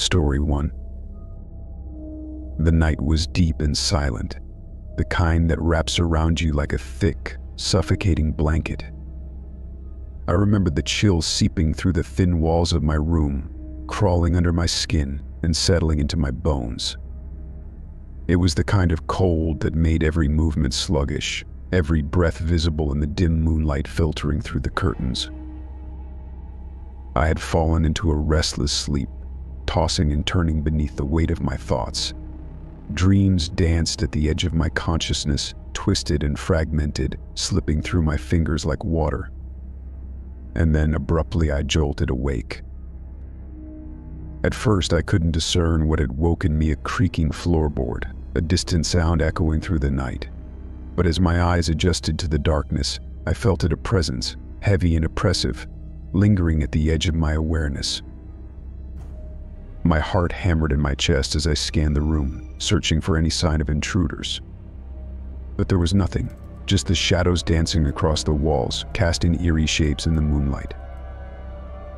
Story 1 The night was deep and silent, the kind that wraps around you like a thick, suffocating blanket. I remember the chill seeping through the thin walls of my room, crawling under my skin and settling into my bones. It was the kind of cold that made every movement sluggish, every breath visible in the dim moonlight filtering through the curtains. I had fallen into a restless sleep, tossing and turning beneath the weight of my thoughts. Dreams danced at the edge of my consciousness, twisted and fragmented, slipping through my fingers like water. And then abruptly I jolted awake. At first I couldn't discern what had woken me a creaking floorboard, a distant sound echoing through the night. But as my eyes adjusted to the darkness, I felt it a presence, heavy and oppressive, lingering at the edge of my awareness. My heart hammered in my chest as I scanned the room, searching for any sign of intruders. But there was nothing, just the shadows dancing across the walls, casting eerie shapes in the moonlight.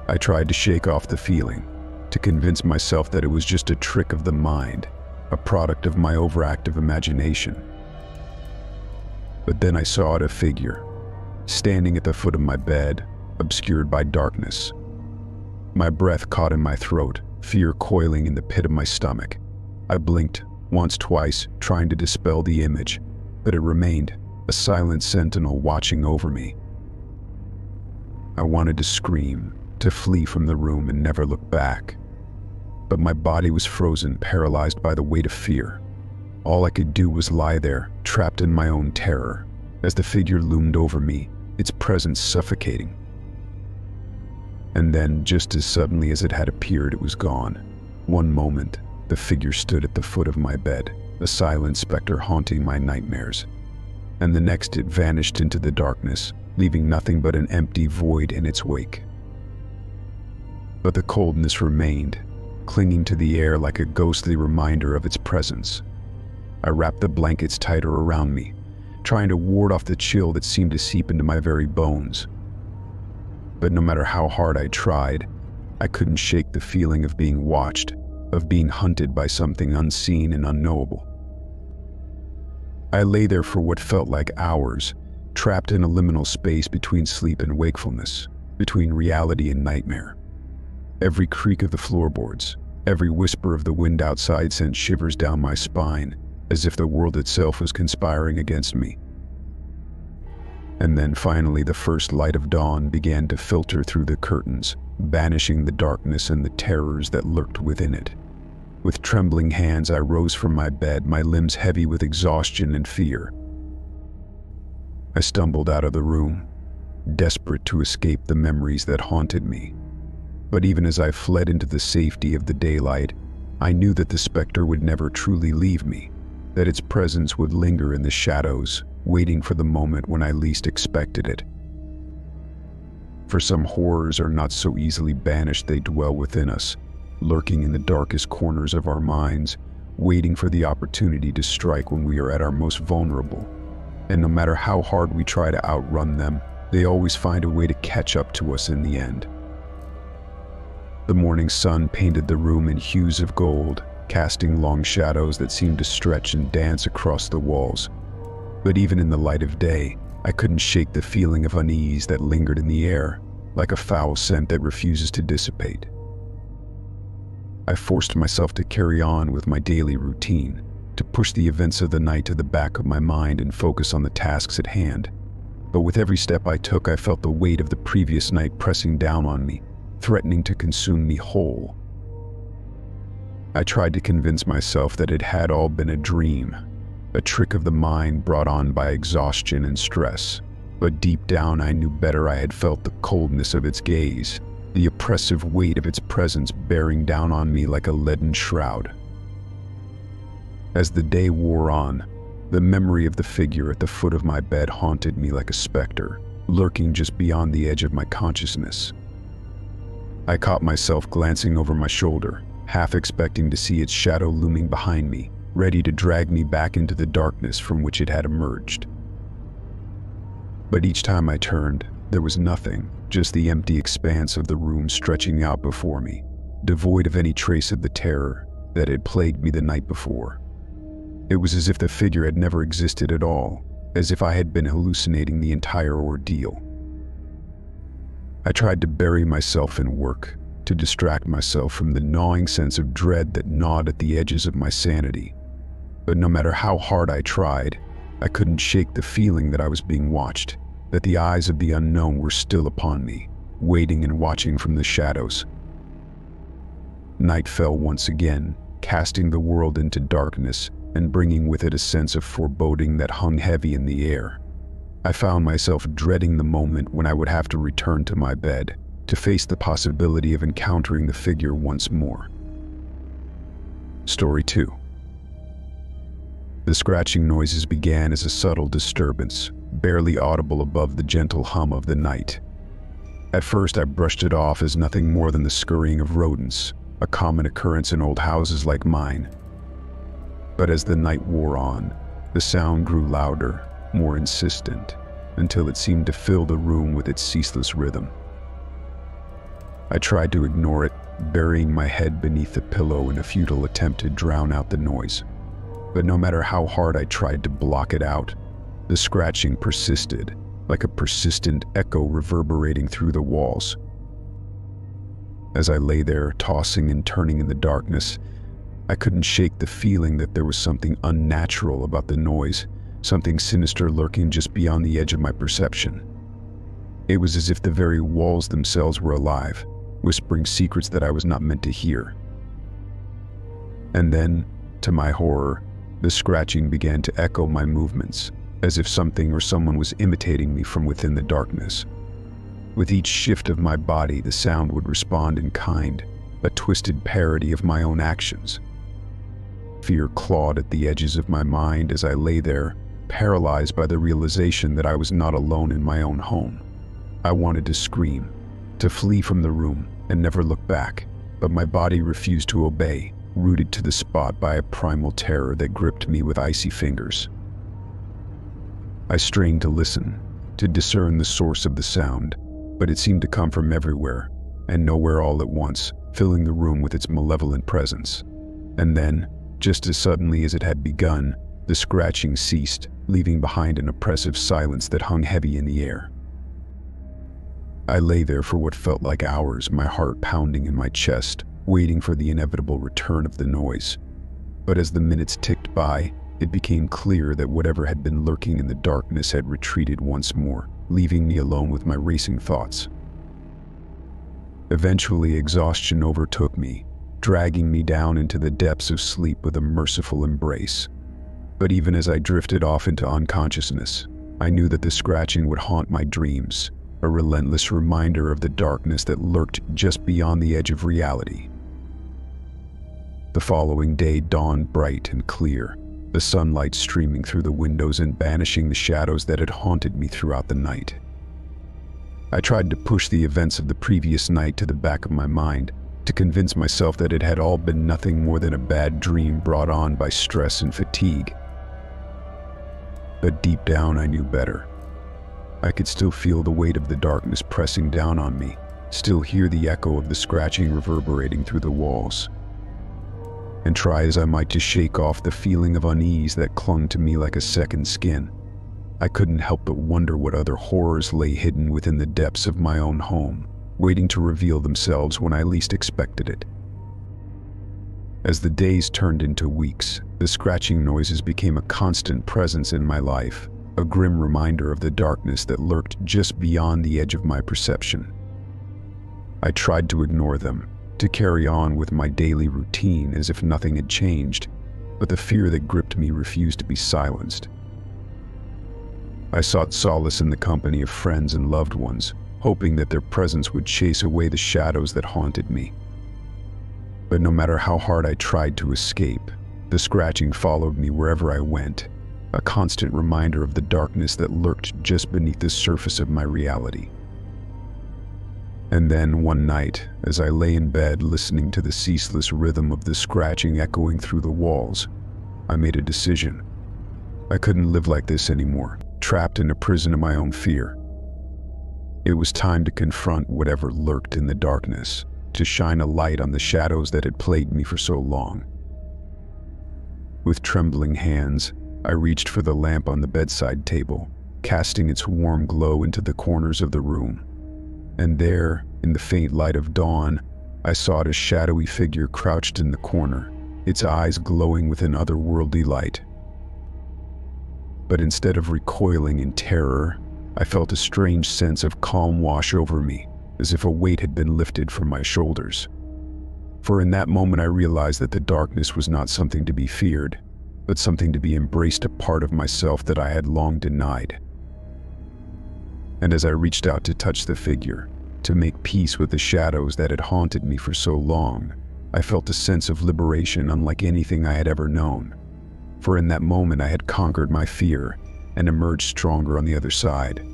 I tried to shake off the feeling, to convince myself that it was just a trick of the mind, a product of my overactive imagination. But then I saw it a figure, standing at the foot of my bed, obscured by darkness. My breath caught in my throat, fear coiling in the pit of my stomach. I blinked, once twice, trying to dispel the image, but it remained, a silent sentinel watching over me. I wanted to scream, to flee from the room and never look back. But my body was frozen, paralyzed by the weight of fear. All I could do was lie there, trapped in my own terror, as the figure loomed over me, its presence suffocating. And then, just as suddenly as it had appeared, it was gone. One moment, the figure stood at the foot of my bed, a silent specter haunting my nightmares. And the next it vanished into the darkness, leaving nothing but an empty void in its wake. But the coldness remained, clinging to the air like a ghostly reminder of its presence. I wrapped the blankets tighter around me, trying to ward off the chill that seemed to seep into my very bones. But no matter how hard I tried, I couldn't shake the feeling of being watched, of being hunted by something unseen and unknowable. I lay there for what felt like hours, trapped in a liminal space between sleep and wakefulness, between reality and nightmare. Every creak of the floorboards, every whisper of the wind outside sent shivers down my spine, as if the world itself was conspiring against me. And then finally the first light of dawn began to filter through the curtains, banishing the darkness and the terrors that lurked within it. With trembling hands I rose from my bed, my limbs heavy with exhaustion and fear. I stumbled out of the room, desperate to escape the memories that haunted me. But even as I fled into the safety of the daylight, I knew that the specter would never truly leave me that its presence would linger in the shadows, waiting for the moment when I least expected it. For some horrors are not so easily banished they dwell within us, lurking in the darkest corners of our minds, waiting for the opportunity to strike when we are at our most vulnerable. And no matter how hard we try to outrun them, they always find a way to catch up to us in the end. The morning sun painted the room in hues of gold, casting long shadows that seemed to stretch and dance across the walls. But even in the light of day, I couldn't shake the feeling of unease that lingered in the air, like a foul scent that refuses to dissipate. I forced myself to carry on with my daily routine, to push the events of the night to the back of my mind and focus on the tasks at hand. But with every step I took, I felt the weight of the previous night pressing down on me, threatening to consume me whole. I tried to convince myself that it had all been a dream, a trick of the mind brought on by exhaustion and stress. But deep down I knew better I had felt the coldness of its gaze, the oppressive weight of its presence bearing down on me like a leaden shroud. As the day wore on, the memory of the figure at the foot of my bed haunted me like a specter, lurking just beyond the edge of my consciousness. I caught myself glancing over my shoulder, half expecting to see its shadow looming behind me, ready to drag me back into the darkness from which it had emerged. But each time I turned, there was nothing, just the empty expanse of the room stretching out before me, devoid of any trace of the terror that had plagued me the night before. It was as if the figure had never existed at all, as if I had been hallucinating the entire ordeal. I tried to bury myself in work, to distract myself from the gnawing sense of dread that gnawed at the edges of my sanity. But no matter how hard I tried, I couldn't shake the feeling that I was being watched, that the eyes of the unknown were still upon me, waiting and watching from the shadows. Night fell once again, casting the world into darkness and bringing with it a sense of foreboding that hung heavy in the air. I found myself dreading the moment when I would have to return to my bed, to face the possibility of encountering the figure once more. Story 2 The scratching noises began as a subtle disturbance, barely audible above the gentle hum of the night. At first, I brushed it off as nothing more than the scurrying of rodents, a common occurrence in old houses like mine. But as the night wore on, the sound grew louder, more insistent, until it seemed to fill the room with its ceaseless rhythm. I tried to ignore it, burying my head beneath the pillow in a futile attempt to drown out the noise. But no matter how hard I tried to block it out, the scratching persisted, like a persistent echo reverberating through the walls. As I lay there, tossing and turning in the darkness, I couldn't shake the feeling that there was something unnatural about the noise, something sinister lurking just beyond the edge of my perception. It was as if the very walls themselves were alive, whispering secrets that I was not meant to hear. And then, to my horror, the scratching began to echo my movements, as if something or someone was imitating me from within the darkness. With each shift of my body, the sound would respond in kind, a twisted parody of my own actions. Fear clawed at the edges of my mind as I lay there, paralyzed by the realization that I was not alone in my own home. I wanted to scream, to flee from the room and never look back, but my body refused to obey, rooted to the spot by a primal terror that gripped me with icy fingers. I strained to listen, to discern the source of the sound, but it seemed to come from everywhere, and nowhere all at once, filling the room with its malevolent presence. And then, just as suddenly as it had begun, the scratching ceased, leaving behind an oppressive silence that hung heavy in the air. I lay there for what felt like hours, my heart pounding in my chest, waiting for the inevitable return of the noise. But as the minutes ticked by, it became clear that whatever had been lurking in the darkness had retreated once more, leaving me alone with my racing thoughts. Eventually, exhaustion overtook me, dragging me down into the depths of sleep with a merciful embrace. But even as I drifted off into unconsciousness, I knew that the scratching would haunt my dreams, a relentless reminder of the darkness that lurked just beyond the edge of reality. The following day dawned bright and clear, the sunlight streaming through the windows and banishing the shadows that had haunted me throughout the night. I tried to push the events of the previous night to the back of my mind, to convince myself that it had all been nothing more than a bad dream brought on by stress and fatigue. But deep down, I knew better. I could still feel the weight of the darkness pressing down on me, still hear the echo of the scratching reverberating through the walls and try as I might to shake off the feeling of unease that clung to me like a second skin. I couldn't help but wonder what other horrors lay hidden within the depths of my own home, waiting to reveal themselves when I least expected it. As the days turned into weeks, the scratching noises became a constant presence in my life, a grim reminder of the darkness that lurked just beyond the edge of my perception. I tried to ignore them, to carry on with my daily routine as if nothing had changed, but the fear that gripped me refused to be silenced. I sought solace in the company of friends and loved ones, hoping that their presence would chase away the shadows that haunted me. But no matter how hard I tried to escape, the scratching followed me wherever I went, a constant reminder of the darkness that lurked just beneath the surface of my reality. And then one night, as I lay in bed listening to the ceaseless rhythm of the scratching echoing through the walls, I made a decision. I couldn't live like this anymore, trapped in a prison of my own fear. It was time to confront whatever lurked in the darkness, to shine a light on the shadows that had plagued me for so long. With trembling hands, I reached for the lamp on the bedside table, casting its warm glow into the corners of the room. And there, in the faint light of dawn, I saw a shadowy figure crouched in the corner, its eyes glowing with an otherworldly light. But instead of recoiling in terror, I felt a strange sense of calm wash over me, as if a weight had been lifted from my shoulders. For in that moment I realized that the darkness was not something to be feared, but something to be embraced a part of myself that I had long denied. And as I reached out to touch the figure, to make peace with the shadows that had haunted me for so long, I felt a sense of liberation unlike anything I had ever known. For in that moment I had conquered my fear and emerged stronger on the other side.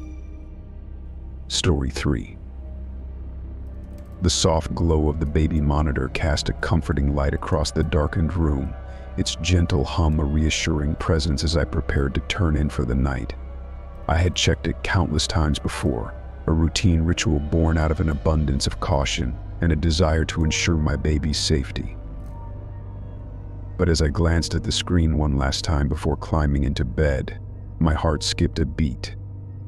Story 3 The soft glow of the baby monitor cast a comforting light across the darkened room, its gentle hum a reassuring presence as I prepared to turn in for the night. I had checked it countless times before, a routine ritual born out of an abundance of caution and a desire to ensure my baby's safety. But as I glanced at the screen one last time before climbing into bed, my heart skipped a beat.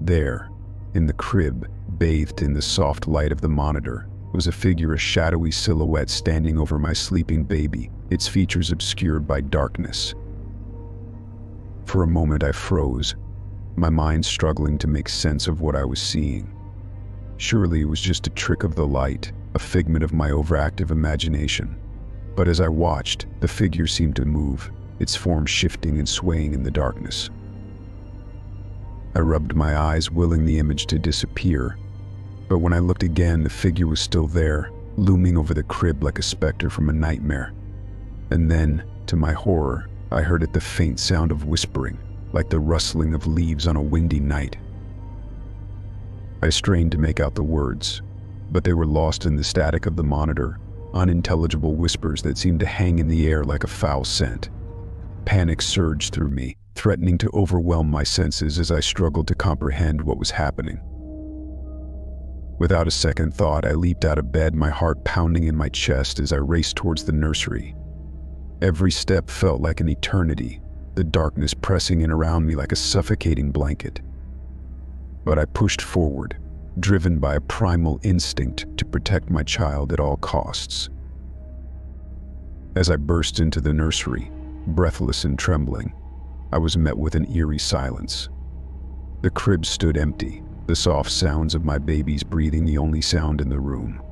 There, in the crib, bathed in the soft light of the monitor, was a figure, a shadowy silhouette standing over my sleeping baby, its features obscured by darkness. For a moment I froze, my mind struggling to make sense of what I was seeing. Surely it was just a trick of the light, a figment of my overactive imagination. But as I watched, the figure seemed to move, its form shifting and swaying in the darkness. I rubbed my eyes, willing the image to disappear. But when I looked again, the figure was still there, looming over the crib like a specter from a nightmare. And then, to my horror, I heard it the faint sound of whispering, like the rustling of leaves on a windy night. I strained to make out the words, but they were lost in the static of the monitor, unintelligible whispers that seemed to hang in the air like a foul scent. Panic surged through me, threatening to overwhelm my senses as I struggled to comprehend what was happening. Without a second thought, I leaped out of bed, my heart pounding in my chest as I raced towards the nursery. Every step felt like an eternity, the darkness pressing in around me like a suffocating blanket but I pushed forward, driven by a primal instinct to protect my child at all costs. As I burst into the nursery, breathless and trembling, I was met with an eerie silence. The crib stood empty, the soft sounds of my baby's breathing the only sound in the room.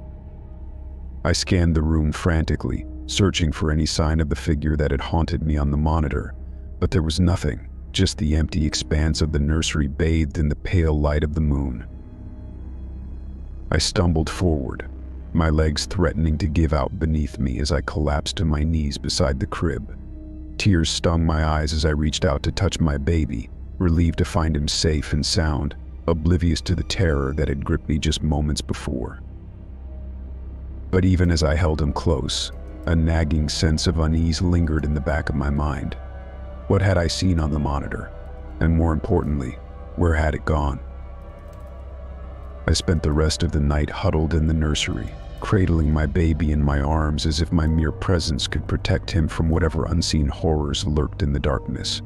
I scanned the room frantically, searching for any sign of the figure that had haunted me on the monitor, but there was nothing just the empty expanse of the nursery bathed in the pale light of the moon. I stumbled forward, my legs threatening to give out beneath me as I collapsed to my knees beside the crib. Tears stung my eyes as I reached out to touch my baby, relieved to find him safe and sound, oblivious to the terror that had gripped me just moments before. But even as I held him close, a nagging sense of unease lingered in the back of my mind. What had I seen on the monitor? And more importantly, where had it gone? I spent the rest of the night huddled in the nursery, cradling my baby in my arms as if my mere presence could protect him from whatever unseen horrors lurked in the darkness.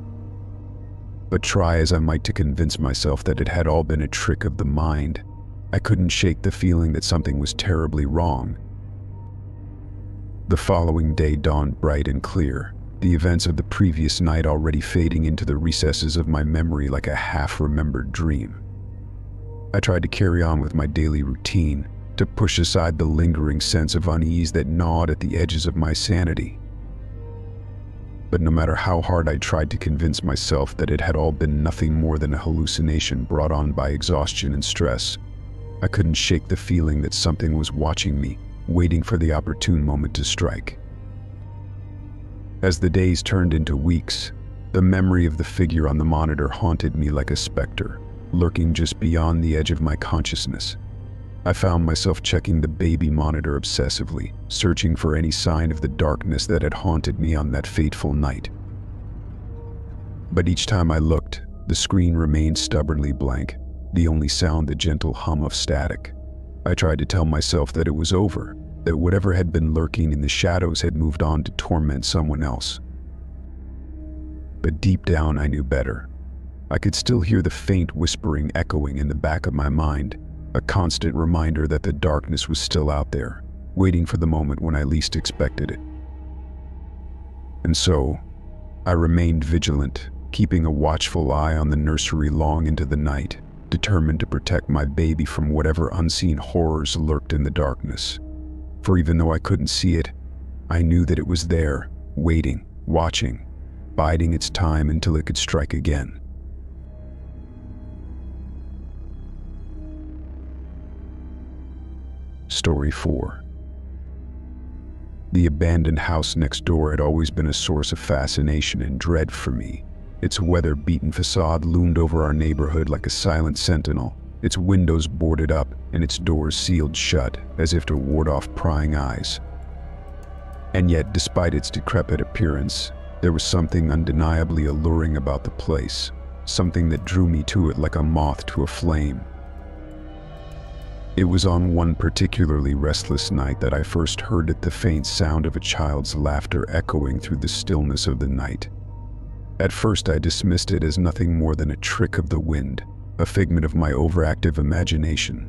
But try as I might to convince myself that it had all been a trick of the mind, I couldn't shake the feeling that something was terribly wrong. The following day dawned bright and clear, the events of the previous night already fading into the recesses of my memory like a half-remembered dream. I tried to carry on with my daily routine, to push aside the lingering sense of unease that gnawed at the edges of my sanity. But no matter how hard I tried to convince myself that it had all been nothing more than a hallucination brought on by exhaustion and stress, I couldn't shake the feeling that something was watching me, waiting for the opportune moment to strike. As the days turned into weeks, the memory of the figure on the monitor haunted me like a specter, lurking just beyond the edge of my consciousness. I found myself checking the baby monitor obsessively, searching for any sign of the darkness that had haunted me on that fateful night. But each time I looked, the screen remained stubbornly blank, the only sound the gentle hum of static. I tried to tell myself that it was over, that whatever had been lurking in the shadows had moved on to torment someone else. But deep down, I knew better. I could still hear the faint whispering echoing in the back of my mind, a constant reminder that the darkness was still out there, waiting for the moment when I least expected it. And so, I remained vigilant, keeping a watchful eye on the nursery long into the night, determined to protect my baby from whatever unseen horrors lurked in the darkness. For even though I couldn't see it, I knew that it was there, waiting, watching, biding its time until it could strike again. Story 4 The abandoned house next door had always been a source of fascination and dread for me. Its weather-beaten facade loomed over our neighborhood like a silent sentinel, its windows boarded up and its doors sealed shut as if to ward off prying eyes. And yet, despite its decrepit appearance, there was something undeniably alluring about the place, something that drew me to it like a moth to a flame. It was on one particularly restless night that I first heard it the faint sound of a child's laughter echoing through the stillness of the night. At first I dismissed it as nothing more than a trick of the wind, a figment of my overactive imagination.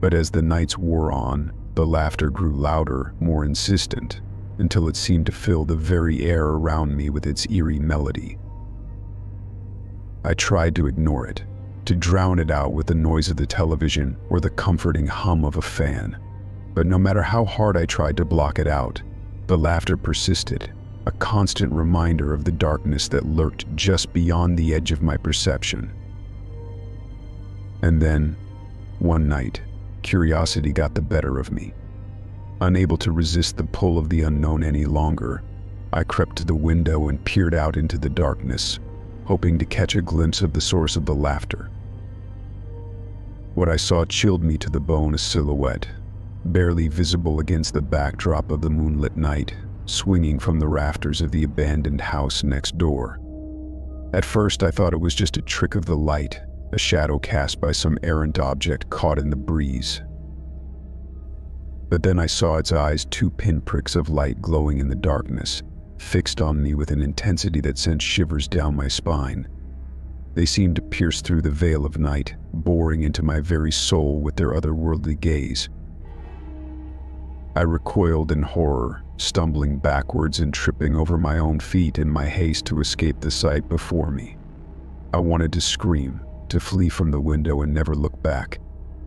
But as the nights wore on, the laughter grew louder, more insistent, until it seemed to fill the very air around me with its eerie melody. I tried to ignore it, to drown it out with the noise of the television or the comforting hum of a fan. But no matter how hard I tried to block it out, the laughter persisted, a constant reminder of the darkness that lurked just beyond the edge of my perception. And then, one night, curiosity got the better of me. Unable to resist the pull of the unknown any longer, I crept to the window and peered out into the darkness, hoping to catch a glimpse of the source of the laughter. What I saw chilled me to the bone a silhouette, barely visible against the backdrop of the moonlit night, swinging from the rafters of the abandoned house next door. At first, I thought it was just a trick of the light, a shadow cast by some errant object caught in the breeze. But then I saw its eyes, two pinpricks of light glowing in the darkness, fixed on me with an intensity that sent shivers down my spine. They seemed to pierce through the veil of night, boring into my very soul with their otherworldly gaze. I recoiled in horror, stumbling backwards and tripping over my own feet in my haste to escape the sight before me. I wanted to scream, to flee from the window and never look back,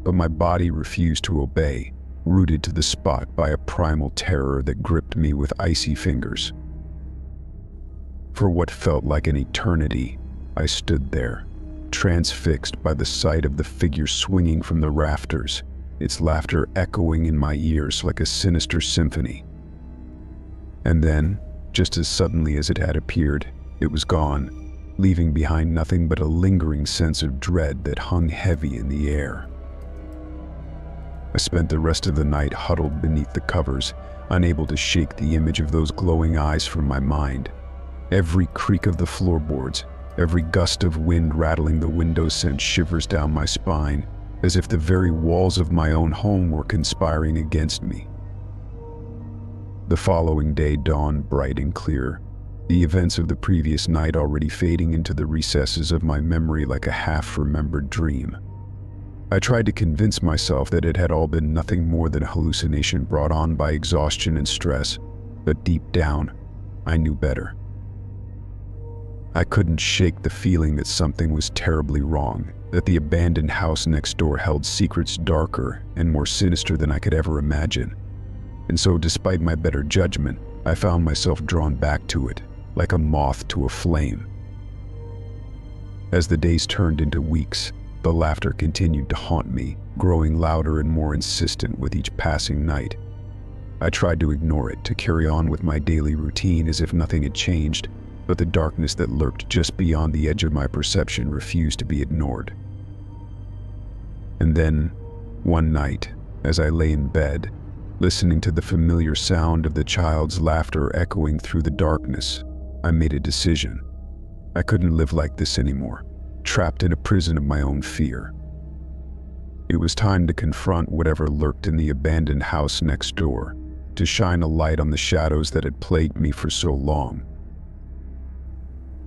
but my body refused to obey, rooted to the spot by a primal terror that gripped me with icy fingers. For what felt like an eternity, I stood there, transfixed by the sight of the figure swinging from the rafters, its laughter echoing in my ears like a sinister symphony. And then, just as suddenly as it had appeared, it was gone, leaving behind nothing but a lingering sense of dread that hung heavy in the air. I spent the rest of the night huddled beneath the covers, unable to shake the image of those glowing eyes from my mind. Every creak of the floorboards, Every gust of wind rattling the windows sent shivers down my spine, as if the very walls of my own home were conspiring against me. The following day dawned bright and clear, the events of the previous night already fading into the recesses of my memory like a half-remembered dream. I tried to convince myself that it had all been nothing more than a hallucination brought on by exhaustion and stress, but deep down, I knew better. I couldn't shake the feeling that something was terribly wrong, that the abandoned house next door held secrets darker and more sinister than I could ever imagine. And so, despite my better judgment, I found myself drawn back to it, like a moth to a flame. As the days turned into weeks, the laughter continued to haunt me, growing louder and more insistent with each passing night. I tried to ignore it, to carry on with my daily routine as if nothing had changed, but the darkness that lurked just beyond the edge of my perception refused to be ignored. And then, one night, as I lay in bed, listening to the familiar sound of the child's laughter echoing through the darkness, I made a decision. I couldn't live like this anymore, trapped in a prison of my own fear. It was time to confront whatever lurked in the abandoned house next door, to shine a light on the shadows that had plagued me for so long.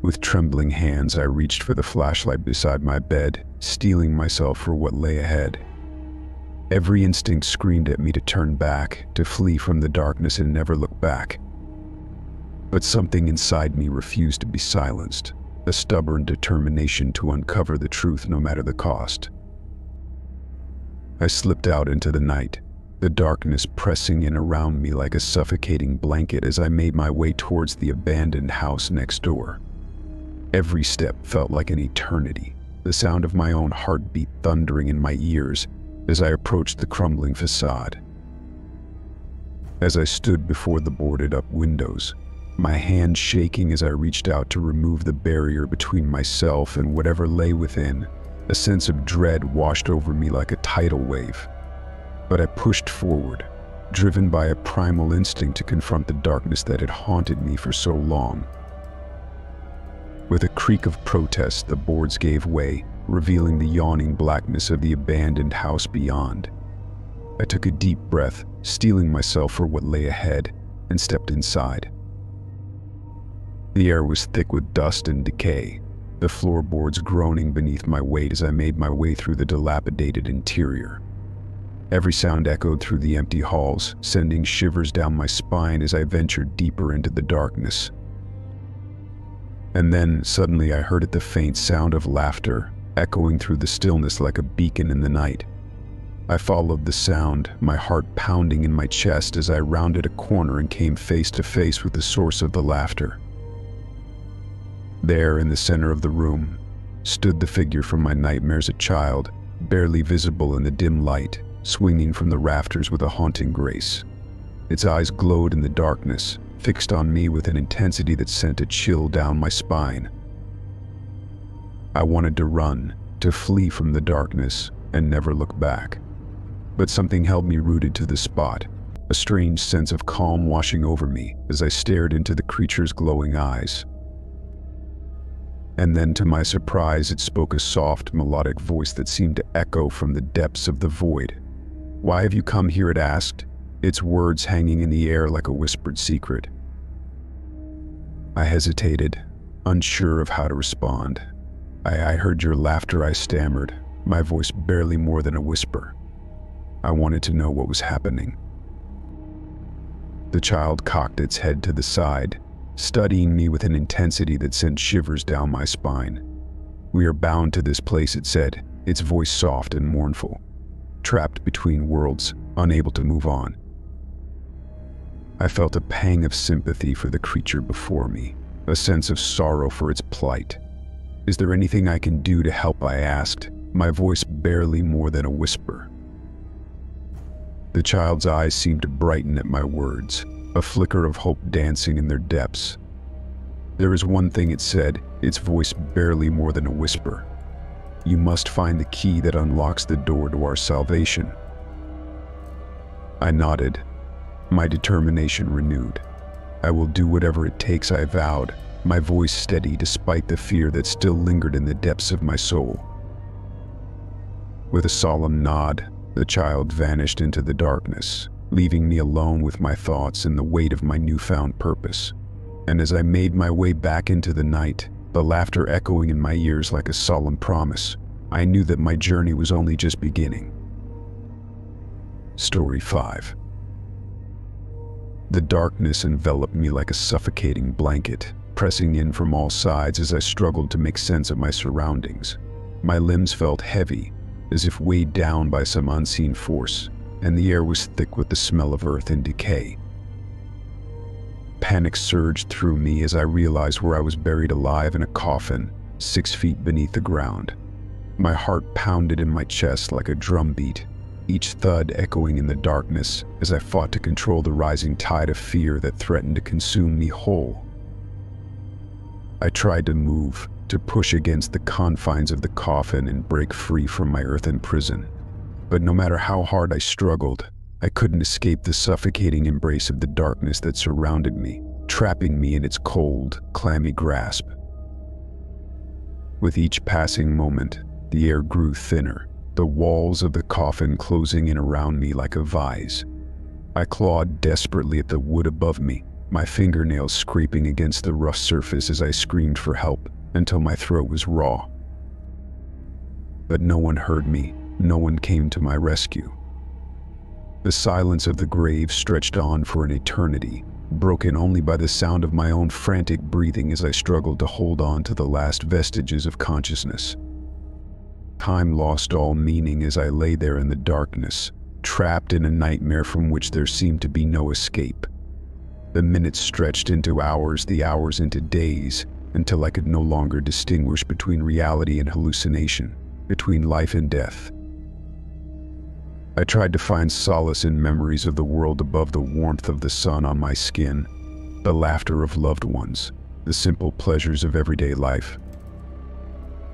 With trembling hands, I reached for the flashlight beside my bed, steeling myself for what lay ahead. Every instinct screamed at me to turn back, to flee from the darkness and never look back. But something inside me refused to be silenced, a stubborn determination to uncover the truth no matter the cost. I slipped out into the night, the darkness pressing in around me like a suffocating blanket as I made my way towards the abandoned house next door. Every step felt like an eternity, the sound of my own heartbeat thundering in my ears as I approached the crumbling facade. As I stood before the boarded up windows, my hand shaking as I reached out to remove the barrier between myself and whatever lay within, a sense of dread washed over me like a tidal wave. But I pushed forward, driven by a primal instinct to confront the darkness that had haunted me for so long. With a creak of protest, the boards gave way, revealing the yawning blackness of the abandoned house beyond. I took a deep breath, steeling myself for what lay ahead, and stepped inside. The air was thick with dust and decay, the floorboards groaning beneath my weight as I made my way through the dilapidated interior. Every sound echoed through the empty halls, sending shivers down my spine as I ventured deeper into the darkness. And then, suddenly, I heard it the faint sound of laughter, echoing through the stillness like a beacon in the night. I followed the sound, my heart pounding in my chest as I rounded a corner and came face to face with the source of the laughter. There, in the center of the room, stood the figure from my nightmares a child, barely visible in the dim light, swinging from the rafters with a haunting grace. Its eyes glowed in the darkness, fixed on me with an intensity that sent a chill down my spine. I wanted to run, to flee from the darkness, and never look back. But something held me rooted to the spot, a strange sense of calm washing over me as I stared into the creature's glowing eyes. And then, to my surprise, it spoke a soft, melodic voice that seemed to echo from the depths of the void. Why have you come here? it asked, its words hanging in the air like a whispered secret. I hesitated, unsure of how to respond. I, I heard your laughter, I stammered, my voice barely more than a whisper. I wanted to know what was happening. The child cocked its head to the side, studying me with an intensity that sent shivers down my spine. We are bound to this place, it said, its voice soft and mournful, trapped between worlds, unable to move on. I felt a pang of sympathy for the creature before me, a sense of sorrow for its plight. Is there anything I can do to help? I asked, my voice barely more than a whisper. The child's eyes seemed to brighten at my words, a flicker of hope dancing in their depths. There is one thing it said, its voice barely more than a whisper. You must find the key that unlocks the door to our salvation. I nodded, my determination renewed. I will do whatever it takes, I vowed, my voice steady despite the fear that still lingered in the depths of my soul. With a solemn nod, the child vanished into the darkness, leaving me alone with my thoughts and the weight of my newfound purpose. And as I made my way back into the night, the laughter echoing in my ears like a solemn promise, I knew that my journey was only just beginning. Story 5 The darkness enveloped me like a suffocating blanket, pressing in from all sides as I struggled to make sense of my surroundings. My limbs felt heavy, as if weighed down by some unseen force, and the air was thick with the smell of earth and decay. Panic surged through me as I realized where I was buried alive in a coffin, six feet beneath the ground. My heart pounded in my chest like a drumbeat, each thud echoing in the darkness as I fought to control the rising tide of fear that threatened to consume me whole. I tried to move, to push against the confines of the coffin and break free from my earthen prison. But no matter how hard I struggled, I couldn't escape the suffocating embrace of the darkness that surrounded me, trapping me in its cold, clammy grasp. With each passing moment, the air grew thinner, the walls of the coffin closing in around me like a vise. I clawed desperately at the wood above me, my fingernails scraping against the rough surface as I screamed for help until my throat was raw. But no one heard me, no one came to my rescue. The silence of the grave stretched on for an eternity, broken only by the sound of my own frantic breathing as I struggled to hold on to the last vestiges of consciousness. Time lost all meaning as I lay there in the darkness, trapped in a nightmare from which there seemed to be no escape. The minutes stretched into hours, the hours into days, until I could no longer distinguish between reality and hallucination, between life and death. I tried to find solace in memories of the world above the warmth of the sun on my skin, the laughter of loved ones, the simple pleasures of everyday life.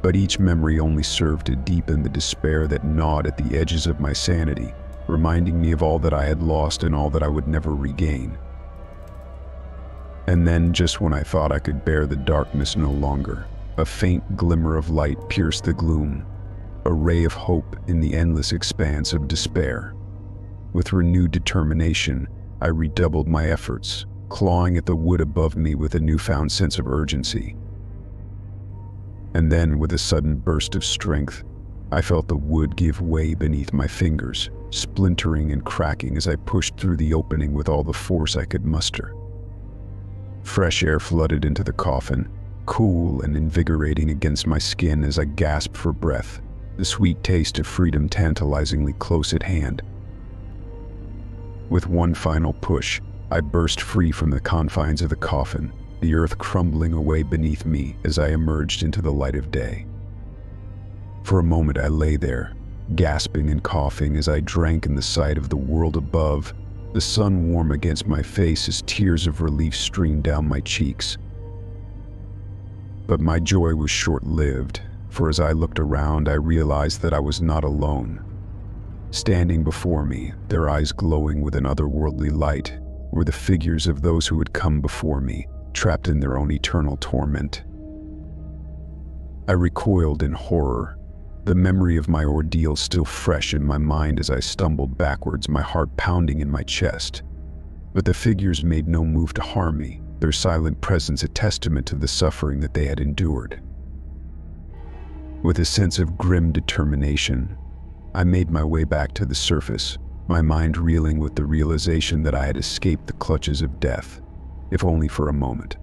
But each memory only served to deepen the despair that gnawed at the edges of my sanity, reminding me of all that I had lost and all that I would never regain. And then, just when I thought I could bear the darkness no longer, a faint glimmer of light pierced the gloom, a ray of hope in the endless expanse of despair. With renewed determination, I redoubled my efforts, clawing at the wood above me with a newfound sense of urgency. And then, with a sudden burst of strength, I felt the wood give way beneath my fingers, splintering and cracking as I pushed through the opening with all the force I could muster. Fresh air flooded into the coffin, cool and invigorating against my skin as I gasped for breath the sweet taste of freedom tantalizingly close at hand. With one final push, I burst free from the confines of the coffin, the earth crumbling away beneath me as I emerged into the light of day. For a moment I lay there, gasping and coughing as I drank in the sight of the world above, the sun warm against my face as tears of relief streamed down my cheeks. But my joy was short-lived for as I looked around, I realized that I was not alone. Standing before me, their eyes glowing with an otherworldly light, were the figures of those who had come before me, trapped in their own eternal torment. I recoiled in horror, the memory of my ordeal still fresh in my mind as I stumbled backwards, my heart pounding in my chest. But the figures made no move to harm me, their silent presence a testament to the suffering that they had endured. With a sense of grim determination, I made my way back to the surface, my mind reeling with the realization that I had escaped the clutches of death, if only for a moment.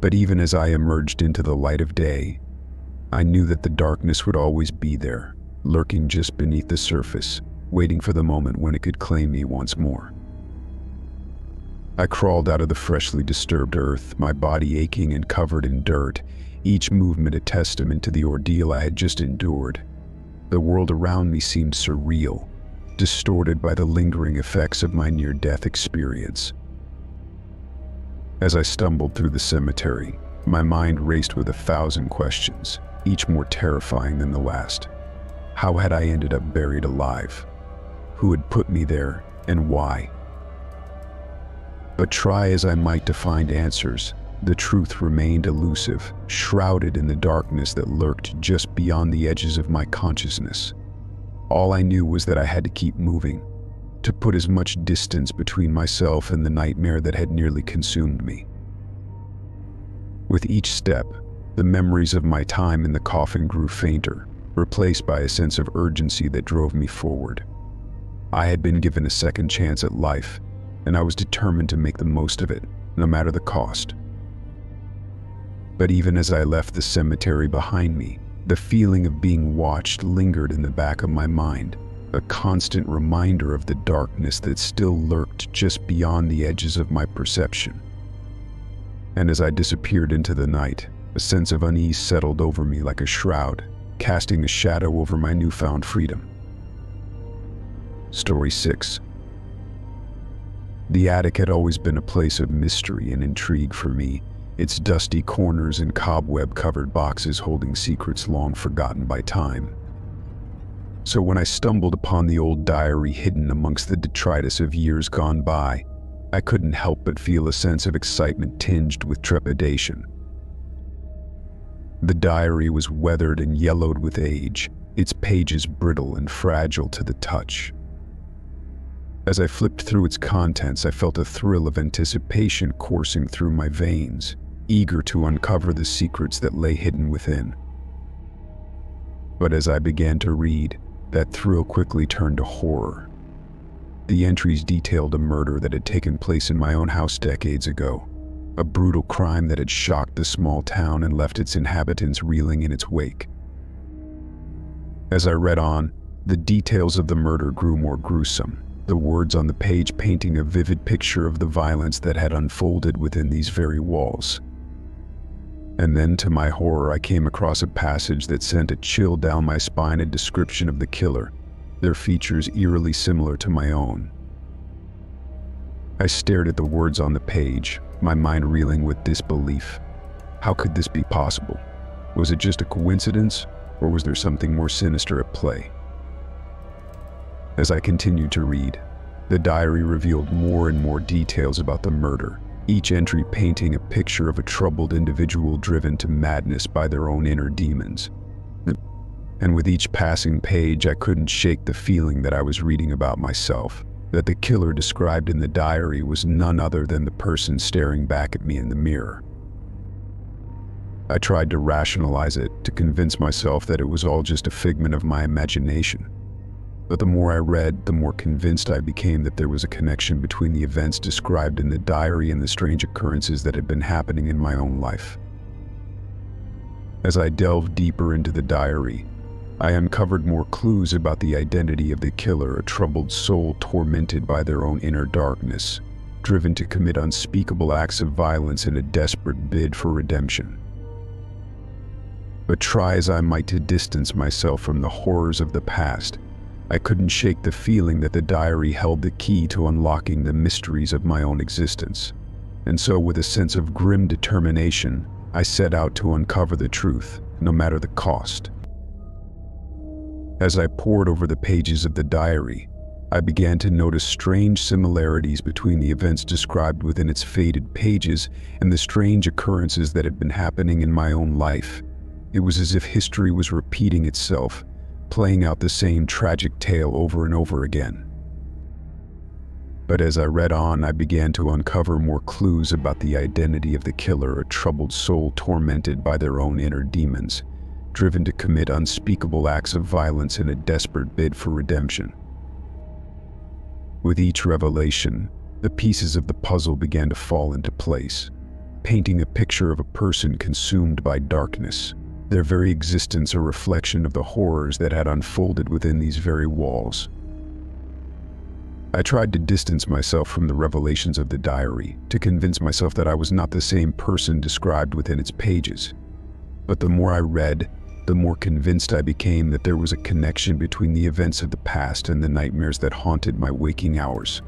But even as I emerged into the light of day, I knew that the darkness would always be there, lurking just beneath the surface, waiting for the moment when it could claim me once more. I crawled out of the freshly disturbed earth, my body aching and covered in dirt, each movement a testament to the ordeal I had just endured. The world around me seemed surreal, distorted by the lingering effects of my near-death experience. As I stumbled through the cemetery, my mind raced with a thousand questions, each more terrifying than the last. How had I ended up buried alive? Who had put me there, and why? But try as I might to find answers, the truth remained elusive, shrouded in the darkness that lurked just beyond the edges of my consciousness. All I knew was that I had to keep moving, to put as much distance between myself and the nightmare that had nearly consumed me. With each step, the memories of my time in the coffin grew fainter, replaced by a sense of urgency that drove me forward. I had been given a second chance at life, and I was determined to make the most of it, no matter the cost. But even as I left the cemetery behind me, the feeling of being watched lingered in the back of my mind, a constant reminder of the darkness that still lurked just beyond the edges of my perception. And as I disappeared into the night, a sense of unease settled over me like a shroud, casting a shadow over my newfound freedom. Story 6 The attic had always been a place of mystery and intrigue for me, its dusty corners and cobweb-covered boxes holding secrets long forgotten by time. So when I stumbled upon the old diary hidden amongst the detritus of years gone by, I couldn't help but feel a sense of excitement tinged with trepidation. The diary was weathered and yellowed with age, its pages brittle and fragile to the touch. As I flipped through its contents, I felt a thrill of anticipation coursing through my veins, eager to uncover the secrets that lay hidden within. But as I began to read, that thrill quickly turned to horror. The entries detailed a murder that had taken place in my own house decades ago, a brutal crime that had shocked the small town and left its inhabitants reeling in its wake. As I read on, the details of the murder grew more gruesome, the words on the page painting a vivid picture of the violence that had unfolded within these very walls. And then, to my horror, I came across a passage that sent a chill down my spine a description of the killer, their features eerily similar to my own. I stared at the words on the page, my mind reeling with disbelief. How could this be possible? Was it just a coincidence, or was there something more sinister at play? As I continued to read, the diary revealed more and more details about the murder, each entry painting a picture of a troubled individual driven to madness by their own inner demons. And with each passing page, I couldn't shake the feeling that I was reading about myself, that the killer described in the diary was none other than the person staring back at me in the mirror. I tried to rationalize it, to convince myself that it was all just a figment of my imagination. But the more I read, the more convinced I became that there was a connection between the events described in the diary and the strange occurrences that had been happening in my own life. As I delved deeper into the diary, I uncovered more clues about the identity of the killer, a troubled soul tormented by their own inner darkness, driven to commit unspeakable acts of violence in a desperate bid for redemption. But try as I might to distance myself from the horrors of the past, I couldn't shake the feeling that the diary held the key to unlocking the mysteries of my own existence. And so, with a sense of grim determination, I set out to uncover the truth, no matter the cost. As I pored over the pages of the diary, I began to notice strange similarities between the events described within its faded pages and the strange occurrences that had been happening in my own life. It was as if history was repeating itself, playing out the same tragic tale over and over again. But as I read on, I began to uncover more clues about the identity of the killer, a troubled soul tormented by their own inner demons, driven to commit unspeakable acts of violence in a desperate bid for redemption. With each revelation, the pieces of the puzzle began to fall into place, painting a picture of a person consumed by darkness, their very existence a reflection of the horrors that had unfolded within these very walls. I tried to distance myself from the revelations of the diary, to convince myself that I was not the same person described within its pages. But the more I read, the more convinced I became that there was a connection between the events of the past and the nightmares that haunted my waking hours.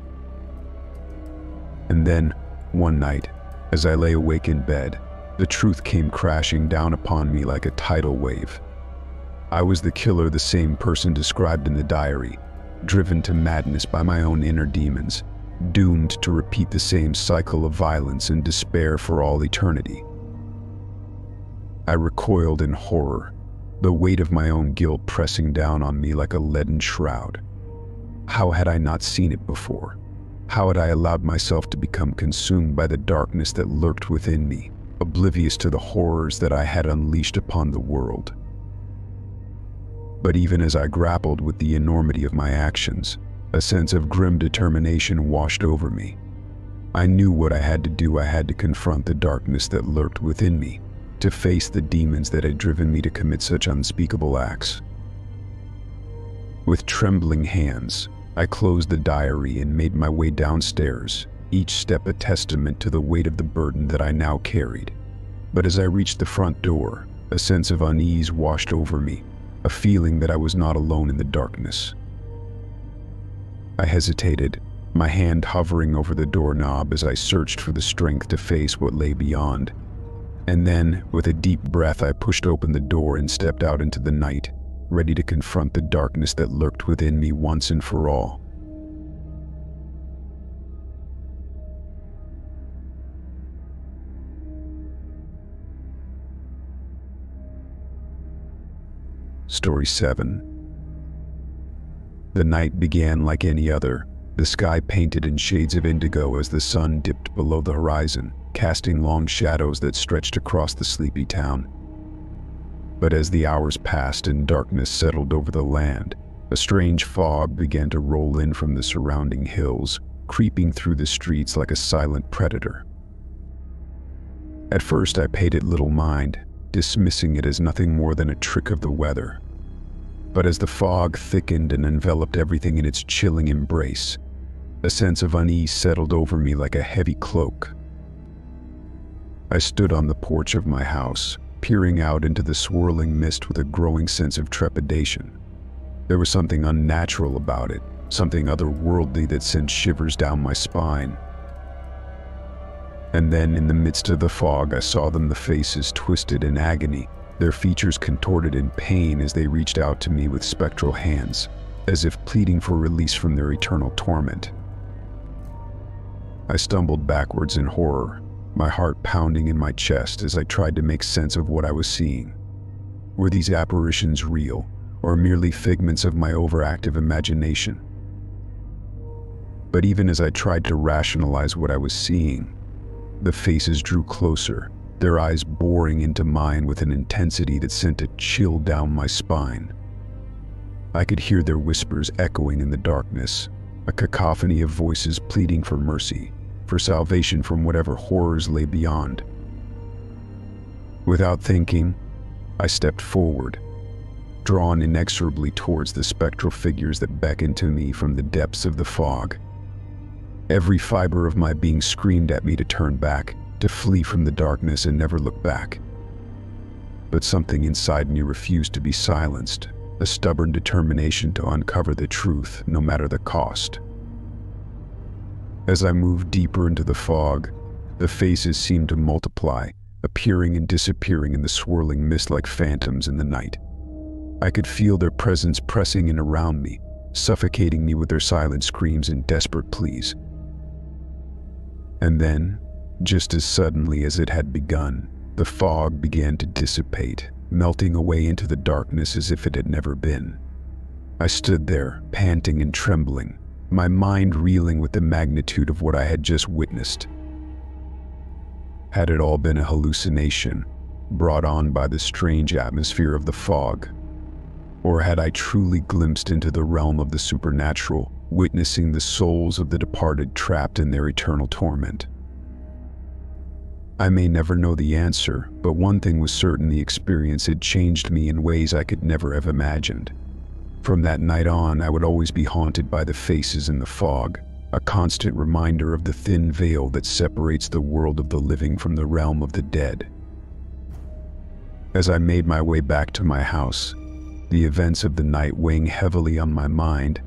And then, one night, as I lay awake in bed, the truth came crashing down upon me like a tidal wave. I was the killer the same person described in the diary, driven to madness by my own inner demons, doomed to repeat the same cycle of violence and despair for all eternity. I recoiled in horror, the weight of my own guilt pressing down on me like a leaden shroud. How had I not seen it before? How had I allowed myself to become consumed by the darkness that lurked within me? Oblivious to the horrors that I had unleashed upon the world. But even as I grappled with the enormity of my actions, a sense of grim determination washed over me. I knew what I had to do. I had to confront the darkness that lurked within me, to face the demons that had driven me to commit such unspeakable acts. With trembling hands, I closed the diary and made my way downstairs each step a testament to the weight of the burden that I now carried. But as I reached the front door, a sense of unease washed over me, a feeling that I was not alone in the darkness. I hesitated, my hand hovering over the doorknob as I searched for the strength to face what lay beyond. And then, with a deep breath, I pushed open the door and stepped out into the night, ready to confront the darkness that lurked within me once and for all. Story 7. The night began like any other, the sky painted in shades of indigo as the sun dipped below the horizon, casting long shadows that stretched across the sleepy town. But as the hours passed and darkness settled over the land, a strange fog began to roll in from the surrounding hills, creeping through the streets like a silent predator. At first, I paid it little mind, dismissing it as nothing more than a trick of the weather. But as the fog thickened and enveloped everything in its chilling embrace, a sense of unease settled over me like a heavy cloak. I stood on the porch of my house, peering out into the swirling mist with a growing sense of trepidation. There was something unnatural about it, something otherworldly that sent shivers down my spine. And then, in the midst of the fog, I saw them, the faces twisted in agony, their features contorted in pain as they reached out to me with spectral hands, as if pleading for release from their eternal torment. I stumbled backwards in horror, my heart pounding in my chest as I tried to make sense of what I was seeing. Were these apparitions real, or merely figments of my overactive imagination? But even as I tried to rationalize what I was seeing, the faces drew closer, their eyes boring into mine with an intensity that sent a chill down my spine. I could hear their whispers echoing in the darkness, a cacophony of voices pleading for mercy, for salvation from whatever horrors lay beyond. Without thinking, I stepped forward, drawn inexorably towards the spectral figures that beckoned to me from the depths of the fog. Every fiber of my being screamed at me to turn back, to flee from the darkness and never look back. But something inside me refused to be silenced, a stubborn determination to uncover the truth, no matter the cost. As I moved deeper into the fog, the faces seemed to multiply, appearing and disappearing in the swirling mist like phantoms in the night. I could feel their presence pressing in around me, suffocating me with their silent screams and desperate pleas. And then, just as suddenly as it had begun, the fog began to dissipate, melting away into the darkness as if it had never been. I stood there, panting and trembling, my mind reeling with the magnitude of what I had just witnessed. Had it all been a hallucination, brought on by the strange atmosphere of the fog? Or had I truly glimpsed into the realm of the supernatural, witnessing the souls of the departed trapped in their eternal torment. I may never know the answer, but one thing was certain the experience had changed me in ways I could never have imagined. From that night on, I would always be haunted by the faces in the fog, a constant reminder of the thin veil that separates the world of the living from the realm of the dead. As I made my way back to my house, the events of the night weighing heavily on my mind,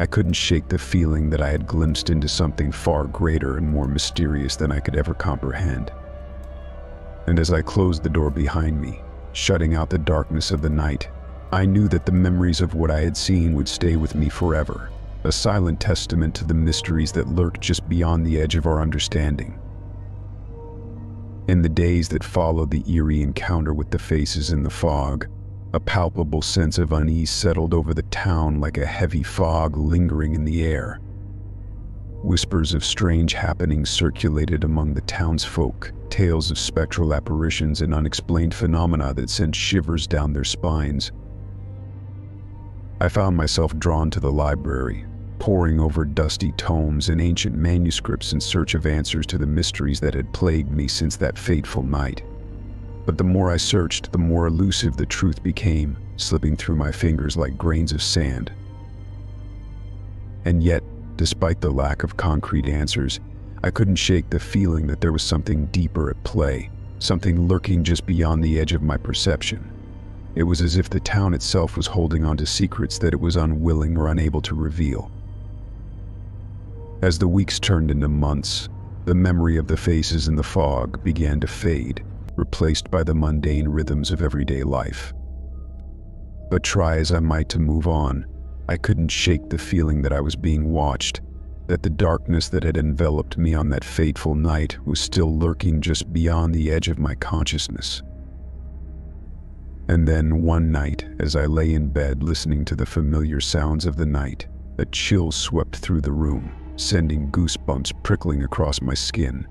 I couldn't shake the feeling that I had glimpsed into something far greater and more mysterious than I could ever comprehend. And as I closed the door behind me, shutting out the darkness of the night, I knew that the memories of what I had seen would stay with me forever, a silent testament to the mysteries that lurk just beyond the edge of our understanding. In the days that followed the eerie encounter with the faces in the fog, a palpable sense of unease settled over the town like a heavy fog lingering in the air. Whispers of strange happenings circulated among the townsfolk, tales of spectral apparitions and unexplained phenomena that sent shivers down their spines. I found myself drawn to the library, poring over dusty tomes and ancient manuscripts in search of answers to the mysteries that had plagued me since that fateful night. But the more I searched, the more elusive the truth became, slipping through my fingers like grains of sand. And yet, despite the lack of concrete answers, I couldn't shake the feeling that there was something deeper at play, something lurking just beyond the edge of my perception. It was as if the town itself was holding on to secrets that it was unwilling or unable to reveal. As the weeks turned into months, the memory of the faces in the fog began to fade, replaced by the mundane rhythms of everyday life. But try as I might to move on, I couldn't shake the feeling that I was being watched, that the darkness that had enveloped me on that fateful night was still lurking just beyond the edge of my consciousness. And then one night, as I lay in bed listening to the familiar sounds of the night, a chill swept through the room, sending goosebumps prickling across my skin.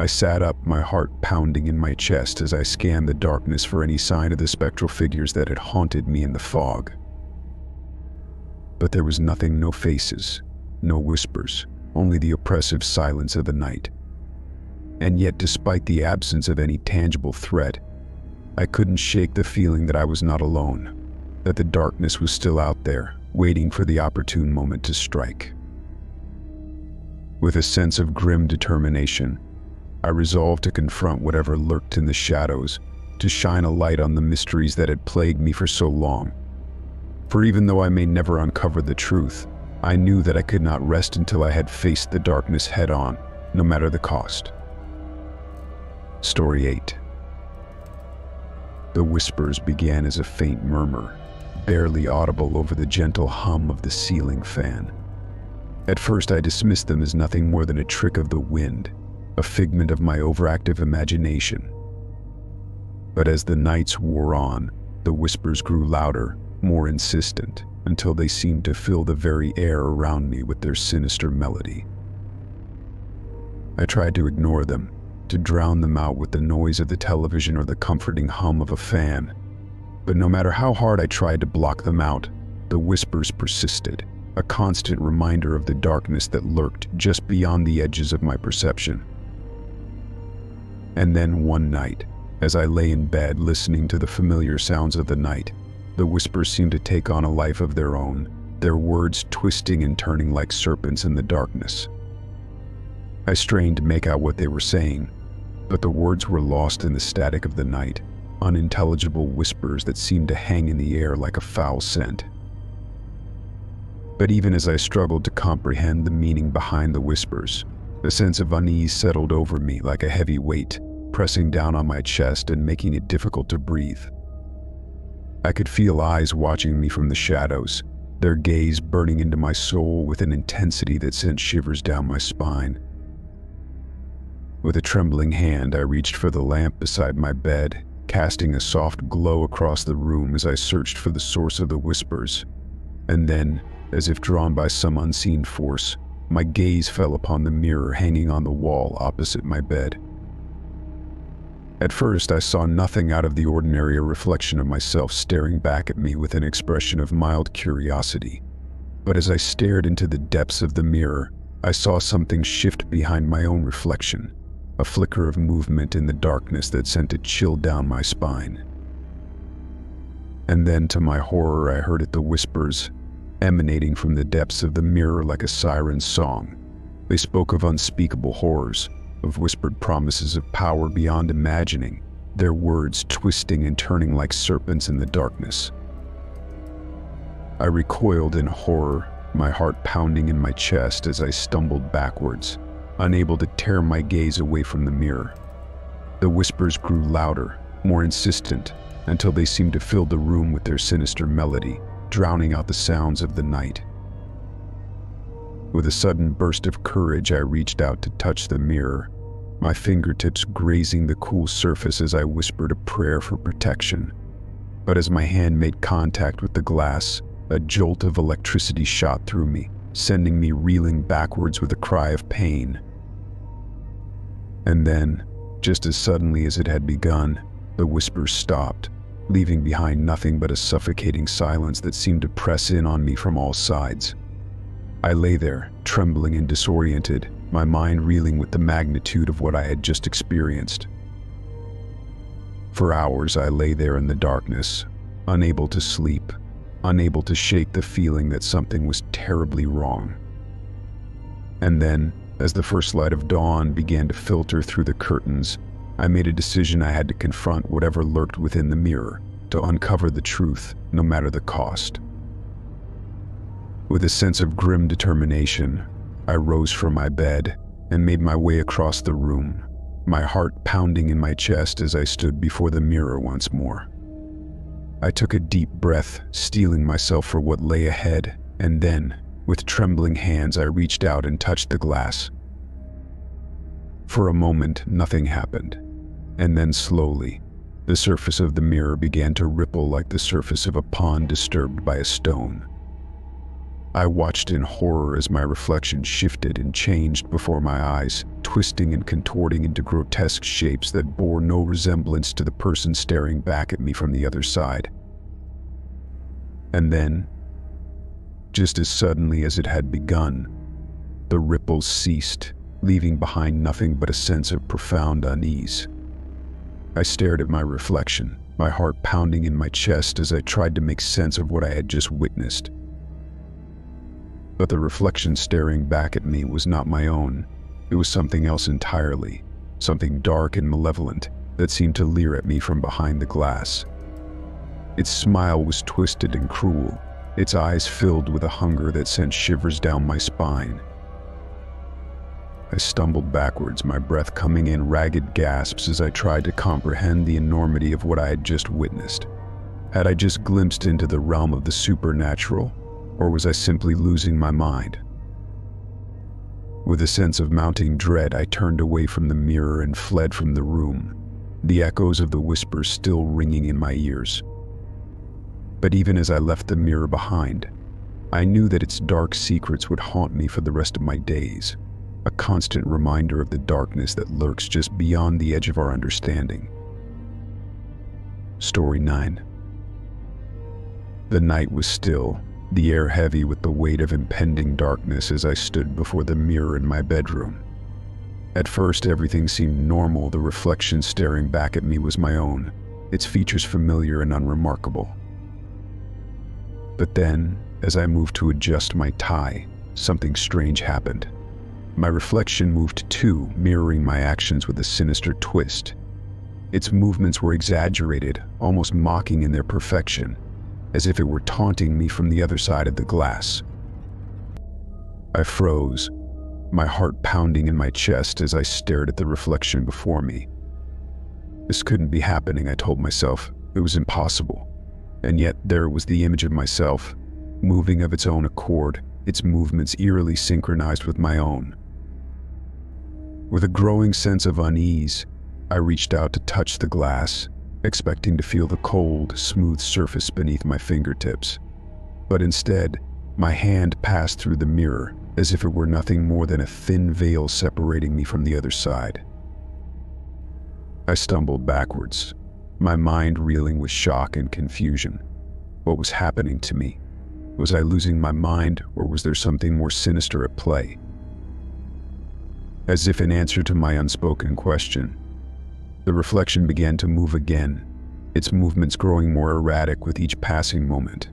I sat up, my heart pounding in my chest as I scanned the darkness for any sign of the spectral figures that had haunted me in the fog. But there was nothing, no faces, no whispers, only the oppressive silence of the night. And yet, despite the absence of any tangible threat, I couldn't shake the feeling that I was not alone, that the darkness was still out there, waiting for the opportune moment to strike. With a sense of grim determination, I resolved to confront whatever lurked in the shadows, to shine a light on the mysteries that had plagued me for so long. For even though I may never uncover the truth, I knew that I could not rest until I had faced the darkness head on, no matter the cost. Story 8 the whispers began as a faint murmur, barely audible over the gentle hum of the ceiling fan. At first, I dismissed them as nothing more than a trick of the wind, a figment of my overactive imagination. But as the nights wore on, the whispers grew louder, more insistent, until they seemed to fill the very air around me with their sinister melody. I tried to ignore them, to drown them out with the noise of the television or the comforting hum of a fan. But no matter how hard I tried to block them out, the whispers persisted, a constant reminder of the darkness that lurked just beyond the edges of my perception. And then one night, as I lay in bed listening to the familiar sounds of the night, the whispers seemed to take on a life of their own, their words twisting and turning like serpents in the darkness. I strained to make out what they were saying, but the words were lost in the static of the night, unintelligible whispers that seemed to hang in the air like a foul scent. But even as I struggled to comprehend the meaning behind the whispers, a sense of unease settled over me like a heavy weight, pressing down on my chest and making it difficult to breathe. I could feel eyes watching me from the shadows, their gaze burning into my soul with an intensity that sent shivers down my spine. With a trembling hand, I reached for the lamp beside my bed, casting a soft glow across the room as I searched for the source of the whispers. And then, as if drawn by some unseen force, my gaze fell upon the mirror hanging on the wall opposite my bed. At first, I saw nothing out of the ordinary a reflection of myself staring back at me with an expression of mild curiosity. But as I stared into the depths of the mirror, I saw something shift behind my own reflection, a flicker of movement in the darkness that sent a chill down my spine. And then, to my horror, I heard it the whispers, emanating from the depths of the mirror like a siren's song. They spoke of unspeakable horrors, of whispered promises of power beyond imagining, their words twisting and turning like serpents in the darkness. I recoiled in horror, my heart pounding in my chest as I stumbled backwards unable to tear my gaze away from the mirror. The whispers grew louder, more insistent, until they seemed to fill the room with their sinister melody, drowning out the sounds of the night. With a sudden burst of courage, I reached out to touch the mirror, my fingertips grazing the cool surface as I whispered a prayer for protection. But as my hand made contact with the glass, a jolt of electricity shot through me, sending me reeling backwards with a cry of pain. And then, just as suddenly as it had begun, the whispers stopped, leaving behind nothing but a suffocating silence that seemed to press in on me from all sides. I lay there, trembling and disoriented, my mind reeling with the magnitude of what I had just experienced. For hours I lay there in the darkness, unable to sleep, unable to shake the feeling that something was terribly wrong. And then, as the first light of dawn began to filter through the curtains, I made a decision I had to confront whatever lurked within the mirror, to uncover the truth, no matter the cost. With a sense of grim determination, I rose from my bed and made my way across the room, my heart pounding in my chest as I stood before the mirror once more. I took a deep breath, steeling myself for what lay ahead, and then, with trembling hands, I reached out and touched the glass. For a moment, nothing happened. And then slowly, The surface of the mirror began to ripple like the surface of a pond disturbed by a stone. I watched in horror as my reflection shifted and changed before my eyes, twisting and contorting into grotesque shapes that bore no resemblance to the person staring back at me from the other side. And then, just as suddenly as it had begun, the ripples ceased, leaving behind nothing but a sense of profound unease. I stared at my reflection, my heart pounding in my chest as I tried to make sense of what I had just witnessed. But the reflection staring back at me was not my own. It was something else entirely, something dark and malevolent that seemed to leer at me from behind the glass. Its smile was twisted and cruel, its eyes filled with a hunger that sent shivers down my spine. I stumbled backwards, my breath coming in ragged gasps as I tried to comprehend the enormity of what I had just witnessed. Had I just glimpsed into the realm of the supernatural, or was I simply losing my mind? With a sense of mounting dread, I turned away from the mirror and fled from the room, the echoes of the whispers still ringing in my ears. But even as I left the mirror behind, I knew that its dark secrets would haunt me for the rest of my days a constant reminder of the darkness that lurks just beyond the edge of our understanding. Story 9 The night was still, the air heavy with the weight of impending darkness as I stood before the mirror in my bedroom. At first, everything seemed normal, the reflection staring back at me was my own, its features familiar and unremarkable. But then, as I moved to adjust my tie, something strange happened. My reflection moved too, mirroring my actions with a sinister twist. Its movements were exaggerated, almost mocking in their perfection, as if it were taunting me from the other side of the glass. I froze, my heart pounding in my chest as I stared at the reflection before me. This couldn't be happening, I told myself. It was impossible. And yet there was the image of myself, moving of its own accord, its movements eerily synchronized with my own. With a growing sense of unease, I reached out to touch the glass, expecting to feel the cold, smooth surface beneath my fingertips. But instead, my hand passed through the mirror as if it were nothing more than a thin veil separating me from the other side. I stumbled backwards, my mind reeling with shock and confusion. What was happening to me? Was I losing my mind, or was there something more sinister at play? as if in answer to my unspoken question. The reflection began to move again, its movements growing more erratic with each passing moment.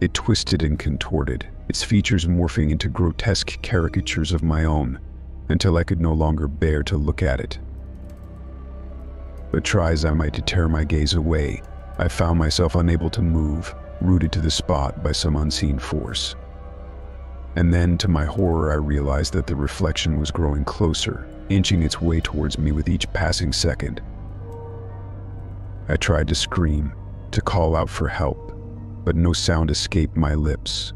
It twisted and contorted, its features morphing into grotesque caricatures of my own, until I could no longer bear to look at it. But try as I might to tear my gaze away, I found myself unable to move, rooted to the spot by some unseen force. And then, to my horror, I realized that the reflection was growing closer, inching its way towards me with each passing second. I tried to scream, to call out for help, but no sound escaped my lips.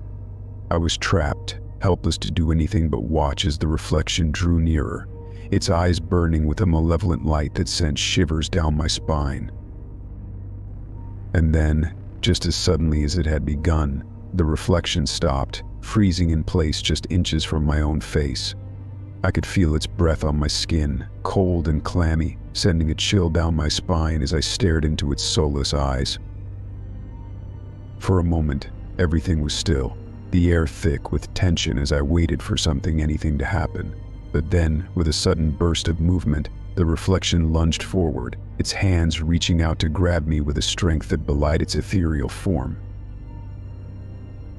I was trapped, helpless to do anything but watch as the reflection drew nearer, its eyes burning with a malevolent light that sent shivers down my spine. And then, just as suddenly as it had begun, the reflection stopped, freezing in place just inches from my own face. I could feel its breath on my skin, cold and clammy, sending a chill down my spine as I stared into its soulless eyes. For a moment, everything was still, the air thick with tension as I waited for something anything to happen. But then, with a sudden burst of movement, the reflection lunged forward, its hands reaching out to grab me with a strength that belied its ethereal form.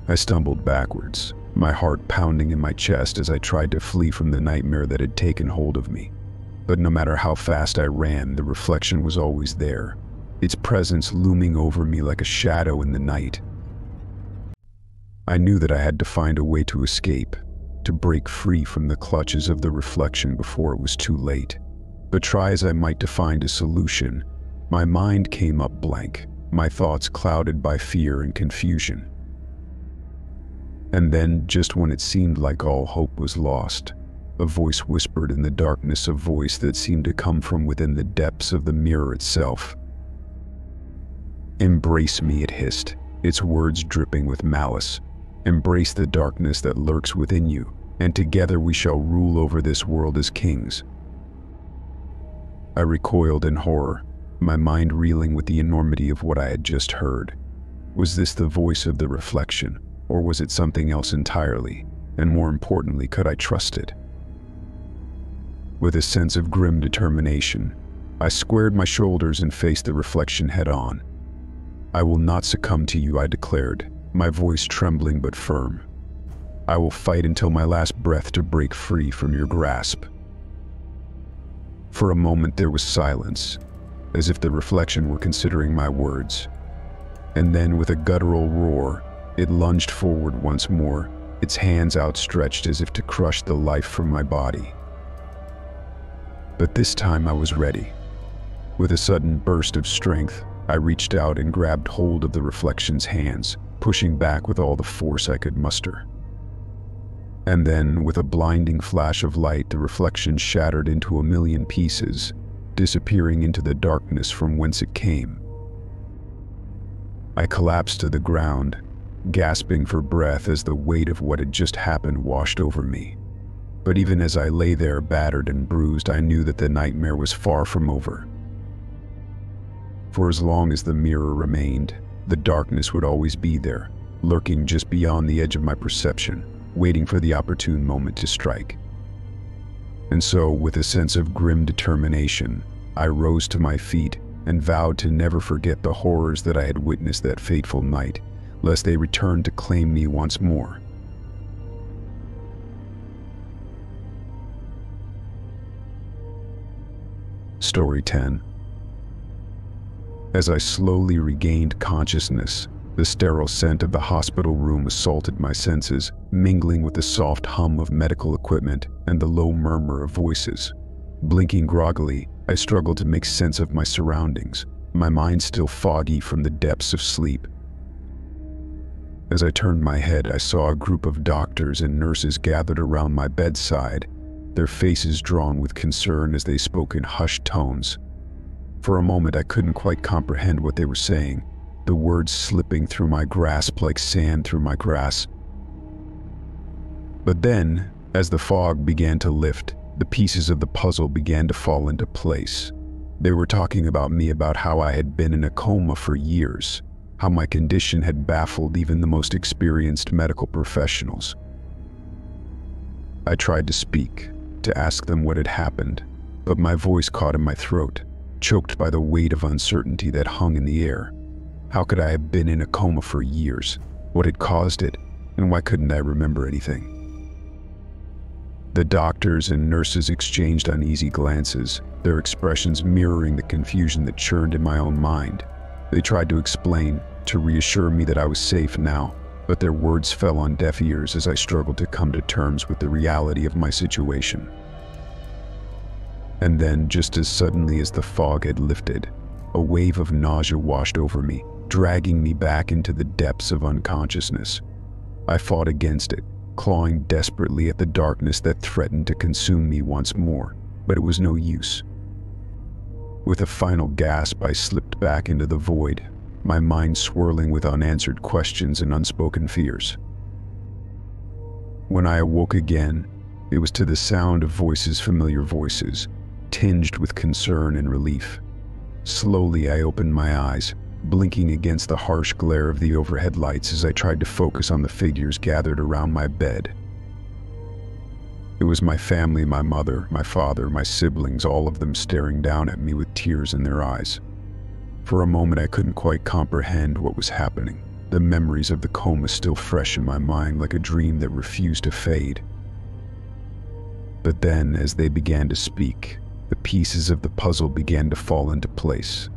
I stumbled backwards, my heart pounding in my chest as I tried to flee from the nightmare that had taken hold of me. But no matter how fast I ran, the reflection was always there, its presence looming over me like a shadow in the night. I knew that I had to find a way to escape, to break free from the clutches of the reflection before it was too late. But try as I might to find a solution, my mind came up blank, my thoughts clouded by fear and confusion. And then, just when it seemed like all hope was lost, a voice whispered in the darkness, a voice that seemed to come from within the depths of the mirror itself. Embrace me, it hissed, its words dripping with malice. Embrace the darkness that lurks within you, and together we shall rule over this world as kings. I recoiled in horror, my mind reeling with the enormity of what I had just heard. Was this the voice of the reflection, or was it something else entirely? And more importantly, could I trust it? With a sense of grim determination, I squared my shoulders and faced the reflection head on. I will not succumb to you, I declared, my voice trembling but firm. I will fight until my last breath to break free from your grasp. For a moment there was silence, as if the reflection were considering my words. And then with a guttural roar, it lunged forward once more, its hands outstretched as if to crush the life from my body. But this time I was ready. With a sudden burst of strength, I reached out and grabbed hold of the reflection's hands, pushing back with all the force I could muster. And then, with a blinding flash of light, the reflection shattered into a million pieces, disappearing into the darkness from whence it came. I collapsed to the ground, gasping for breath as the weight of what had just happened washed over me. But even as I lay there battered and bruised, I knew that the nightmare was far from over. For as long as the mirror remained, the darkness would always be there, lurking just beyond the edge of my perception, waiting for the opportune moment to strike. And so, with a sense of grim determination, I rose to my feet and vowed to never forget the horrors that I had witnessed that fateful night, lest they return to claim me once more. Story 10 As I slowly regained consciousness, the sterile scent of the hospital room assaulted my senses, mingling with the soft hum of medical equipment and the low murmur of voices. Blinking groggily, I struggled to make sense of my surroundings, my mind still foggy from the depths of sleep. As I turned my head, I saw a group of doctors and nurses gathered around my bedside, their faces drawn with concern as they spoke in hushed tones. For a moment I couldn't quite comprehend what they were saying, the words slipping through my grasp like sand through my grass. But then, as the fog began to lift, the pieces of the puzzle began to fall into place. They were talking about me about how I had been in a coma for years, how my condition had baffled even the most experienced medical professionals. I tried to speak, to ask them what had happened, but my voice caught in my throat, choked by the weight of uncertainty that hung in the air. How could I have been in a coma for years? What had caused it? And why couldn't I remember anything? The doctors and nurses exchanged uneasy glances, their expressions mirroring the confusion that churned in my own mind. They tried to explain, to reassure me that I was safe now, but their words fell on deaf ears as I struggled to come to terms with the reality of my situation. And then, just as suddenly as the fog had lifted, a wave of nausea washed over me, dragging me back into the depths of unconsciousness. I fought against it, clawing desperately at the darkness that threatened to consume me once more, but it was no use. With a final gasp, I slipped back into the void, my mind swirling with unanswered questions and unspoken fears. When I awoke again, it was to the sound of voices, familiar voices, tinged with concern and relief. Slowly, I opened my eyes, blinking against the harsh glare of the overhead lights as I tried to focus on the figures gathered around my bed. It was my family, my mother, my father, my siblings, all of them staring down at me with tears in their eyes. For a moment, I couldn't quite comprehend what was happening, the memories of the coma still fresh in my mind like a dream that refused to fade. But then, as they began to speak, the pieces of the puzzle began to fall into place.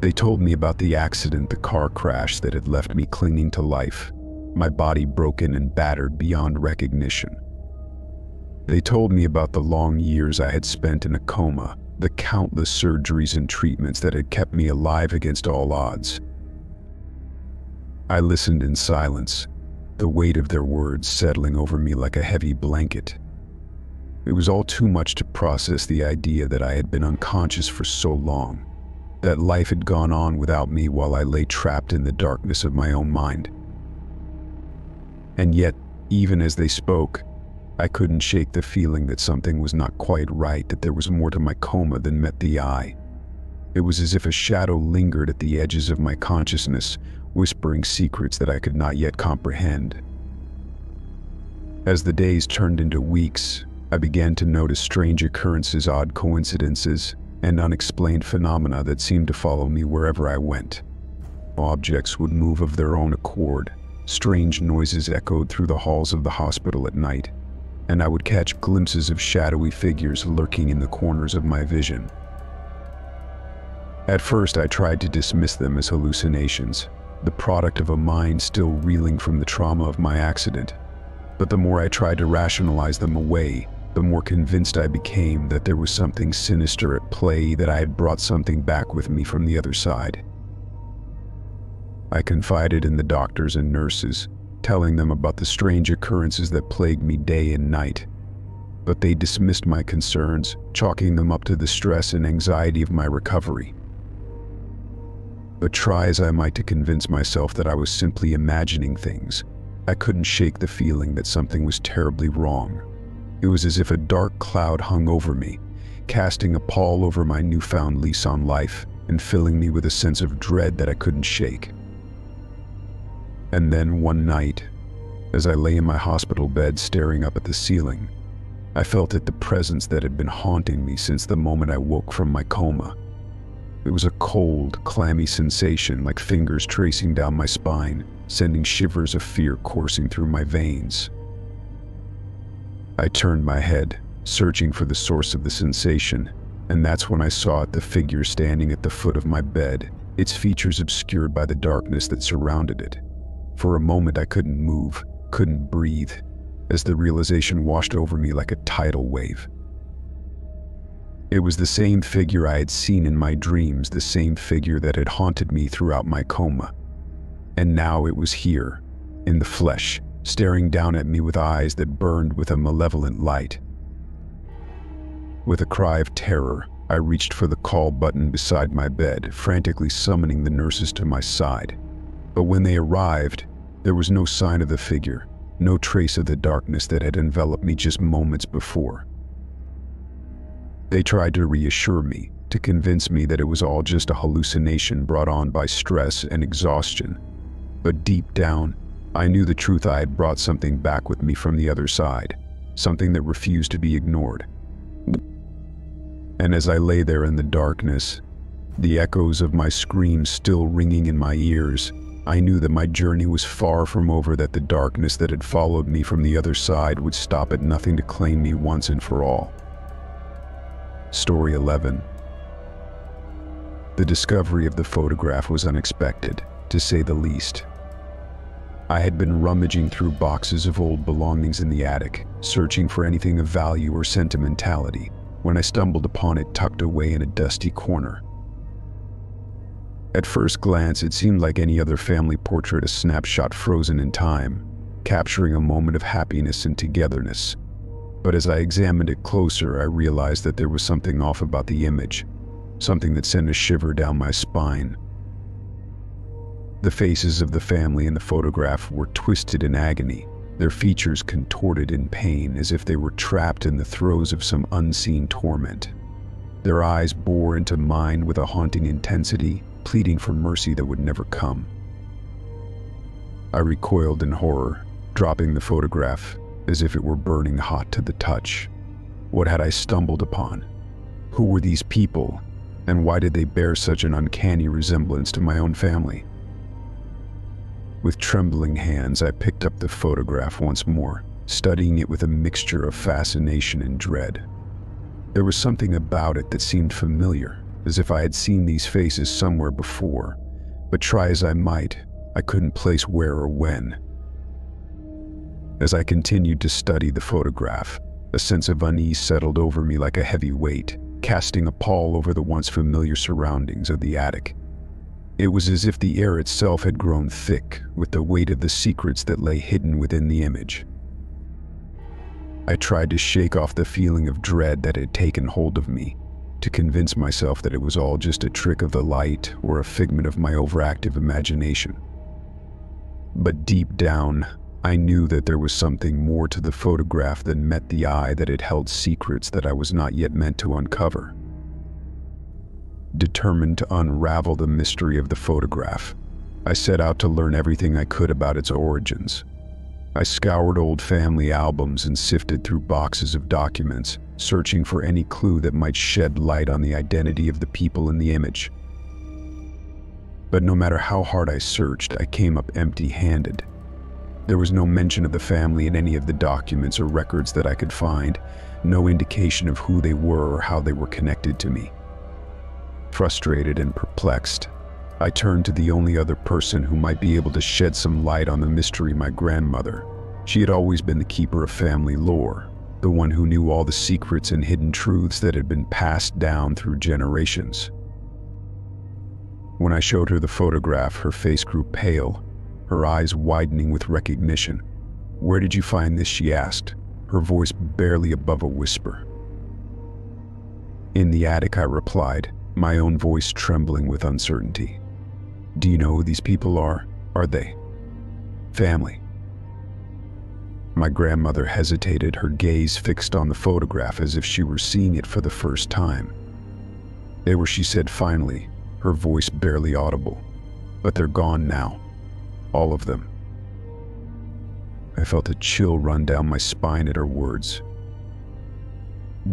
They told me about the accident, the car crash that had left me clinging to life, my body broken and battered beyond recognition. They told me about the long years I had spent in a coma, the countless surgeries and treatments that had kept me alive against all odds. I listened in silence, the weight of their words settling over me like a heavy blanket. It was all too much to process the idea that I had been unconscious for so long, that life had gone on without me while I lay trapped in the darkness of my own mind. And yet, even as they spoke, I couldn't shake the feeling that something was not quite right, that there was more to my coma than met the eye. It was as if a shadow lingered at the edges of my consciousness, whispering secrets that I could not yet comprehend. As the days turned into weeks, I began to notice strange occurrences, odd coincidences, and unexplained phenomena that seemed to follow me wherever I went. Objects would move of their own accord, strange noises echoed through the halls of the hospital at night, and I would catch glimpses of shadowy figures lurking in the corners of my vision. At first, I tried to dismiss them as hallucinations, the product of a mind still reeling from the trauma of my accident. But the more I tried to rationalize them away, the more convinced I became that there was something sinister at play, that I had brought something back with me from the other side. I confided in the doctors and nurses, telling them about the strange occurrences that plagued me day and night. But they dismissed my concerns, chalking them up to the stress and anxiety of my recovery. But try as I might to convince myself that I was simply imagining things, I couldn't shake the feeling that something was terribly wrong. It was as if a dark cloud hung over me, casting a pall over my newfound lease on life and filling me with a sense of dread that I couldn't shake. And then one night, as I lay in my hospital bed staring up at the ceiling, I felt it the presence that had been haunting me since the moment I woke from my coma. It was a cold, clammy sensation like fingers tracing down my spine, sending shivers of fear coursing through my veins. I turned my head, searching for the source of the sensation, and that's when I saw it the figure standing at the foot of my bed, its features obscured by the darkness that surrounded it. For a moment I couldn't move, couldn't breathe, as the realization washed over me like a tidal wave. It was the same figure I had seen in my dreams, the same figure that had haunted me throughout my coma. And now it was here, in the flesh, staring down at me with eyes that burned with a malevolent light. With a cry of terror, I reached for the call button beside my bed, frantically summoning the nurses to my side. But when they arrived, there was no sign of the figure, no trace of the darkness that had enveloped me just moments before. They tried to reassure me, to convince me that it was all just a hallucination brought on by stress and exhaustion. But deep down, I knew the truth I had brought something back with me from the other side, something that refused to be ignored. And as I lay there in the darkness, the echoes of my screams still ringing in my ears, I knew that my journey was far from over, that the darkness that had followed me from the other side would stop at nothing to claim me once and for all. Story 11 The discovery of the photograph was unexpected, to say the least. I had been rummaging through boxes of old belongings in the attic, searching for anything of value or sentimentality, when I stumbled upon it tucked away in a dusty corner. At first glance, it seemed like any other family portrait, a snapshot frozen in time, capturing a moment of happiness and togetherness but as I examined it closer, I realized that there was something off about the image, something that sent a shiver down my spine. The faces of the family in the photograph were twisted in agony, their features contorted in pain as if they were trapped in the throes of some unseen torment. Their eyes bore into mine with a haunting intensity, pleading for mercy that would never come. I recoiled in horror, dropping the photograph as if it were burning hot to the touch. What had I stumbled upon? Who were these people, and why did they bear such an uncanny resemblance to my own family? With trembling hands, I picked up the photograph once more, studying it with a mixture of fascination and dread. There was something about it that seemed familiar, as if I had seen these faces somewhere before, but try as I might, I couldn't place where or when. As I continued to study the photograph, a sense of unease settled over me like a heavy weight, casting a pall over the once familiar surroundings of the attic. It was as if the air itself had grown thick with the weight of the secrets that lay hidden within the image. I tried to shake off the feeling of dread that had taken hold of me, to convince myself that it was all just a trick of the light or a figment of my overactive imagination. But deep down, I knew that there was something more to the photograph than met the eye that it held secrets that I was not yet meant to uncover. Determined to unravel the mystery of the photograph, I set out to learn everything I could about its origins. I scoured old family albums and sifted through boxes of documents, searching for any clue that might shed light on the identity of the people in the image. But no matter how hard I searched, I came up empty-handed. There was no mention of the family in any of the documents or records that I could find, no indication of who they were or how they were connected to me. Frustrated and perplexed, I turned to the only other person who might be able to shed some light on the mystery my grandmother. She had always been the keeper of family lore, the one who knew all the secrets and hidden truths that had been passed down through generations. When I showed her the photograph, her face grew pale, her eyes widening with recognition. Where did you find this, she asked, her voice barely above a whisper. In the attic, I replied, my own voice trembling with uncertainty. Do you know who these people are? Are they? Family. My grandmother hesitated, her gaze fixed on the photograph as if she were seeing it for the first time. They were, she said finally, her voice barely audible. But they're gone now. All of them. I felt a chill run down my spine at her words.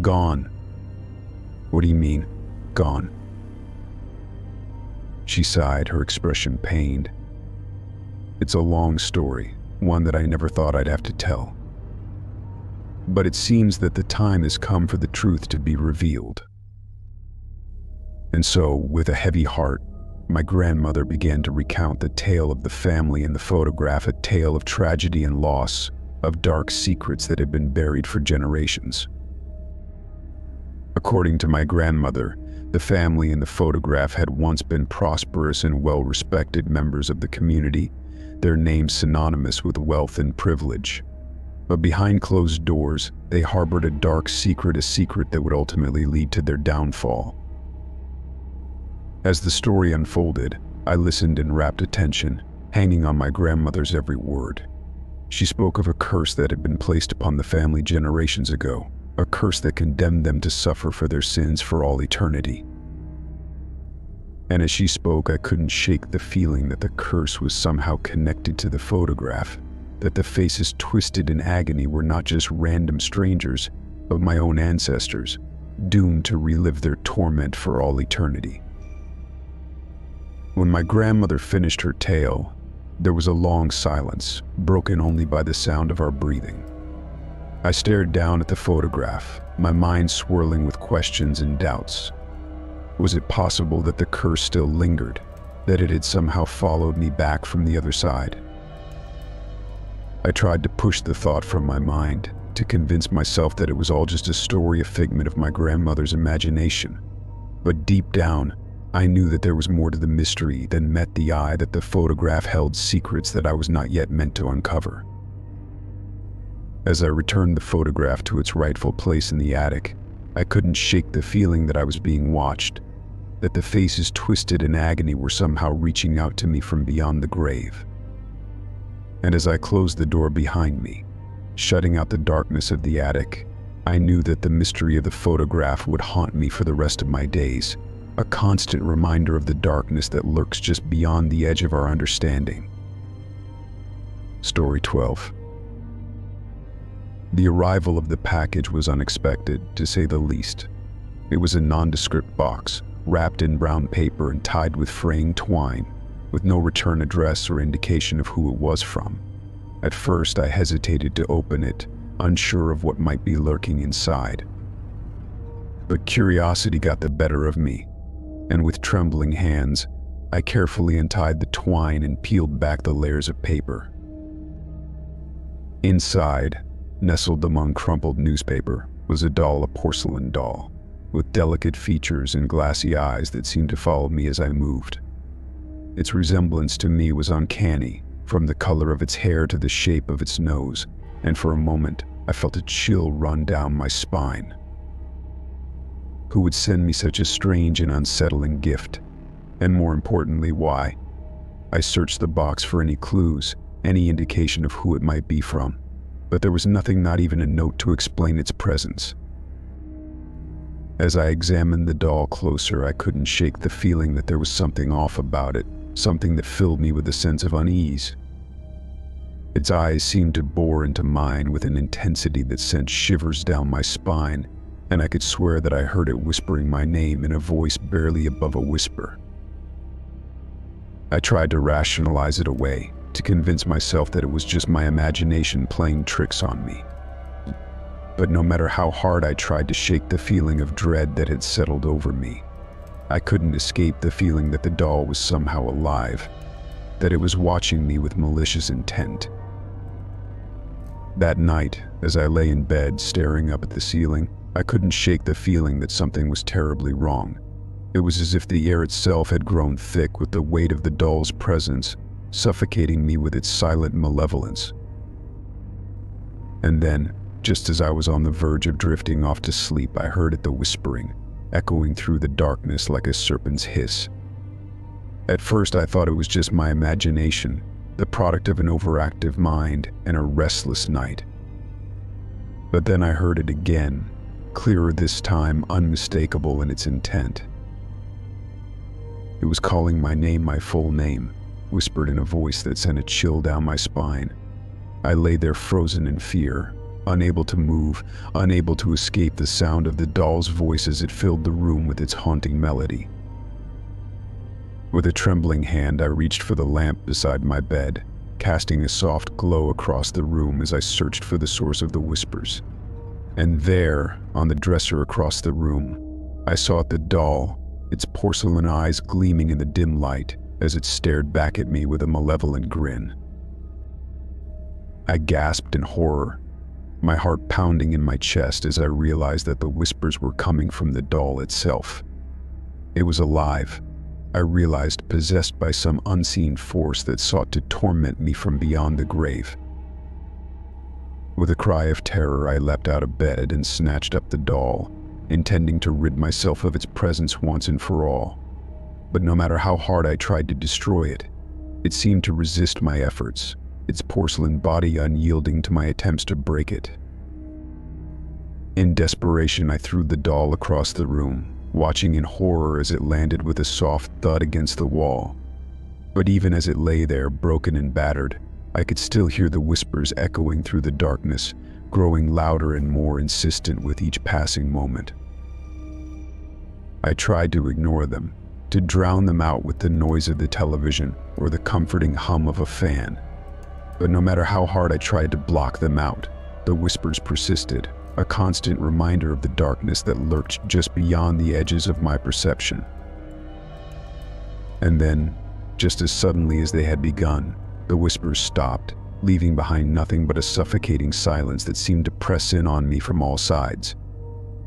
Gone. What do you mean, gone? She sighed, her expression pained. It's a long story, one that I never thought I'd have to tell. But it seems that the time has come for the truth to be revealed. And so, with a heavy heart, my grandmother began to recount the tale of the family in the photograph, a tale of tragedy and loss, of dark secrets that had been buried for generations. According to my grandmother, the family in the photograph had once been prosperous and well-respected members of the community, their names synonymous with wealth and privilege. But behind closed doors, they harbored a dark secret, a secret that would ultimately lead to their downfall. As the story unfolded, I listened in rapt attention, hanging on my grandmother's every word. She spoke of a curse that had been placed upon the family generations ago, a curse that condemned them to suffer for their sins for all eternity. And as she spoke, I couldn't shake the feeling that the curse was somehow connected to the photograph, that the faces twisted in agony were not just random strangers, but my own ancestors, doomed to relive their torment for all eternity. When my grandmother finished her tale, there was a long silence, broken only by the sound of our breathing. I stared down at the photograph, my mind swirling with questions and doubts. Was it possible that the curse still lingered, that it had somehow followed me back from the other side? I tried to push the thought from my mind, to convince myself that it was all just a story, a figment of my grandmother's imagination. But deep down, I knew that there was more to the mystery than met the eye that the photograph held secrets that I was not yet meant to uncover. As I returned the photograph to its rightful place in the attic, I couldn't shake the feeling that I was being watched, that the faces twisted in agony were somehow reaching out to me from beyond the grave. And as I closed the door behind me, shutting out the darkness of the attic, I knew that the mystery of the photograph would haunt me for the rest of my days, a constant reminder of the darkness that lurks just beyond the edge of our understanding. Story 12 the arrival of the package was unexpected, to say the least. It was a nondescript box, wrapped in brown paper and tied with fraying twine, with no return address or indication of who it was from. At first, I hesitated to open it, unsure of what might be lurking inside. But curiosity got the better of me, and with trembling hands, I carefully untied the twine and peeled back the layers of paper. Inside, Nestled among crumpled newspaper was a doll, a porcelain doll, with delicate features and glassy eyes that seemed to follow me as I moved. Its resemblance to me was uncanny, from the color of its hair to the shape of its nose, and for a moment I felt a chill run down my spine. who would send me such a strange and unsettling gift? And more importantly, why? I searched the box for any clues, any indication of who it might be from, but there was nothing, not even a note to explain its presence. As I examined the doll closer, I couldn't shake the feeling that there was something off about it, something that filled me with a sense of unease. Its eyes seemed to bore into mine with an intensity that sent shivers down my spine, and I could swear that I heard it whispering my name in a voice barely above a whisper. I tried to rationalize it away, to convince myself that it was just my imagination playing tricks on me. But no matter how hard I tried to shake the feeling of dread that had settled over me, I couldn't escape the feeling that the doll was somehow alive, that it was watching me with malicious intent. That night, as I lay in bed staring up at the ceiling, I couldn't shake the feeling that something was terribly wrong. It was as if the air itself had grown thick with the weight of the doll's presence, suffocating me with its silent malevolence. And then, just as I was on the verge of drifting off to sleep, I heard it the whispering, echoing through the darkness like a serpent's hiss. At first, I thought it was just my imagination, the product of an overactive mind and a restless night. But then I heard it again, clearer this time, unmistakable in its intent. It was calling my name my full name, whispered in a voice that sent a chill down my spine. I lay there frozen in fear, unable to move, unable to escape the sound of the doll's voice as it filled the room with its haunting melody. With a trembling hand, I reached for the lamp beside my bed, casting a soft glow across the room as I searched for the source of the whispers. And there, on the dresser across the room, I saw the doll, its porcelain eyes gleaming in the dim light as it stared back at me with a malevolent grin. I gasped in horror, my heart pounding in my chest as I realized that the whispers were coming from the doll itself. It was alive, I realized possessed by some unseen force that sought to torment me from beyond the grave. With a cry of terror, I leapt out of bed and snatched up the doll, intending to rid myself of its presence once and for all. But no matter how hard I tried to destroy it, it seemed to resist my efforts, its porcelain body unyielding to my attempts to break it. In desperation, I threw the doll across the room, watching in horror as it landed with a soft thud against the wall. But even as it lay there, broken and battered, I could still hear the whispers echoing through the darkness, growing louder and more insistent with each passing moment. I tried to ignore them, to drown them out with the noise of the television or the comforting hum of a fan. But no matter how hard I tried to block them out, the whispers persisted, a constant reminder of the darkness that lurked just beyond the edges of my perception. And then, just as suddenly as they had begun, the whispers stopped, leaving behind nothing but a suffocating silence that seemed to press in on me from all sides.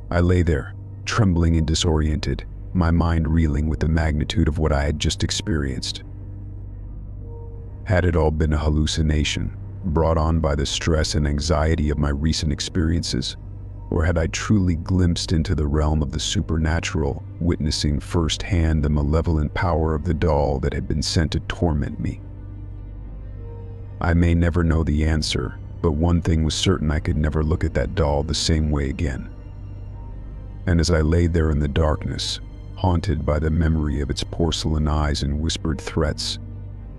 I lay there, trembling and disoriented, my mind reeling with the magnitude of what I had just experienced. Had it all been a hallucination, brought on by the stress and anxiety of my recent experiences? Or had I truly glimpsed into the realm of the supernatural, witnessing firsthand the malevolent power of the doll that had been sent to torment me? I may never know the answer, but one thing was certain I could never look at that doll the same way again. And as I lay there in the darkness, haunted by the memory of its porcelain eyes and whispered threats,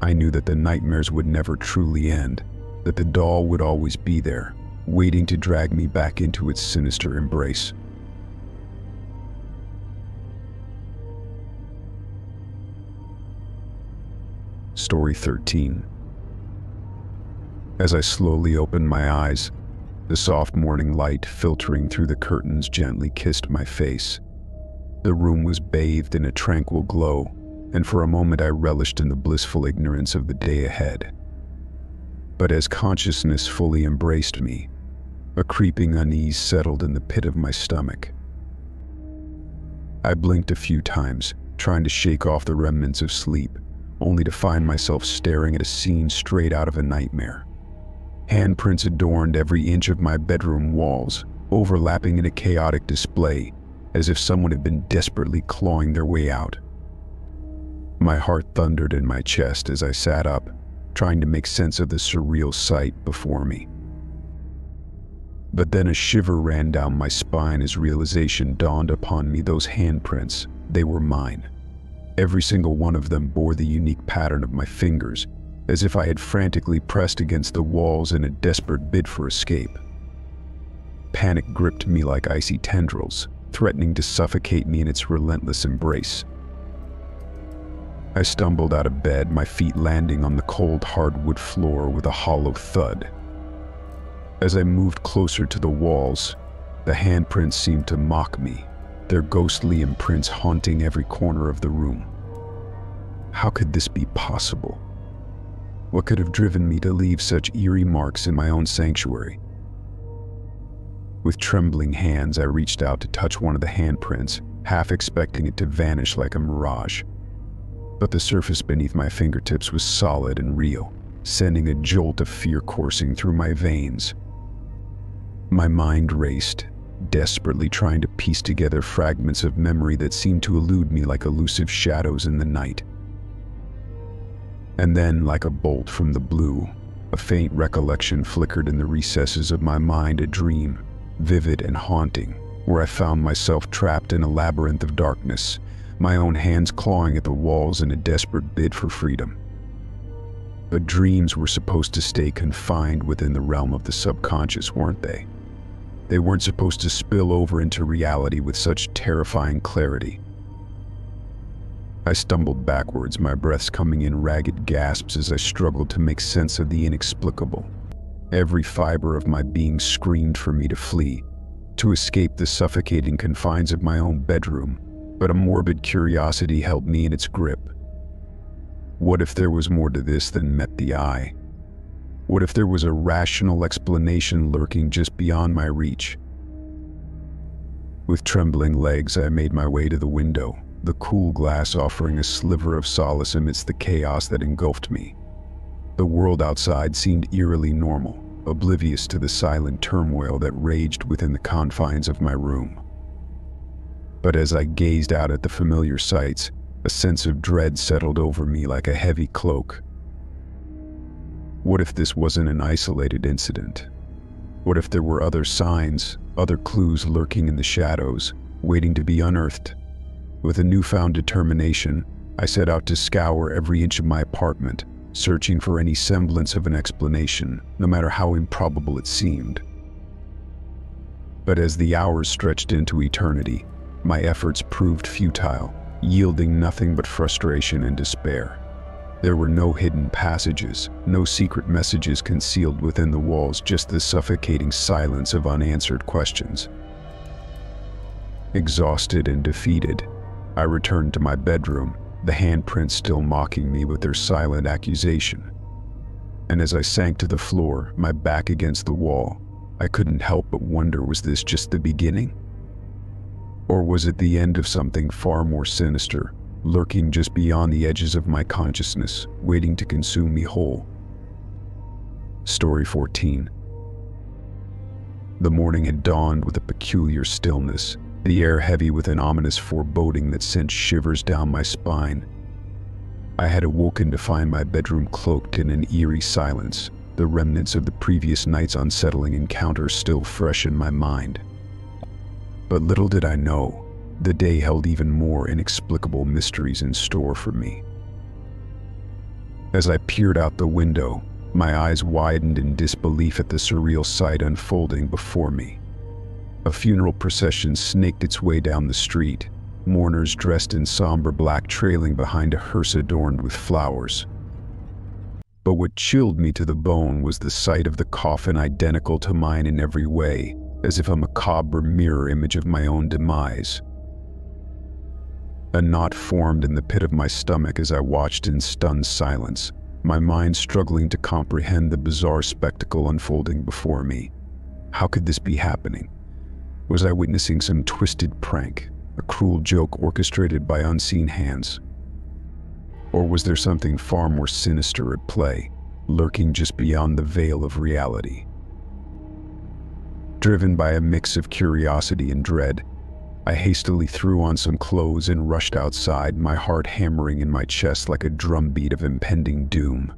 I knew that the nightmares would never truly end, that the doll would always be there, waiting to drag me back into its sinister embrace. Story 13 As I slowly opened my eyes, the soft morning light filtering through the curtains gently kissed my face. The room was bathed in a tranquil glow, and for a moment I relished in the blissful ignorance of the day ahead. But as consciousness fully embraced me, a creeping unease settled in the pit of my stomach. I blinked a few times, trying to shake off the remnants of sleep, only to find myself staring at a scene straight out of a nightmare. Handprints adorned every inch of my bedroom walls, overlapping in a chaotic display, as if someone had been desperately clawing their way out. My heart thundered in my chest as I sat up, trying to make sense of the surreal sight before me. But then a shiver ran down my spine as realization dawned upon me those handprints, they were mine. Every single one of them bore the unique pattern of my fingers, as if I had frantically pressed against the walls in a desperate bid for escape. Panic gripped me like icy tendrils, threatening to suffocate me in its relentless embrace. I stumbled out of bed, my feet landing on the cold hardwood floor with a hollow thud. As I moved closer to the walls, the handprints seemed to mock me, their ghostly imprints haunting every corner of the room. How could this be possible? What could have driven me to leave such eerie marks in my own sanctuary? With trembling hands, I reached out to touch one of the handprints, half expecting it to vanish like a mirage. But the surface beneath my fingertips was solid and real, sending a jolt of fear coursing through my veins. My mind raced, desperately trying to piece together fragments of memory that seemed to elude me like elusive shadows in the night. And then, like a bolt from the blue, a faint recollection flickered in the recesses of my mind, a dream vivid and haunting, where I found myself trapped in a labyrinth of darkness, my own hands clawing at the walls in a desperate bid for freedom. But dreams were supposed to stay confined within the realm of the subconscious, weren't they? They weren't supposed to spill over into reality with such terrifying clarity. I stumbled backwards, my breaths coming in ragged gasps as I struggled to make sense of the inexplicable. Every fiber of my being screamed for me to flee, to escape the suffocating confines of my own bedroom, but a morbid curiosity held me in its grip. What if there was more to this than met the eye? What if there was a rational explanation lurking just beyond my reach? With trembling legs, I made my way to the window, the cool glass offering a sliver of solace amidst the chaos that engulfed me. The world outside seemed eerily normal, oblivious to the silent turmoil that raged within the confines of my room. But as I gazed out at the familiar sights, a sense of dread settled over me like a heavy cloak. What if this wasn't an isolated incident? What if there were other signs, other clues lurking in the shadows, waiting to be unearthed? With a newfound determination, I set out to scour every inch of my apartment, searching for any semblance of an explanation, no matter how improbable it seemed. But as the hours stretched into eternity, my efforts proved futile, yielding nothing but frustration and despair. There were no hidden passages, no secret messages concealed within the walls, just the suffocating silence of unanswered questions. Exhausted and defeated, I returned to my bedroom the handprints still mocking me with their silent accusation. And as I sank to the floor, my back against the wall, I couldn't help but wonder was this just the beginning? Or was it the end of something far more sinister, lurking just beyond the edges of my consciousness, waiting to consume me whole? Story 14 The morning had dawned with a peculiar stillness, the air heavy with an ominous foreboding that sent shivers down my spine. I had awoken to find my bedroom cloaked in an eerie silence, the remnants of the previous night's unsettling encounter still fresh in my mind. But little did I know, the day held even more inexplicable mysteries in store for me. As I peered out the window, my eyes widened in disbelief at the surreal sight unfolding before me. A funeral procession snaked its way down the street, mourners dressed in somber black trailing behind a hearse adorned with flowers. But what chilled me to the bone was the sight of the coffin identical to mine in every way, as if a macabre mirror image of my own demise. A knot formed in the pit of my stomach as I watched in stunned silence, my mind struggling to comprehend the bizarre spectacle unfolding before me. How could this be happening? Was I witnessing some twisted prank, a cruel joke orchestrated by unseen hands? Or was there something far more sinister at play, lurking just beyond the veil of reality? Driven by a mix of curiosity and dread, I hastily threw on some clothes and rushed outside, my heart hammering in my chest like a drumbeat of impending doom.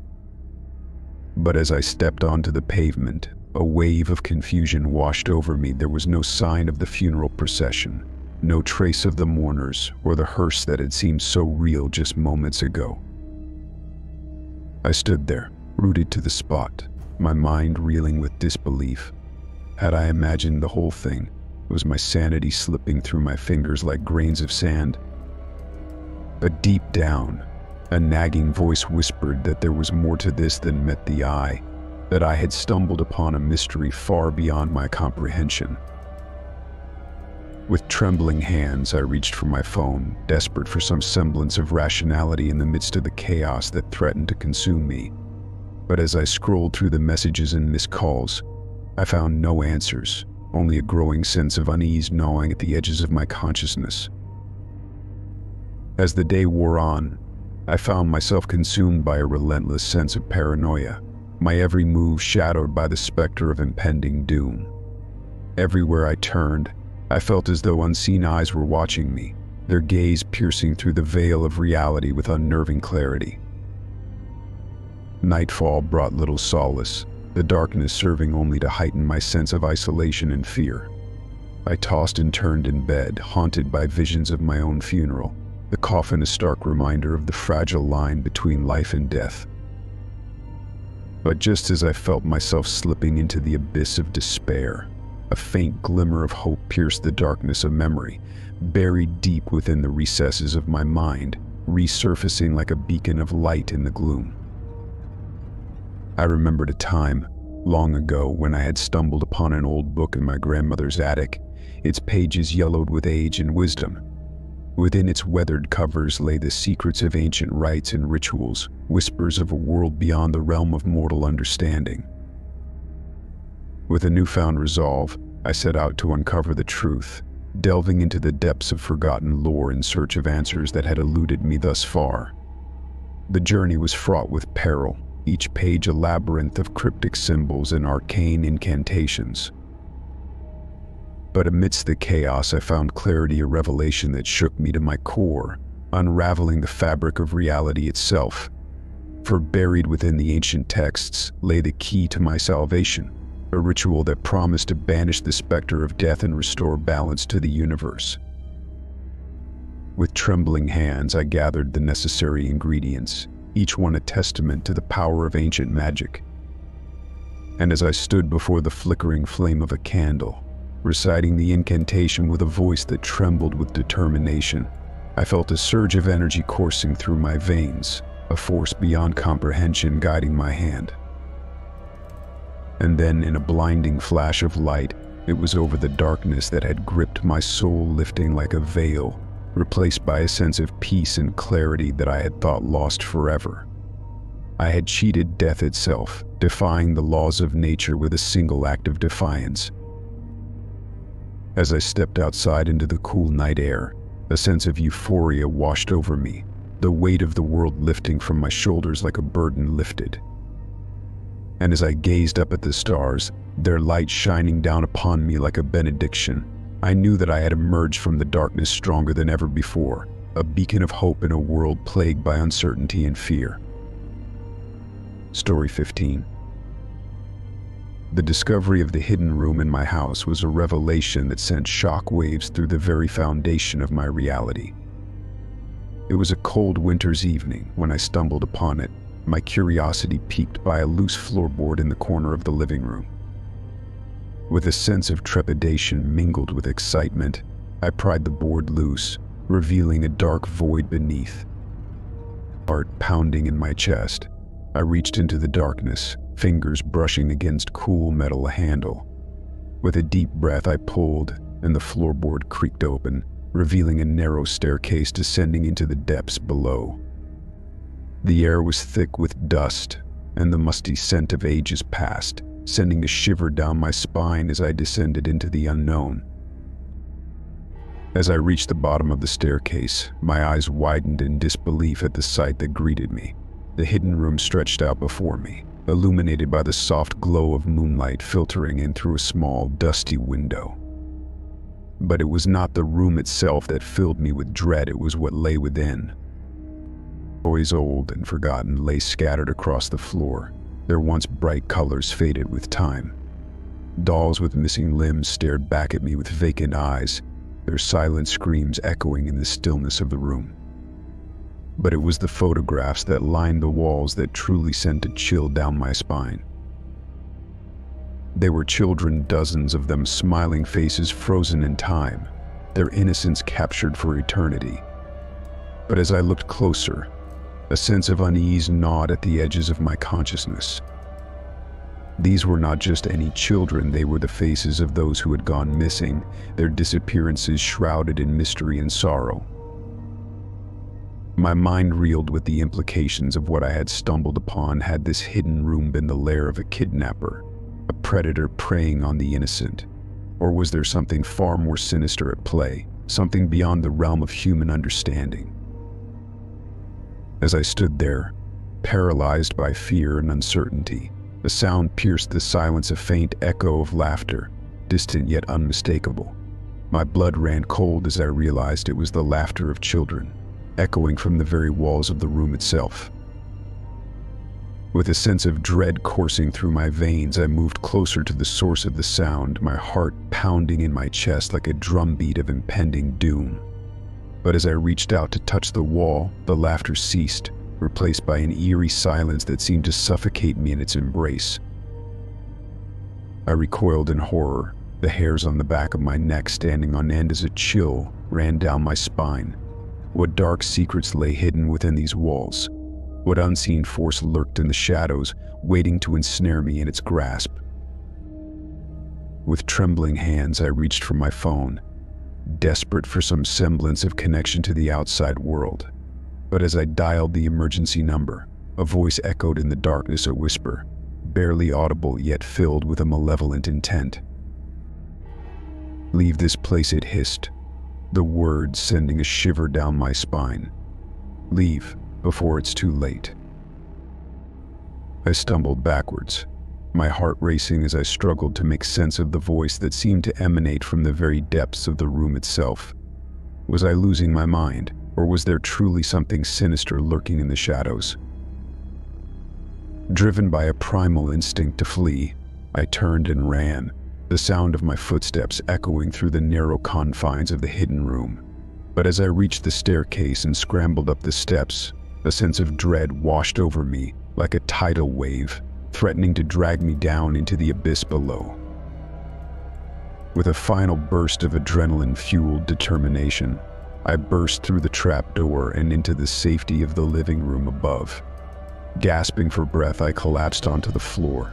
But as I stepped onto the pavement, a wave of confusion washed over me. There was no sign of the funeral procession, no trace of the mourners or the hearse that had seemed so real just moments ago. I stood there, rooted to the spot, my mind reeling with disbelief. Had I imagined the whole thing? Was my sanity slipping through my fingers like grains of sand? But deep down, a nagging voice whispered that there was more to this than met the eye, that I had stumbled upon a mystery far beyond my comprehension. With trembling hands, I reached for my phone, desperate for some semblance of rationality in the midst of the chaos that threatened to consume me. But as I scrolled through the messages and missed calls, I found no answers, only a growing sense of unease gnawing at the edges of my consciousness. As the day wore on, I found myself consumed by a relentless sense of paranoia, my every move shadowed by the specter of impending doom. Everywhere I turned, I felt as though unseen eyes were watching me, their gaze piercing through the veil of reality with unnerving clarity. Nightfall brought little solace, the darkness serving only to heighten my sense of isolation and fear. I tossed and turned in bed, haunted by visions of my own funeral, the coffin a stark reminder of the fragile line between life and death. But just as I felt myself slipping into the abyss of despair, a faint glimmer of hope pierced the darkness of memory, buried deep within the recesses of my mind, resurfacing like a beacon of light in the gloom. I remembered a time, long ago, when I had stumbled upon an old book in my grandmother's attic, its pages yellowed with age and wisdom. Within its weathered covers lay the secrets of ancient rites and rituals, whispers of a world beyond the realm of mortal understanding. With a newfound resolve, I set out to uncover the truth, delving into the depths of forgotten lore in search of answers that had eluded me thus far. The journey was fraught with peril, each page a labyrinth of cryptic symbols and arcane incantations. But amidst the chaos, I found clarity a revelation that shook me to my core, unraveling the fabric of reality itself. For buried within the ancient texts lay the key to my salvation, a ritual that promised to banish the specter of death and restore balance to the universe. With trembling hands, I gathered the necessary ingredients, each one a testament to the power of ancient magic. And as I stood before the flickering flame of a candle, reciting the incantation with a voice that trembled with determination, I felt a surge of energy coursing through my veins, a force beyond comprehension guiding my hand. And then, in a blinding flash of light, it was over the darkness that had gripped my soul, lifting like a veil, replaced by a sense of peace and clarity that I had thought lost forever. I had cheated death itself, defying the laws of nature with a single act of defiance. As I stepped outside into the cool night air, a sense of euphoria washed over me, the weight of the world lifting from my shoulders like a burden lifted. And as I gazed up at the stars, their light shining down upon me like a benediction, I knew that I had emerged from the darkness stronger than ever before, a beacon of hope in a world plagued by uncertainty and fear. Story 15 The discovery of the hidden room in my house was a revelation that sent shock waves through the very foundation of my reality. It was a cold winter's evening when I stumbled upon it, my curiosity piqued by a loose floorboard in the corner of the living room. With a sense of trepidation mingled with excitement, I pried the board loose, revealing a dark void beneath. Heart pounding in my chest, I reached into the darkness, fingers brushing against cool metal handle. With a deep breath, I pulled, and the floorboard creaked open, revealing a narrow staircase descending into the depths below. The air was thick with dust, and the musty scent of ages past sending a shiver down my spine as I descended into the unknown. As I reached the bottom of the staircase, my eyes widened in disbelief at the sight that greeted me. The hidden room stretched out before me, illuminated by the soft glow of moonlight filtering in through a small, dusty window. But it was not the room itself that filled me with dread, it was what lay within. Toys old and forgotten lay scattered across the floor, their once bright colors faded with time. Dolls with missing limbs stared back at me with vacant eyes, their silent screams echoing in the stillness of the room. But it was the photographs that lined the walls that truly sent a chill down my spine. They were children, dozens of them smiling faces frozen in time, their innocence captured for eternity. But as I looked closer, a sense of unease gnawed at the edges of my consciousness. These were not just any children, they were the faces of those who had gone missing, their disappearances shrouded in mystery and sorrow. My mind reeled with the implications of what I had stumbled upon had this hidden room been the lair of a kidnapper, a predator preying on the innocent. Or was there something far more sinister at play, something beyond the realm of human understanding? As I stood there, paralyzed by fear and uncertainty, the sound pierced the silence a faint echo of laughter, distant yet unmistakable. My blood ran cold as I realized it was the laughter of children, echoing from the very walls of the room itself. With a sense of dread coursing through my veins, I moved closer to the source of the sound, my heart pounding in my chest like a drumbeat of impending doom. But as I reached out to touch the wall, the laughter ceased, replaced by an eerie silence that seemed to suffocate me in its embrace. I recoiled in horror, the hairs on the back of my neck standing on end as a chill ran down my spine. What dark secrets lay hidden within these walls? What unseen force lurked in the shadows, waiting to ensnare me in its grasp? With trembling hands, I reached for my phone, desperate for some semblance of connection to the outside world. But as I dialed the emergency number, a voice echoed in the darkness a whisper, barely audible yet filled with a malevolent intent. Leave this place, it hissed, the words sending a shiver down my spine. Leave before it's too late. I stumbled backwards, my heart racing as I struggled to make sense of the voice that seemed to emanate from the very depths of the room itself. Was I losing my mind? Or was there truly something sinister lurking in the shadows? Driven by a primal instinct to flee, I turned and ran, the sound of my footsteps echoing through the narrow confines of the hidden room. But as I reached the staircase and scrambled up the steps, a sense of dread washed over me like a tidal wave, threatening to drag me down into the abyss below. With a final burst of adrenaline-fueled determination, I burst through the trapdoor and into the safety of the living room above. Gasping for breath, I collapsed onto the floor,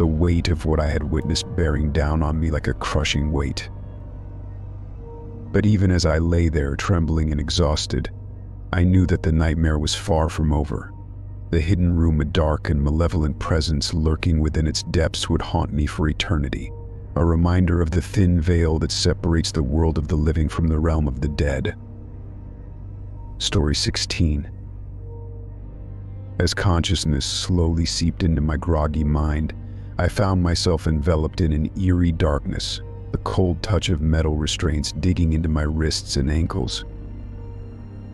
the weight of what I had witnessed bearing down on me like a crushing weight. But even as I lay there, trembling and exhausted, I knew that the nightmare was far from over. The hidden room, a dark and malevolent presence lurking within its depths, would haunt me for eternity, a reminder of the thin veil that separates the world of the living from the realm of the dead. Story 16 As consciousness slowly seeped into my groggy mind, I found myself enveloped in an eerie darkness, the cold touch of metal restraints digging into my wrists and ankles.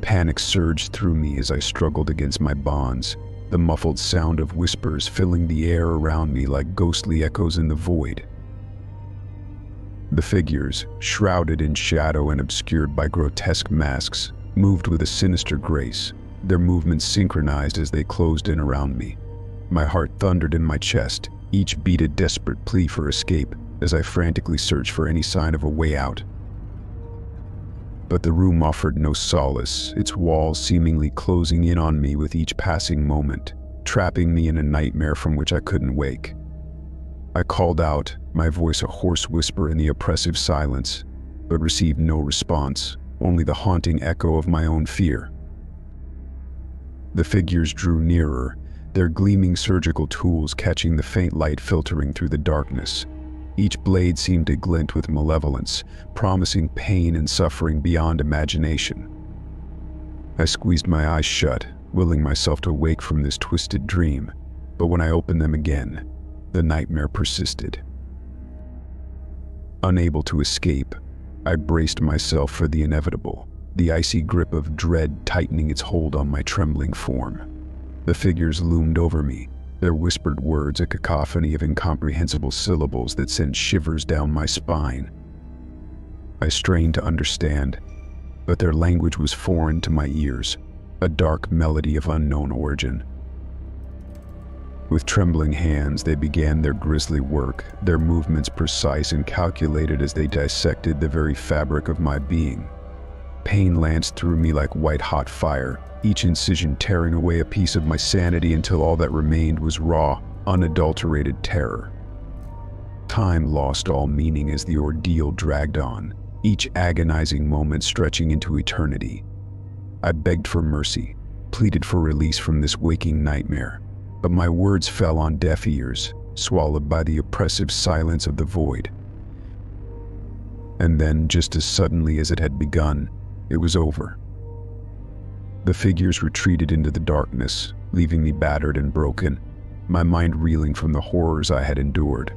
Panic surged through me as I struggled against my bonds, the muffled sound of whispers filling the air around me like ghostly echoes in the void. The figures, shrouded in shadow and obscured by grotesque masks, moved with a sinister grace, their movements synchronized as they closed in around me. My heart thundered in my chest, each beat a desperate plea for escape as I frantically searched for any sign of a way out. But the room offered no solace, its walls seemingly closing in on me with each passing moment, trapping me in a nightmare from which I couldn't wake. I called out, my voice a hoarse whisper in the oppressive silence, but received no response only the haunting echo of my own fear. The figures drew nearer, their gleaming surgical tools catching the faint light filtering through the darkness. Each blade seemed to glint with malevolence, promising pain and suffering beyond imagination. I squeezed my eyes shut, willing myself to wake from this twisted dream, but when I opened them again, the nightmare persisted. Unable to escape, I braced myself for the inevitable, the icy grip of dread tightening its hold on my trembling form. The figures loomed over me, their whispered words a cacophony of incomprehensible syllables that sent shivers down my spine. I strained to understand, but their language was foreign to my ears, a dark melody of unknown origin. With trembling hands, they began their grisly work, their movements precise and calculated as they dissected the very fabric of my being. Pain lanced through me like white-hot fire, each incision tearing away a piece of my sanity until all that remained was raw, unadulterated terror. Time lost all meaning as the ordeal dragged on, each agonizing moment stretching into eternity. I begged for mercy, pleaded for release from this waking nightmare, but my words fell on deaf ears, swallowed by the oppressive silence of the void. And then, just as suddenly as it had begun, it was over. The figures retreated into the darkness, leaving me battered and broken, my mind reeling from the horrors I had endured.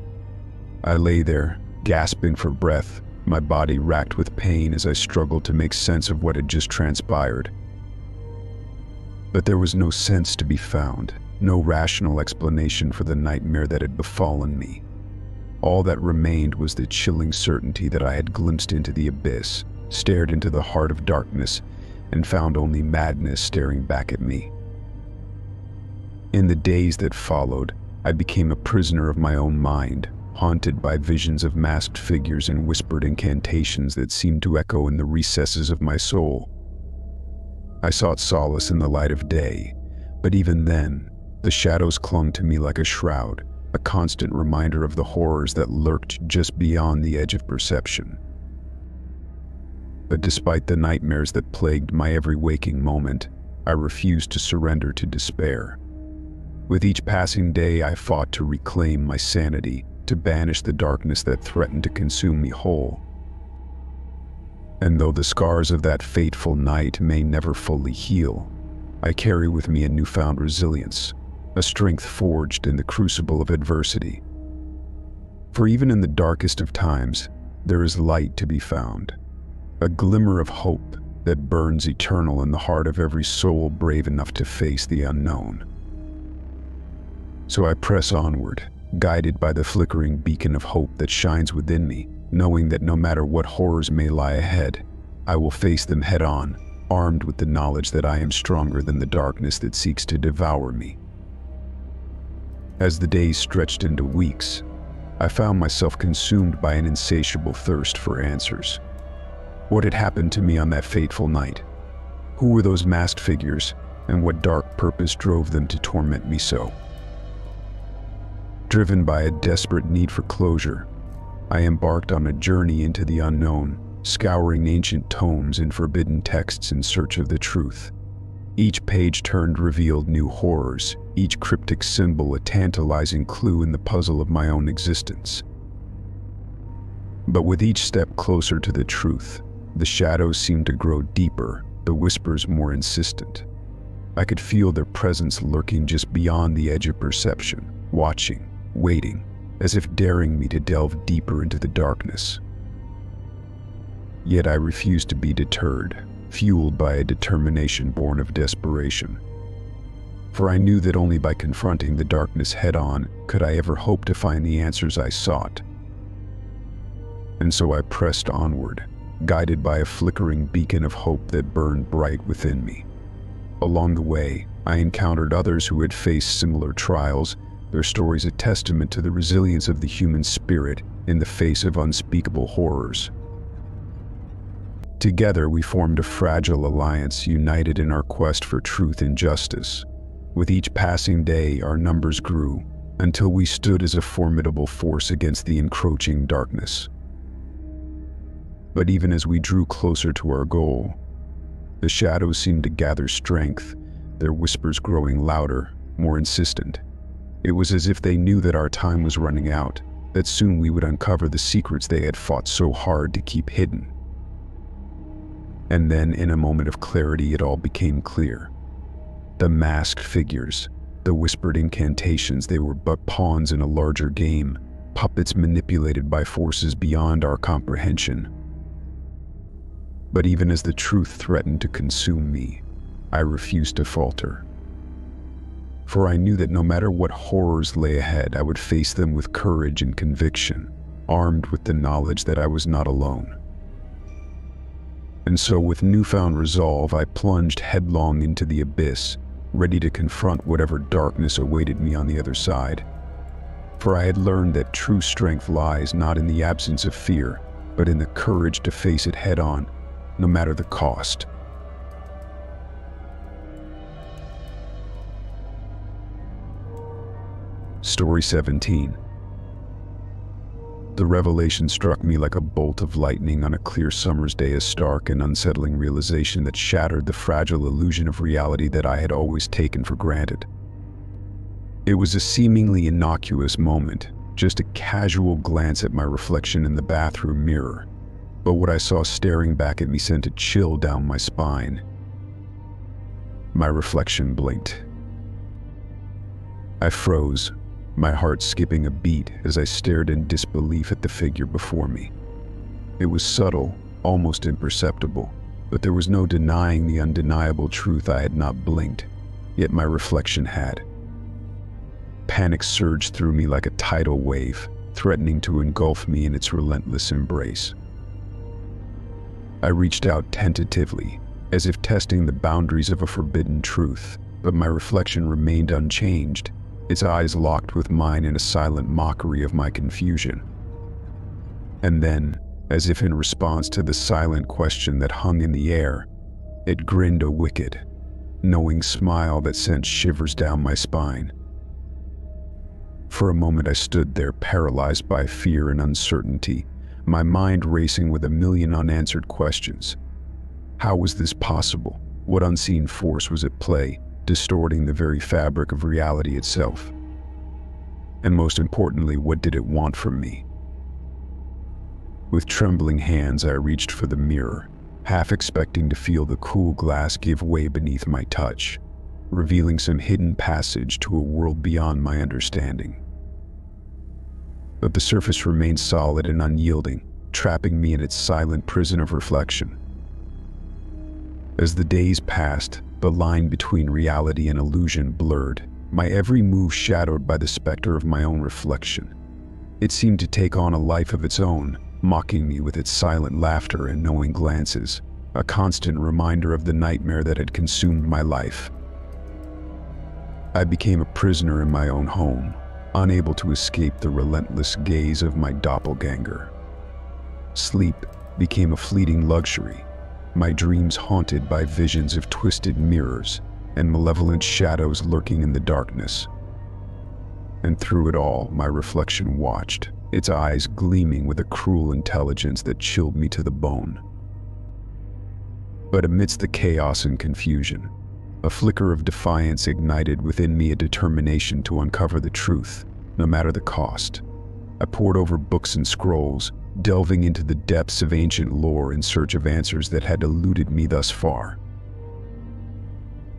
I lay there, gasping for breath, my body racked with pain as I struggled to make sense of what had just transpired. But there was no sense to be found, no rational explanation for the nightmare that had befallen me. All that remained was the chilling certainty that I had glimpsed into the abyss, stared into the heart of darkness, and found only madness staring back at me. In the days that followed, I became a prisoner of my own mind, haunted by visions of masked figures and whispered incantations that seemed to echo in the recesses of my soul. I sought solace in the light of day, but even then, the shadows clung to me like a shroud, a constant reminder of the horrors that lurked just beyond the edge of perception. But despite the nightmares that plagued my every waking moment, I refused to surrender to despair. With each passing day, I fought to reclaim my sanity, to banish the darkness that threatened to consume me whole. And though the scars of that fateful night may never fully heal, I carry with me a newfound resilience, a strength forged in the crucible of adversity. For even in the darkest of times, there is light to be found a glimmer of hope that burns eternal in the heart of every soul brave enough to face the unknown. So I press onward, guided by the flickering beacon of hope that shines within me, knowing that no matter what horrors may lie ahead, I will face them head on, armed with the knowledge that I am stronger than the darkness that seeks to devour me. As the days stretched into weeks, I found myself consumed by an insatiable thirst for answers. What had happened to me on that fateful night? Who were those masked figures, and what dark purpose drove them to torment me so? Driven by a desperate need for closure, I embarked on a journey into the unknown, scouring ancient tomes and forbidden texts in search of the truth. Each page turned revealed new horrors, each cryptic symbol a tantalizing clue in the puzzle of my own existence. But with each step closer to the truth, the shadows seemed to grow deeper, the whispers more insistent. I could feel their presence lurking just beyond the edge of perception, watching, waiting, as if daring me to delve deeper into the darkness. Yet I refused to be deterred, fueled by a determination born of desperation. For I knew that only by confronting the darkness head-on could I ever hope to find the answers I sought. And so I pressed onward, guided by a flickering beacon of hope that burned bright within me. Along the way, I encountered others who had faced similar trials, their stories a testament to the resilience of the human spirit in the face of unspeakable horrors. Together, we formed a fragile alliance united in our quest for truth and justice. With each passing day, our numbers grew, until we stood as a formidable force against the encroaching darkness. But even as we drew closer to our goal, the shadows seemed to gather strength, their whispers growing louder, more insistent. It was as if they knew that our time was running out, that soon we would uncover the secrets they had fought so hard to keep hidden. And then, in a moment of clarity, it all became clear. The masked figures, the whispered incantations, they were but pawns in a larger game, puppets manipulated by forces beyond our comprehension. But even as the truth threatened to consume me, I refused to falter. For I knew that no matter what horrors lay ahead, I would face them with courage and conviction, armed with the knowledge that I was not alone. And so, with newfound resolve, I plunged headlong into the abyss, ready to confront whatever darkness awaited me on the other side. For I had learned that true strength lies not in the absence of fear, but in the courage to face it head on, no matter the cost. Story 17 The revelation struck me like a bolt of lightning on a clear summer's day, a stark and unsettling realization that shattered the fragile illusion of reality that I had always taken for granted. It was a seemingly innocuous moment, just a casual glance at my reflection in the bathroom mirror. But what I saw staring back at me sent a chill down my spine. My reflection blinked. I froze, my heart skipping a beat as I stared in disbelief at the figure before me. It was subtle, almost imperceptible, but there was no denying the undeniable truth I had not blinked, yet my reflection had. Panic surged through me like a tidal wave, threatening to engulf me in its relentless embrace. I reached out tentatively, as if testing the boundaries of a forbidden truth, but my reflection remained unchanged, its eyes locked with mine in a silent mockery of my confusion. And then, as if in response to the silent question that hung in the air, it grinned a wicked, knowing smile that sent shivers down my spine. For a moment I stood there paralyzed by fear and uncertainty, my mind racing with a million unanswered questions. How was this possible? What unseen force was at play, distorting the very fabric of reality itself? And most importantly, what did it want from me? With trembling hands, I reached for the mirror, half expecting to feel the cool glass give way beneath my touch revealing some hidden passage to a world beyond my understanding. But the surface remained solid and unyielding, trapping me in its silent prison of reflection. As the days passed, the line between reality and illusion blurred, my every move shadowed by the specter of my own reflection. It seemed to take on a life of its own, mocking me with its silent laughter and knowing glances, a constant reminder of the nightmare that had consumed my life. I became a prisoner in my own home, unable to escape the relentless gaze of my doppelganger. Sleep became a fleeting luxury, my dreams haunted by visions of twisted mirrors and malevolent shadows lurking in the darkness. And through it all, my reflection watched, its eyes gleaming with a cruel intelligence that chilled me to the bone. But amidst the chaos and confusion, a flicker of defiance ignited within me a determination to uncover the truth, no matter the cost. I pored over books and scrolls, delving into the depths of ancient lore in search of answers that had eluded me thus far.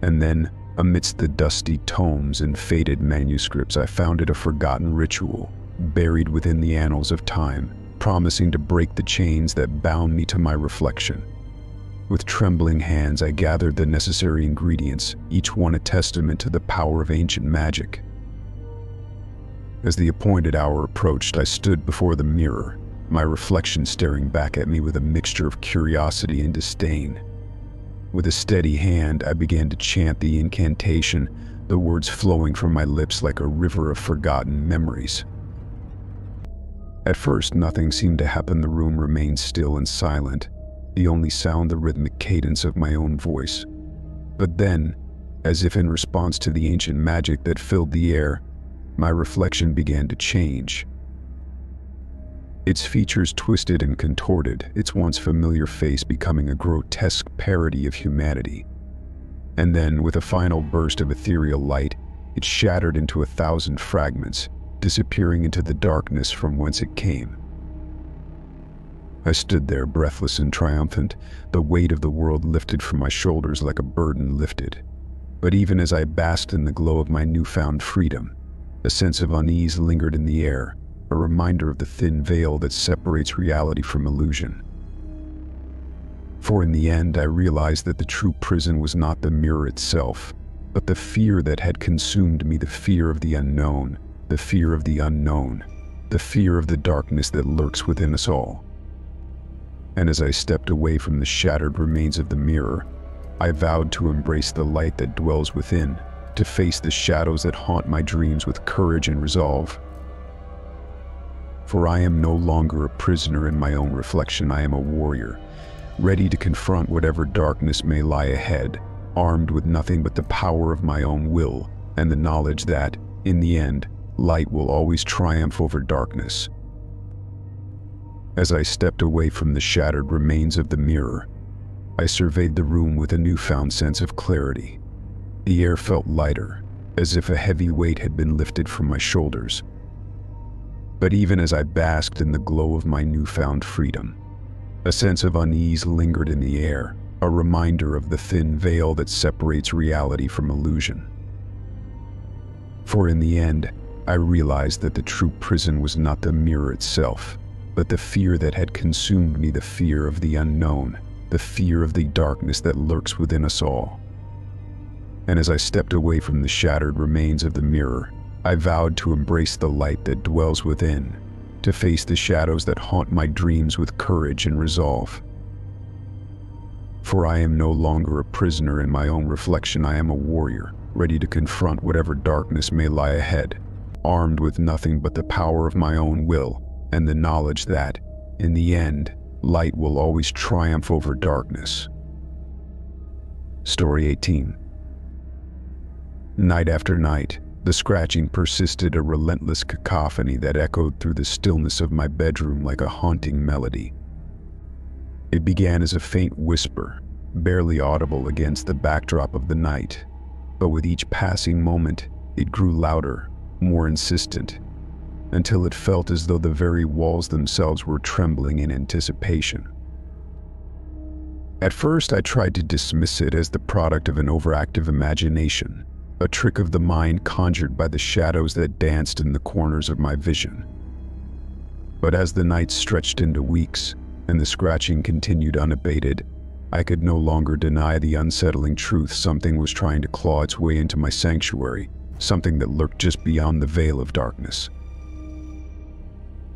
And then, amidst the dusty tomes and faded manuscripts, I found it a forgotten ritual, buried within the annals of time, promising to break the chains that bound me to my reflection. With trembling hands, I gathered the necessary ingredients, each one a testament to the power of ancient magic. As the appointed hour approached, I stood before the mirror, my reflection staring back at me with a mixture of curiosity and disdain. With a steady hand, I began to chant the incantation, the words flowing from my lips like a river of forgotten memories. At first, nothing seemed to happen. The room remained still and silent, the only sound the rhythmic cadence of my own voice. But then, as if in response to the ancient magic that filled the air, my reflection began to change. Its features twisted and contorted, its once familiar face becoming a grotesque parody of humanity. And then, with a final burst of ethereal light, it shattered into a thousand fragments, disappearing into the darkness from whence it came. I stood there breathless and triumphant, the weight of the world lifted from my shoulders like a burden lifted. But even as I basked in the glow of my newfound freedom, a sense of unease lingered in the air, a reminder of the thin veil that separates reality from illusion. For in the end, I realized that the true prison was not the mirror itself, but the fear that had consumed me, the fear of the unknown, the fear of the unknown, the fear of the darkness that lurks within us all. And as I stepped away from the shattered remains of the mirror, I vowed to embrace the light that dwells within, to face the shadows that haunt my dreams with courage and resolve. For I am no longer a prisoner in my own reflection, I am a warrior, ready to confront whatever darkness may lie ahead, armed with nothing but the power of my own will and the knowledge that, in the end, light will always triumph over darkness. As I stepped away from the shattered remains of the mirror, I surveyed the room with a newfound sense of clarity. The air felt lighter, as if a heavy weight had been lifted from my shoulders. But even as I basked in the glow of my newfound freedom, a sense of unease lingered in the air, a reminder of the thin veil that separates reality from illusion. For in the end, I realized that the true prison was not the mirror itself, but the fear that had consumed me, the fear of the unknown, the fear of the darkness that lurks within us all. And as I stepped away from the shattered remains of the mirror, I vowed to embrace the light that dwells within, to face the shadows that haunt my dreams with courage and resolve. For I am no longer a prisoner in my own reflection, I am a warrior, ready to confront whatever darkness may lie ahead, armed with nothing but the power of my own will and the knowledge that, in the end, light will always triumph over darkness. Story 18 Night after night, the scratching persisted a relentless cacophony that echoed through the stillness of my bedroom like a haunting melody. It began as a faint whisper, barely audible against the backdrop of the night, but with each passing moment, it grew louder, more insistent, until it felt as though the very walls themselves were trembling in anticipation. At first, I tried to dismiss it as the product of an overactive imagination, a trick of the mind conjured by the shadows that danced in the corners of my vision. But as the nights stretched into weeks, and the scratching continued unabated, I could no longer deny the unsettling truth something was trying to claw its way into my sanctuary, something that lurked just beyond the veil of darkness.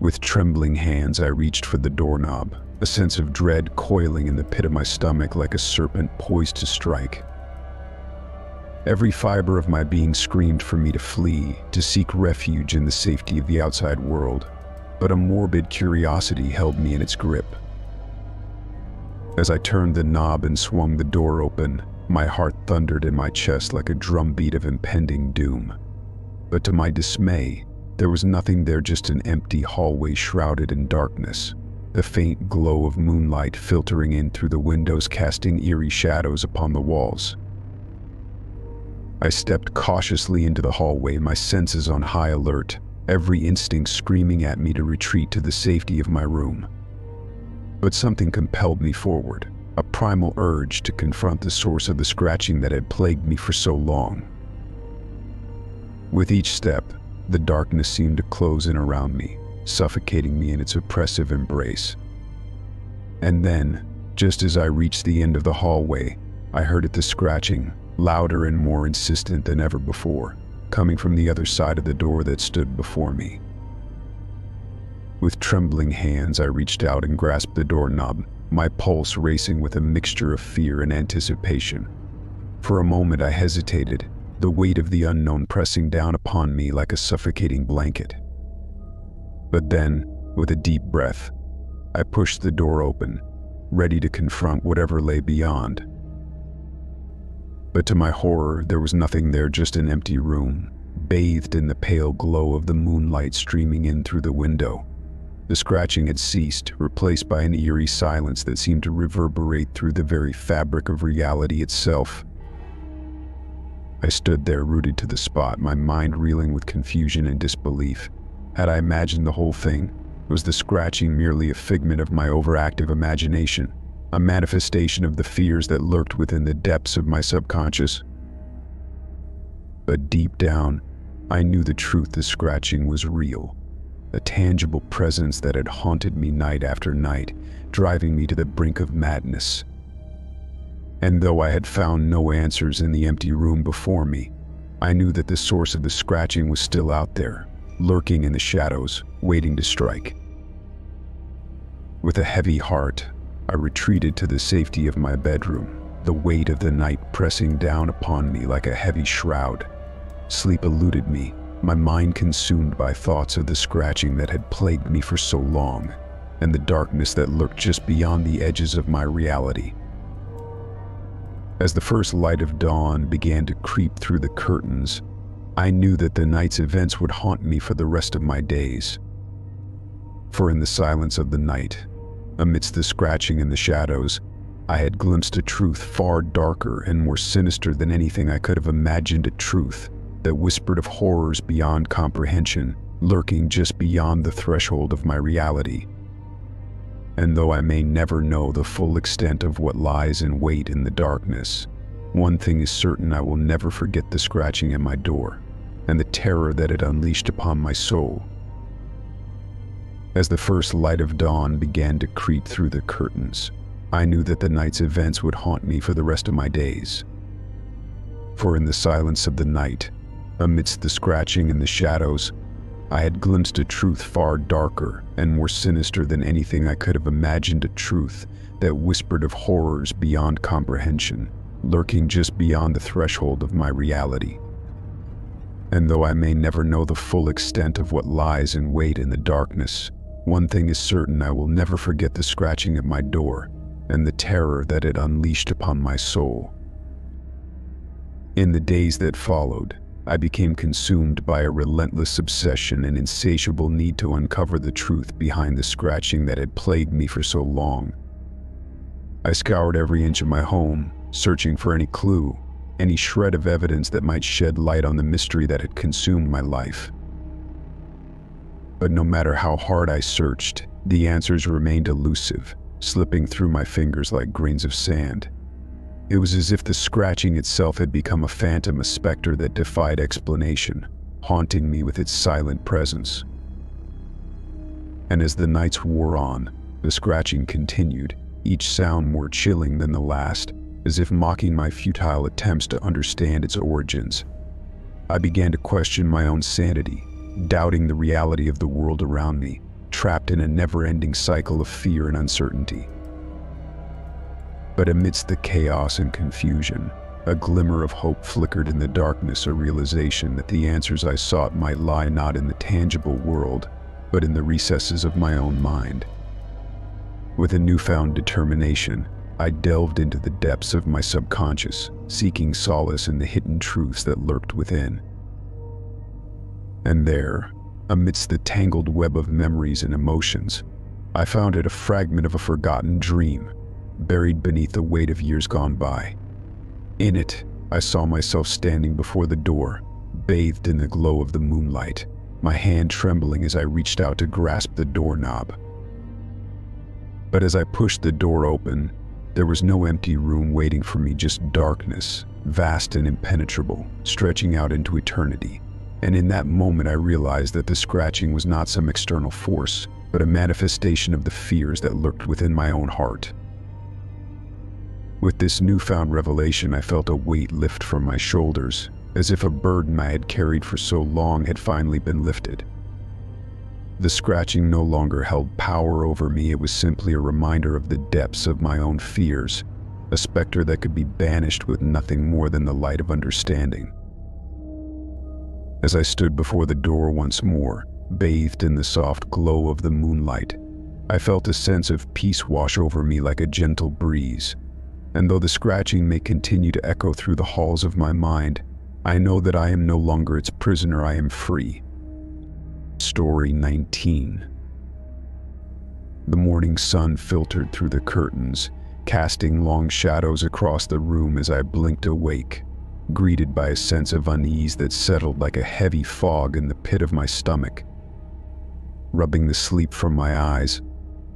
With trembling hands, I reached for the doorknob, a sense of dread coiling in the pit of my stomach like a serpent poised to strike. Every fiber of my being screamed for me to flee, to seek refuge in the safety of the outside world, but a morbid curiosity held me in its grip. As I turned the knob and swung the door open, my heart thundered in my chest like a drumbeat of impending doom. But to my dismay, there was nothing there, just an empty hallway shrouded in darkness, the faint glow of moonlight filtering in through the windows casting eerie shadows upon the walls. I stepped cautiously into the hallway, my senses on high alert, every instinct screaming at me to retreat to the safety of my room. But something compelled me forward, a primal urge to confront the source of the scratching that had plagued me for so long. With each step, the darkness seemed to close in around me, suffocating me in its oppressive embrace. And then, just as I reached the end of the hallway, I heard it the scratching, louder and more insistent than ever before, coming from the other side of the door that stood before me. With trembling hands, I reached out and grasped the doorknob, my pulse racing with a mixture of fear and anticipation. For a moment I hesitated, the weight of the unknown pressing down upon me like a suffocating blanket. But then, with a deep breath, I pushed the door open, ready to confront whatever lay beyond. But to my horror, there was nothing there, just an empty room, bathed in the pale glow of the moonlight streaming in through the window. The scratching had ceased, replaced by an eerie silence that seemed to reverberate through the very fabric of reality itself. I stood there rooted to the spot, my mind reeling with confusion and disbelief. Had I imagined the whole thing? Was the scratching merely a figment of my overactive imagination, a manifestation of the fears that lurked within the depths of my subconscious? But deep down, I knew the truth the scratching was real, a tangible presence that had haunted me night after night, driving me to the brink of madness, And though I had found no answers in the empty room before me, I knew that the source of the scratching was still out there, lurking in the shadows, waiting to strike. With a heavy heart, I retreated to the safety of my bedroom, the weight of the night pressing down upon me like a heavy shroud. Sleep eluded me, my mind consumed by thoughts of the scratching that had plagued me for so long, and the darkness that lurked just beyond the edges of my reality. As the first light of dawn began to creep through the curtains, I knew that the night's events would haunt me for the rest of my days. For in the silence of the night, amidst the scratching and the shadows, I had glimpsed a truth far darker and more sinister than anything I could have imagined a truth that whispered of horrors beyond comprehension, lurking just beyond the threshold of my reality. And though I may never know the full extent of what lies in wait in the darkness, one thing is certain I will never forget the scratching at my door and the terror that it unleashed upon my soul. As the first light of dawn began to creep through the curtains, I knew that the night's events would haunt me for the rest of my days. For in the silence of the night, Amidst the scratching and the shadows, I had glimpsed a truth far darker and more sinister than anything I could have imagined a truth that whispered of horrors beyond comprehension, lurking just beyond the threshold of my reality. And though I may never know the full extent of what lies in wait in the darkness, one thing is certain I will never forget the scratching at my door and the terror that it unleashed upon my soul. In the days that followed, I became consumed by a relentless obsession and insatiable need to uncover the truth behind the scratching that had plagued me for so long. I scoured every inch of my home, searching for any clue, any shred of evidence that might shed light on the mystery that had consumed my life. But no matter how hard I searched, the answers remained elusive, slipping through my fingers like grains of sand. It was as if the scratching itself had become a phantom, a specter that defied explanation, haunting me with its silent presence. And as the nights wore on, the scratching continued, each sound more chilling than the last, as if mocking my futile attempts to understand its origins. I began to question my own sanity, doubting the reality of the world around me, trapped in a never-ending cycle of fear and uncertainty. But amidst the chaos and confusion, a glimmer of hope flickered in the darkness, a realization that the answers I sought might lie not in the tangible world, but in the recesses of my own mind. With a newfound determination, I delved into the depths of my subconscious, seeking solace in the hidden truths that lurked within. And there, amidst the tangled web of memories and emotions, I found it a fragment of a forgotten dream buried beneath the weight of years gone by. In it, I saw myself standing before the door, bathed in the glow of the moonlight, my hand trembling as I reached out to grasp the doorknob. But as I pushed the door open, there was no empty room waiting for me, just darkness, vast and impenetrable, stretching out into eternity. And in that moment I realized that the scratching was not some external force, but a manifestation of the fears that lurked within my own heart. With this newfound revelation, I felt a weight lift from my shoulders, as if a burden I had carried for so long had finally been lifted. The scratching no longer held power over me, it was simply a reminder of the depths of my own fears, a specter that could be banished with nothing more than the light of understanding. As I stood before the door once more, bathed in the soft glow of the moonlight, I felt a sense of peace wash over me like a gentle breeze, and though the scratching may continue to echo through the halls of my mind, I know that I am no longer its prisoner, I am free. Story 19 The morning sun filtered through the curtains, casting long shadows across the room as I blinked awake, greeted by a sense of unease that settled like a heavy fog in the pit of my stomach. Rubbing the sleep from my eyes,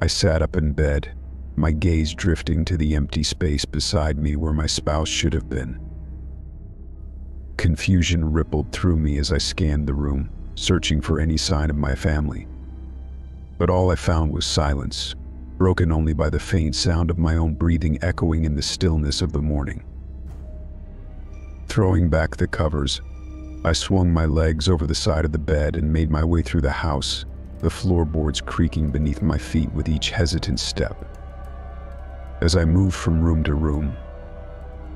I sat up in bed, my gaze drifting to the empty space beside me where my spouse should have been. Confusion rippled through me as I scanned the room, searching for any sign of my family. But all I found was silence, broken only by the faint sound of my own breathing echoing in the stillness of the morning. Throwing back the covers, I swung my legs over the side of the bed and made my way through the house, the floorboards creaking beneath my feet with each hesitant step. As I moved from room to room,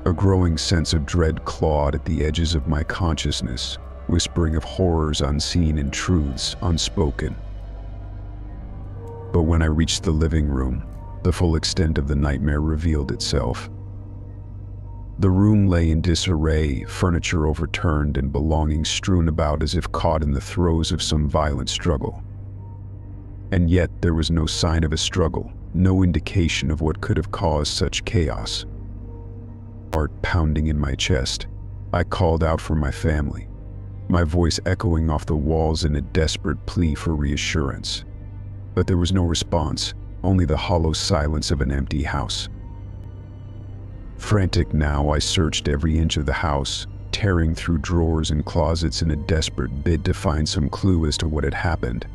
a growing sense of dread clawed at the edges of my consciousness, whispering of horrors unseen and truths unspoken. But when I reached the living room, the full extent of the nightmare revealed itself. The room lay in disarray, furniture overturned and belongings strewn about as if caught in the throes of some violent struggle. And yet there was no sign of a struggle, no indication of what could have caused such chaos. Heart pounding in my chest, I called out for my family, my voice echoing off the walls in a desperate plea for reassurance. But there was no response, only the hollow silence of an empty house. Frantic now, I searched every inch of the house, tearing through drawers and closets in a desperate bid to find some clue as to what had happened.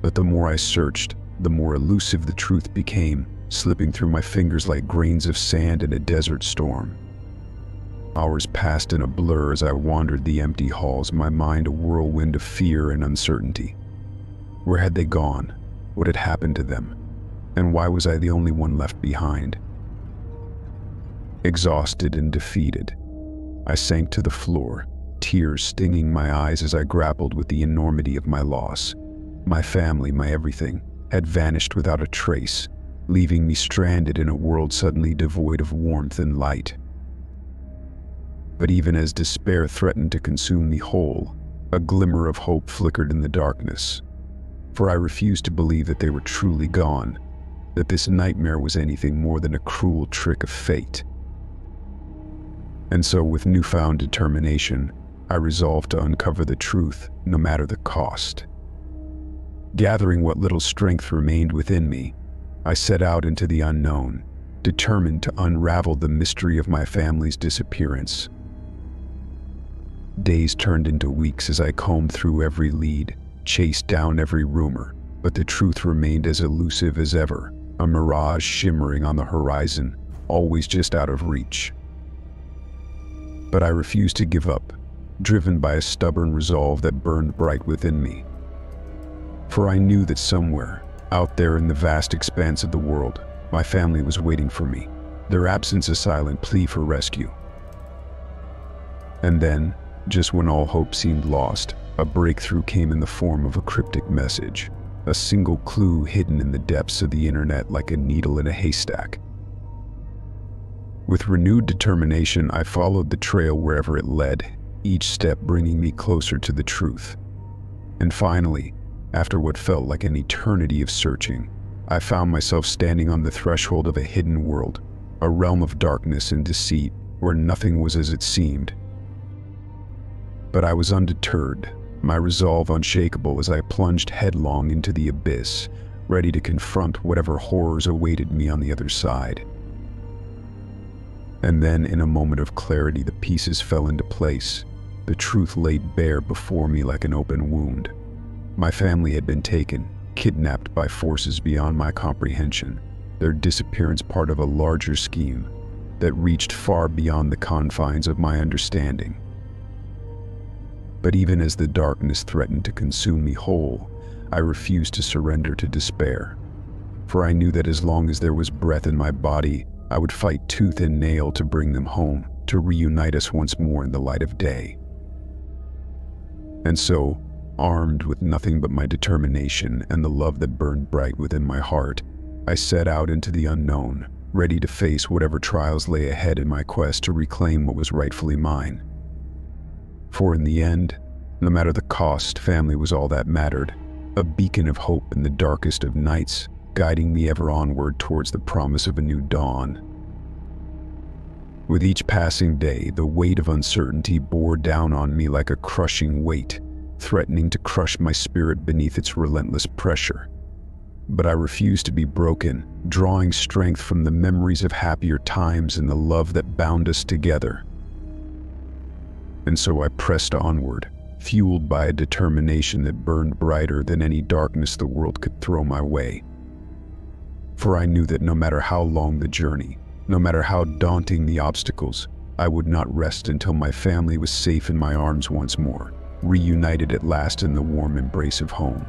But the more I searched, the more elusive the truth became, slipping through my fingers like grains of sand in a desert storm. Hours passed in a blur as I wandered the empty halls, my mind a whirlwind of fear and uncertainty. Where had they gone? What had happened to them? And why was I the only one left behind? Exhausted and defeated, I sank to the floor, tears stinging my eyes as I grappled with the enormity of my loss. My family, my everything, had vanished without a trace, leaving me stranded in a world suddenly devoid of warmth and light. But even as despair threatened to consume me whole, a glimmer of hope flickered in the darkness. For I refused to believe that they were truly gone, that this nightmare was anything more than a cruel trick of fate. And so, with newfound determination, I resolved to uncover the truth, no matter the cost. Gathering what little strength remained within me, I set out into the unknown, determined to unravel the mystery of my family's disappearance. Days turned into weeks as I combed through every lead, chased down every rumor, but the truth remained as elusive as ever, a mirage shimmering on the horizon, always just out of reach. But I refused to give up, driven by a stubborn resolve that burned bright within me. For I knew that somewhere, out there in the vast expanse of the world, my family was waiting for me, their absence a silent plea for rescue. And then, just when all hope seemed lost, a breakthrough came in the form of a cryptic message, a single clue hidden in the depths of the internet like a needle in a haystack. With renewed determination, I followed the trail wherever it led, each step bringing me closer to the truth. And finally, after what felt like an eternity of searching, I found myself standing on the threshold of a hidden world, a realm of darkness and deceit where nothing was as it seemed. But I was undeterred, my resolve unshakable as I plunged headlong into the abyss, ready to confront whatever horrors awaited me on the other side. And then, in a moment of clarity, the pieces fell into place. The truth laid bare before me like an open wound. My family had been taken, kidnapped by forces beyond my comprehension, their disappearance part of a larger scheme that reached far beyond the confines of my understanding. But even as the darkness threatened to consume me whole, I refused to surrender to despair. For I knew that as long as there was breath in my body, I would fight tooth and nail to bring them home, to reunite us once more in the light of day. And so, armed with nothing but my determination and the love that burned bright within my heart, I set out into the unknown, ready to face whatever trials lay ahead in my quest to reclaim what was rightfully mine. For in the end, no matter the cost, family was all that mattered, a beacon of hope in the darkest of nights, guiding me ever onward towards the promise of a new dawn. With each passing day, the weight of uncertainty bore down on me like a crushing weight, threatening to crush my spirit beneath its relentless pressure. But I refused to be broken, drawing strength from the memories of happier times and the love that bound us together. And so I pressed onward, fueled by a determination that burned brighter than any darkness the world could throw my way. for I knew that no matter how long the journey, no matter how daunting the obstacles, I would not rest until my family was safe in my arms once more, reunited at last in the warm embrace of home.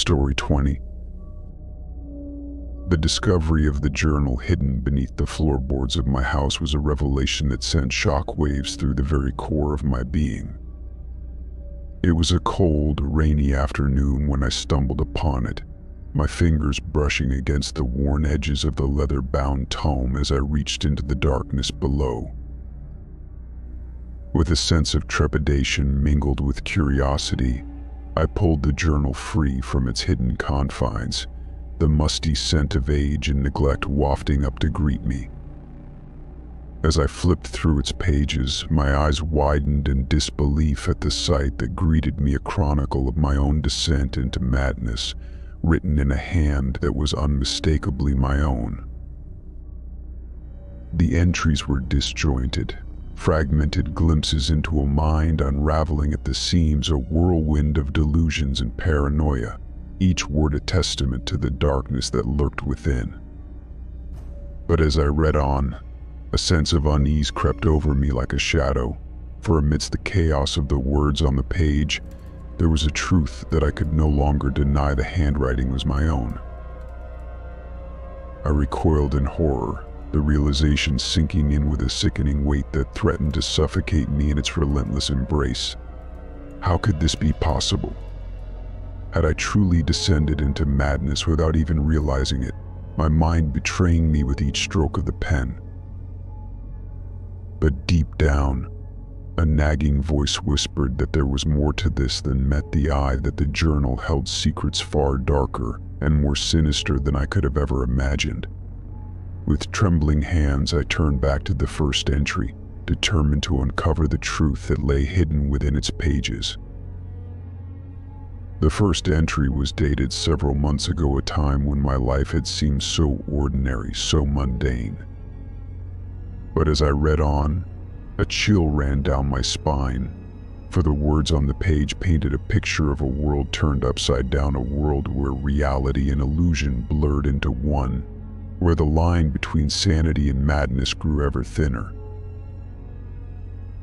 Story 20 The discovery of the journal hidden beneath the floorboards of my house was a revelation that sent shockwaves through the very core of my being. It was a cold, rainy afternoon when I stumbled upon it, my fingers brushing against the worn edges of the leather-bound tome as I reached into the darkness below. With a sense of trepidation mingled with curiosity, I pulled the journal free from its hidden confines, the musty scent of age and neglect wafting up to greet me. As I flipped through its pages, my eyes widened in disbelief at the sight that greeted me a chronicle of my own descent into madness, written in a hand that was unmistakably my own. The entries were disjointed, fragmented glimpses into a mind unraveling at the seams a whirlwind of delusions and paranoia, each word a testament to the darkness that lurked within. But as I read on, a sense of unease crept over me like a shadow, for amidst the chaos of the words on the page, there was a truth that I could no longer deny the handwriting was my own. I recoiled in horror, the realization sinking in with a sickening weight that threatened to suffocate me in its relentless embrace. How could this be possible? Had I truly descended into madness without even realizing it, my mind betraying me with each stroke of the pen? But deep down, a nagging voice whispered that there was more to this than met the eye, that the journal held secrets far darker and more sinister than I could have ever imagined. With trembling hands, I turned back to the first entry, determined to uncover the truth that lay hidden within its pages. The first entry was dated several months ago, a time when my life had seemed so ordinary, so mundane. But as I read on, a chill ran down my spine, for the words on the page painted a picture of a world turned upside down, a world where reality and illusion blurred into one, where the line between sanity and madness grew ever thinner.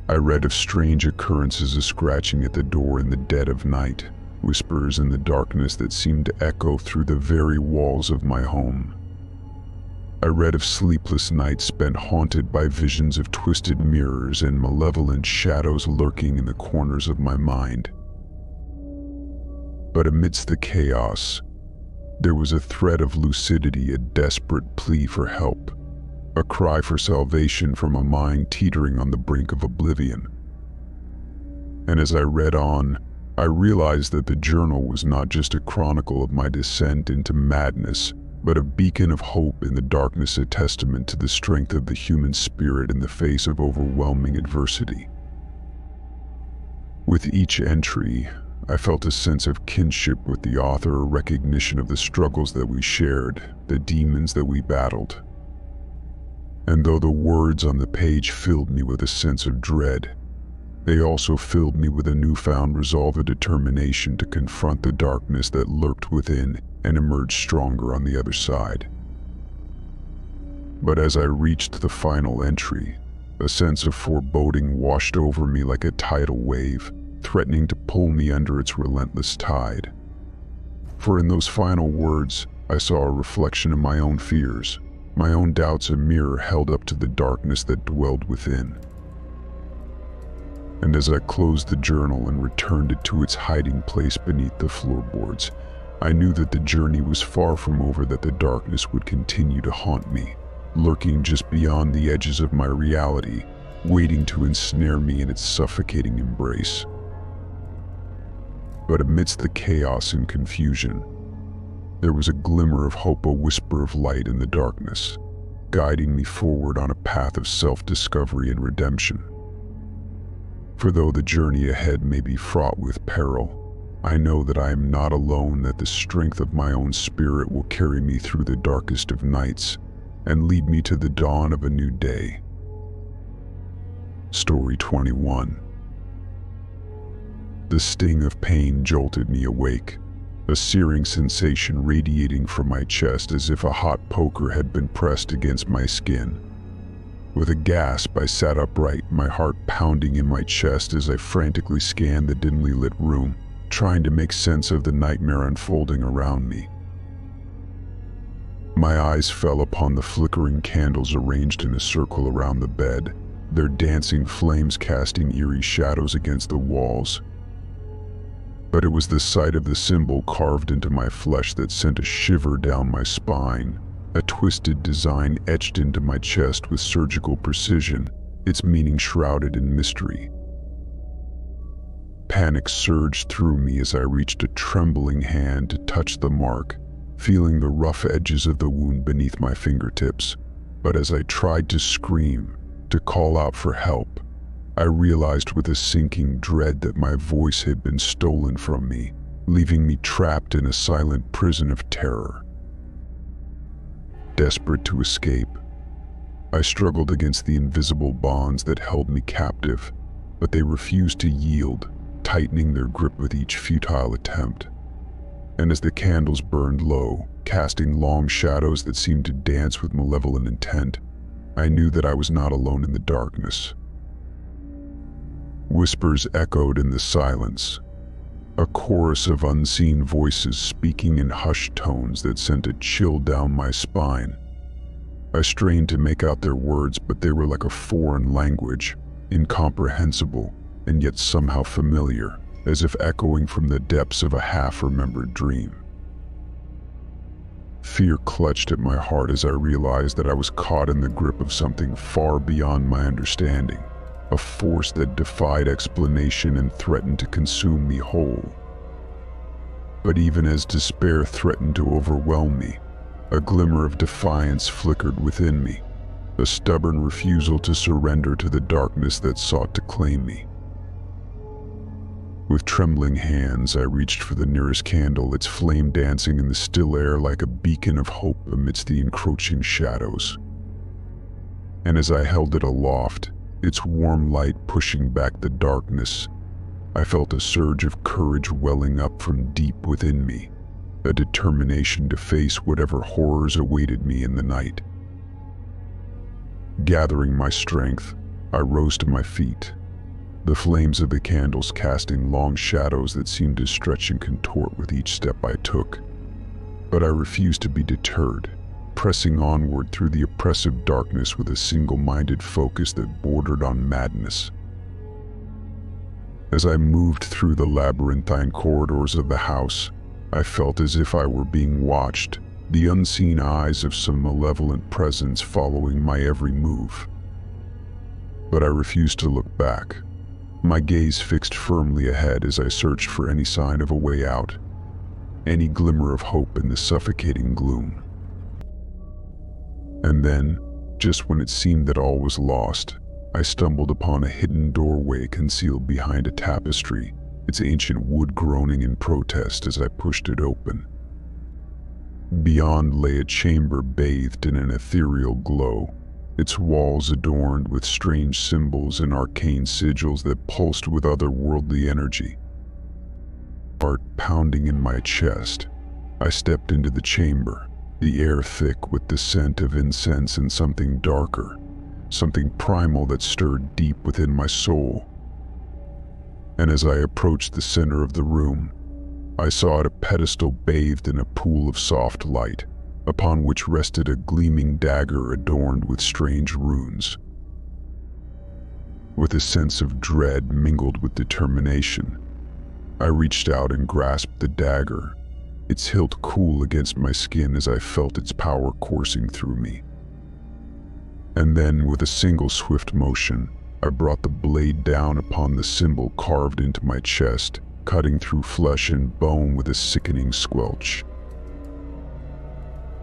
I read of strange occurrences of scratching at the door in the dead of night, whispers in the darkness that seemed to echo through the very walls of my home. I read of sleepless nights spent haunted by visions of twisted mirrors and malevolent shadows lurking in the corners of my mind. But amidst the chaos, there was a thread of lucidity, a desperate plea for help, a cry for salvation from a mind teetering on the brink of oblivion. And as I read on, I realized that the journal was not just a chronicle of my descent into madness, but a beacon of hope in the darkness, a testament to the strength of the human spirit in the face of overwhelming adversity. With each entry, I felt a sense of kinship with the author, a recognition of the struggles that we shared, the demons that we battled. And though the words on the page filled me with a sense of dread, they also filled me with a newfound resolve, a determination to confront the darkness that lurked within and emerge stronger on the other side. But as I reached the final entry, a sense of foreboding washed over me like a tidal wave, threatening to pull me under its relentless tide. For in those final words, I saw a reflection of my own fears, my own doubts a mirror held up to the darkness that dwelled within. And as I closed the journal and returned it to its hiding place beneath the floorboards, I knew that the journey was far from over, that the darkness would continue to haunt me, lurking just beyond the edges of my reality, waiting to ensnare me in its suffocating embrace. But amidst the chaos and confusion, there was a glimmer of hope, a whisper of light in the darkness, guiding me forward on a path of self-discovery and redemption. For though the journey ahead may be fraught with peril, I know that I am not alone, that the strength of my own spirit will carry me through the darkest of nights and lead me to the dawn of a new day. Story 21 The sting of pain jolted me awake, a searing sensation radiating from my chest as if a hot poker had been pressed against my skin. With a gasp, I sat upright, my heart pounding in my chest as I frantically scanned the dimly lit room trying to make sense of the nightmare unfolding around me. My eyes fell upon the flickering candles arranged in a circle around the bed, their dancing flames casting eerie shadows against the walls. But it was the sight of the symbol carved into my flesh that sent a shiver down my spine, a twisted design etched into my chest with surgical precision, its meaning shrouded in mystery. Panic surged through me as I reached a trembling hand to touch the mark, feeling the rough edges of the wound beneath my fingertips. But as I tried to scream, to call out for help, I realized with a sinking dread that my voice had been stolen from me, leaving me trapped in a silent prison of terror. Desperate to escape, I struggled against the invisible bonds that held me captive, but they refused to yield, tightening their grip with each futile attempt. And as the candles burned low, casting long shadows that seemed to dance with malevolent intent, I knew that I was not alone in the darkness. Whispers echoed in the silence, a chorus of unseen voices speaking in hushed tones that sent a chill down my spine. I strained to make out their words, but they were like a foreign language, incomprehensible and yet somehow familiar, as if echoing from the depths of a half-remembered dream. Fear clutched at my heart as I realized that I was caught in the grip of something far beyond my understanding, a force that defied explanation and threatened to consume me whole. But even as despair threatened to overwhelm me, a glimmer of defiance flickered within me, a stubborn refusal to surrender to the darkness that sought to claim me. With trembling hands, I reached for the nearest candle, its flame dancing in the still air like a beacon of hope amidst the encroaching shadows. And as I held it aloft, its warm light pushing back the darkness, I felt a surge of courage welling up from deep within me a determination to face whatever horrors awaited me in the night. Gathering my strength, I rose to my feet, the flames of the candles casting long shadows that seemed to stretch and contort with each step I took. But I refused to be deterred, pressing onward through the oppressive darkness with a single-minded focus that bordered on madness. As I moved through the labyrinthine corridors of the house, I felt as if I were being watched, the unseen eyes of some malevolent presence following my every move. But I refused to look back, my gaze fixed firmly ahead as I searched for any sign of a way out, any glimmer of hope in the suffocating gloom. And then, just when it seemed that all was lost, I stumbled upon a hidden doorway concealed behind a tapestry its ancient wood groaning in protest as I pushed it open. Beyond lay a chamber bathed in an ethereal glow, its walls adorned with strange symbols and arcane sigils that pulsed with otherworldly energy. Heart pounding in my chest, I stepped into the chamber, the air thick with the scent of incense and something darker, something primal that stirred deep within my soul and as I approached the center of the room, I saw a pedestal bathed in a pool of soft light, upon which rested a gleaming dagger adorned with strange runes. With a sense of dread mingled with determination, I reached out and grasped the dagger, its hilt cool against my skin as I felt its power coursing through me. And then, with a single swift motion, I brought the blade down upon the symbol carved into my chest, cutting through flesh and bone with a sickening squelch.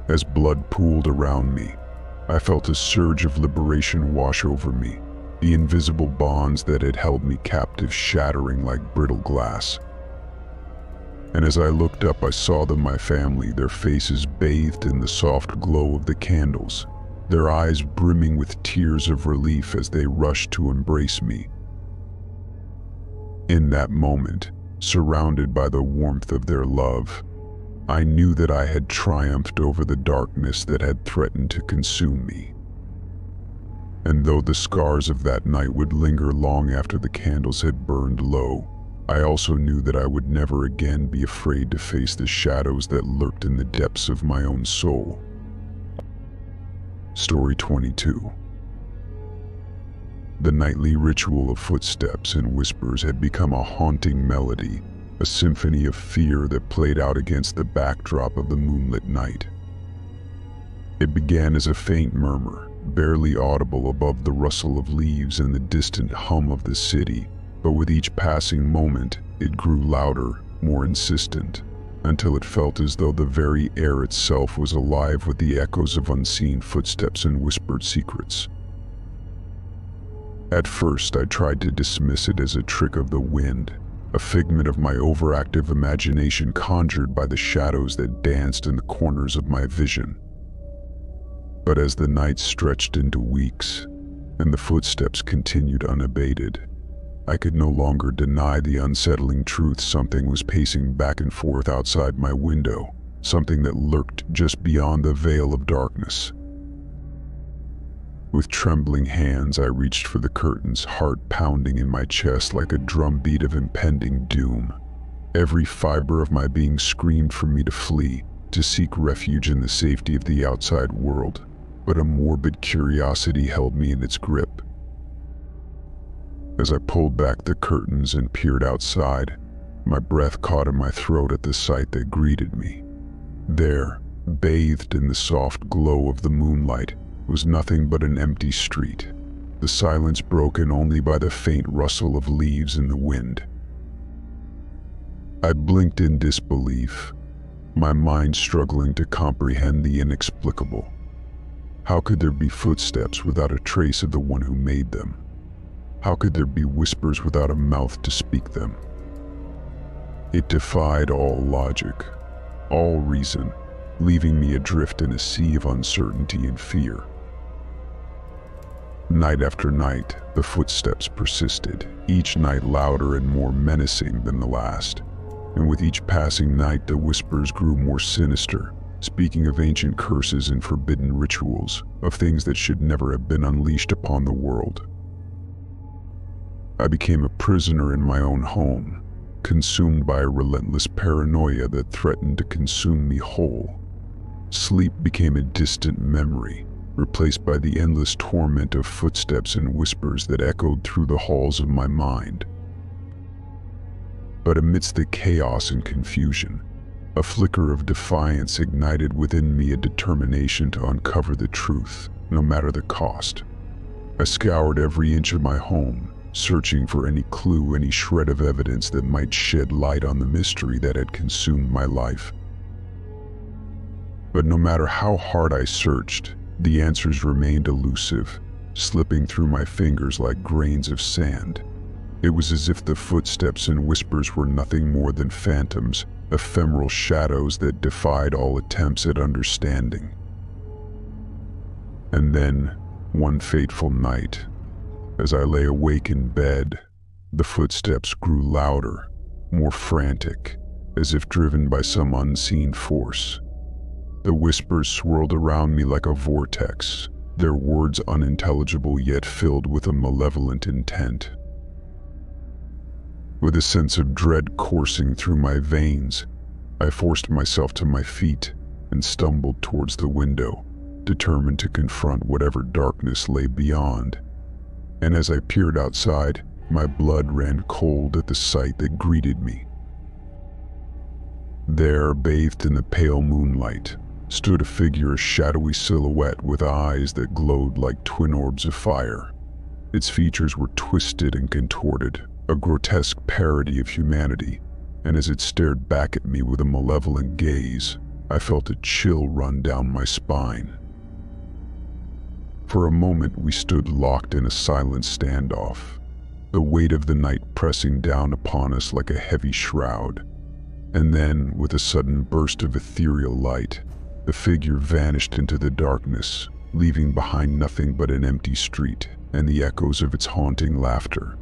As blood pooled around me, I felt a surge of liberation wash over me, the invisible bonds that had held me captive shattering like brittle glass. And as I looked up, I saw them, my family, their faces bathed in the soft glow of the candles, their eyes brimming with tears of relief as they rushed to embrace me. In that moment, surrounded by the warmth of their love, I knew that I had triumphed over the darkness that had threatened to consume me. And though the scars of that night would linger long after the candles had burned low, I also knew that I would never again be afraid to face the shadows that lurked in the depths of my own soul. Story 22 The nightly ritual of footsteps and whispers had become a haunting melody, a symphony of fear that played out against the backdrop of the moonlit night. It began as a faint murmur, barely audible above the rustle of leaves and the distant hum of the city, but with each passing moment, it grew louder, more insistent, until it felt as though the very air itself was alive with the echoes of unseen footsteps and whispered secrets. At first, I tried to dismiss it as a trick of the wind, a figment of my overactive imagination conjured by the shadows that danced in the corners of my vision. But as the night stretched into weeks, and the footsteps continued unabated, I could no longer deny the unsettling truth something was pacing back and forth outside my window, something that lurked just beyond the veil of darkness. With trembling hands, I reached for the curtains, heart pounding in my chest like a drumbeat of impending doom. Every fiber of my being screamed for me to flee, to seek refuge in the safety of the outside world, but a morbid curiosity held me in its grip. As I pulled back the curtains and peered outside, my breath caught in my throat at the sight that greeted me. There, bathed in the soft glow of the moonlight, was nothing but an empty street, the silence broken only by the faint rustle of leaves in the wind. I blinked in disbelief, my mind struggling to comprehend the inexplicable. How could there be footsteps without a trace of the one who made them? How could there be whispers without a mouth to speak them? It defied all logic, all reason, leaving me adrift in a sea of uncertainty and fear. Night after night, the footsteps persisted, each night louder and more menacing than the last. And with each passing night, the whispers grew more sinister, speaking of ancient curses and forbidden rituals, of things that should never have been unleashed upon the world. I became a prisoner in my own home, consumed by a relentless paranoia that threatened to consume me whole. Sleep became a distant memory, replaced by the endless torment of footsteps and whispers that echoed through the halls of my mind. But amidst the chaos and confusion, a flicker of defiance ignited within me a determination to uncover the truth, no matter the cost. I scoured every inch of my home, searching for any clue, any shred of evidence that might shed light on the mystery that had consumed my life. But no matter how hard I searched, the answers remained elusive, slipping through my fingers like grains of sand. It was as if the footsteps and whispers were nothing more than phantoms, ephemeral shadows that defied all attempts at understanding. And then, one fateful night, as I lay awake in bed, the footsteps grew louder, more frantic, as if driven by some unseen force. The whispers swirled around me like a vortex, their words unintelligible yet filled with a malevolent intent. With a sense of dread coursing through my veins, I forced myself to my feet and stumbled towards the window, determined to confront whatever darkness lay beyond and as I peered outside, my blood ran cold at the sight that greeted me. There, bathed in the pale moonlight, stood a figure, a shadowy silhouette with eyes that glowed like twin orbs of fire. Its features were twisted and contorted, a grotesque parody of humanity, and as it stared back at me with a malevolent gaze, I felt a chill run down my spine. For a moment we stood locked in a silent standoff, the weight of the night pressing down upon us like a heavy shroud. And then, with a sudden burst of ethereal light, the figure vanished into the darkness, leaving behind nothing but an empty street and the echoes of its haunting laughter.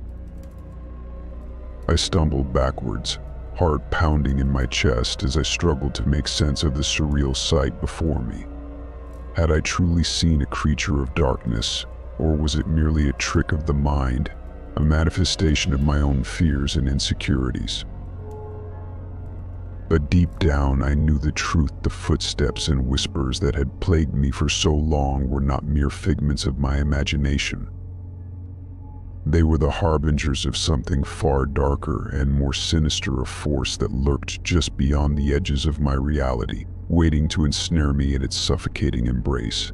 I stumbled backwards, heart pounding in my chest as I struggled to make sense of the surreal sight before me. Had I truly seen a creature of darkness, or was it merely a trick of the mind, a manifestation of my own fears and insecurities. But deep down, I knew the truth the footsteps and whispers that had plagued me for so long were not mere figments of my imagination. They were the harbingers of something far darker and more sinister a force that lurked just beyond the edges of my reality, waiting to ensnare me in its suffocating embrace.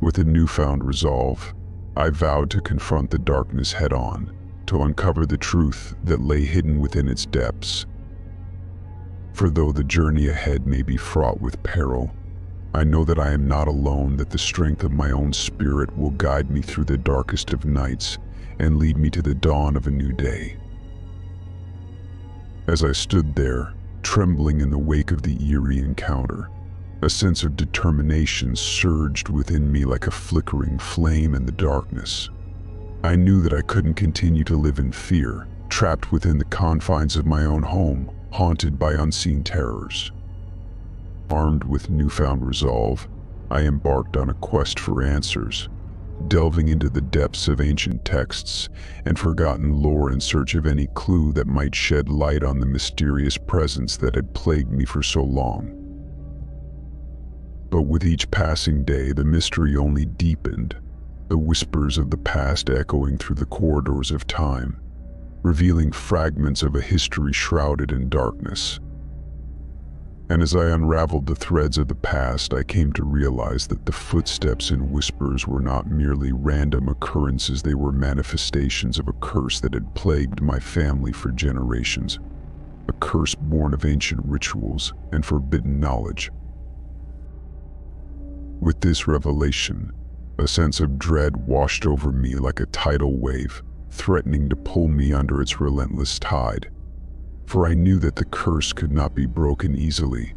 With a newfound resolve, I vowed to confront the darkness head on, to uncover the truth that lay hidden within its depths. For though the journey ahead may be fraught with peril, I know that I am not alone, that the strength of my own spirit will guide me through the darkest of nights and lead me to the dawn of a new day. As I stood there, trembling in the wake of the eerie encounter, a sense of determination surged within me like a flickering flame in the darkness. I knew that I couldn't continue to live in fear, trapped within the confines of my own home, haunted by unseen terrors. Armed with newfound resolve, I embarked on a quest for answers, delving into the depths of ancient texts and forgotten lore in search of any clue that might shed light on the mysterious presence that had plagued me for so long. But with each passing day, the mystery only deepened, the whispers of the past echoing through the corridors of time, revealing fragments of a history shrouded in darkness. And as I unraveled the threads of the past, I came to realize that the footsteps and whispers were not merely random occurrences, they were manifestations of a curse that had plagued my family for generations. A curse born of ancient rituals and forbidden knowledge. With this revelation, a sense of dread washed over me like a tidal wave, threatening to pull me under its relentless tide. For I knew that the curse could not be broken easily,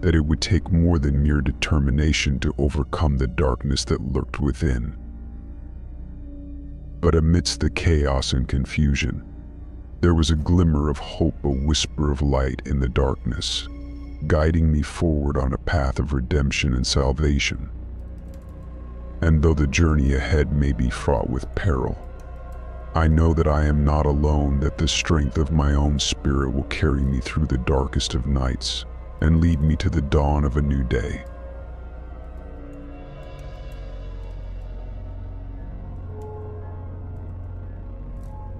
that it would take more than mere determination to overcome the darkness that lurked within. But amidst the chaos and confusion, there was a glimmer of hope, a whisper of light in the darkness, guiding me forward on a path of redemption and salvation. And though the journey ahead may be fraught with peril, I know that I am not alone, that the strength of my own spirit will carry me through the darkest of nights and lead me to the dawn of a new day.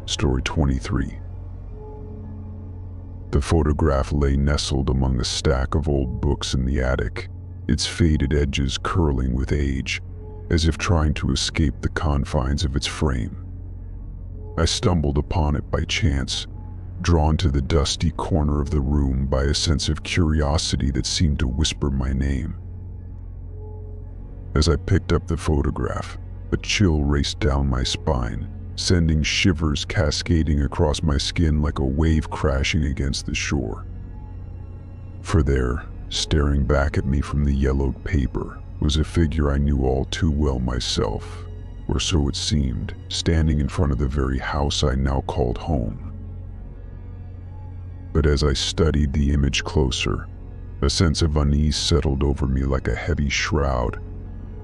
Story 23 the photograph lay nestled among a stack of old books in the attic, its faded edges curling with age, as if trying to escape the confines of its frame. I stumbled upon it by chance, drawn to the dusty corner of the room by a sense of curiosity that seemed to whisper my name. As I picked up the photograph, a chill raced down my spine, sending shivers cascading across my skin like a wave crashing against the shore. For there, staring back at me from the yellowed paper, was a figure I knew all too well myself, or so it seemed, standing in front of the very house I now called home. But as I studied the image closer, a sense of unease settled over me like a heavy shroud,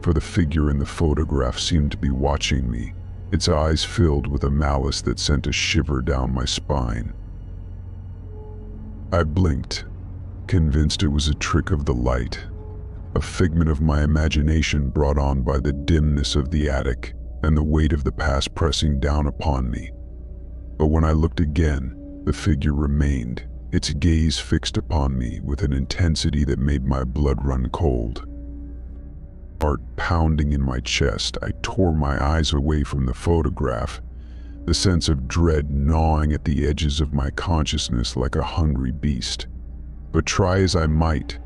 for the figure in the photograph seemed to be watching me, its eyes filled with a malice that sent a shiver down my spine. I blinked, convinced it was a trick of the light, a figment of my imagination brought on by the dimness of the attic and the weight of the past pressing down upon me. But when I looked again, the figure remained, its gaze fixed upon me with an intensity that made my blood run cold heart pounding in my chest, I tore my eyes away from the photograph, the sense of dread gnawing at the edges of my consciousness like a hungry beast. But try as I might,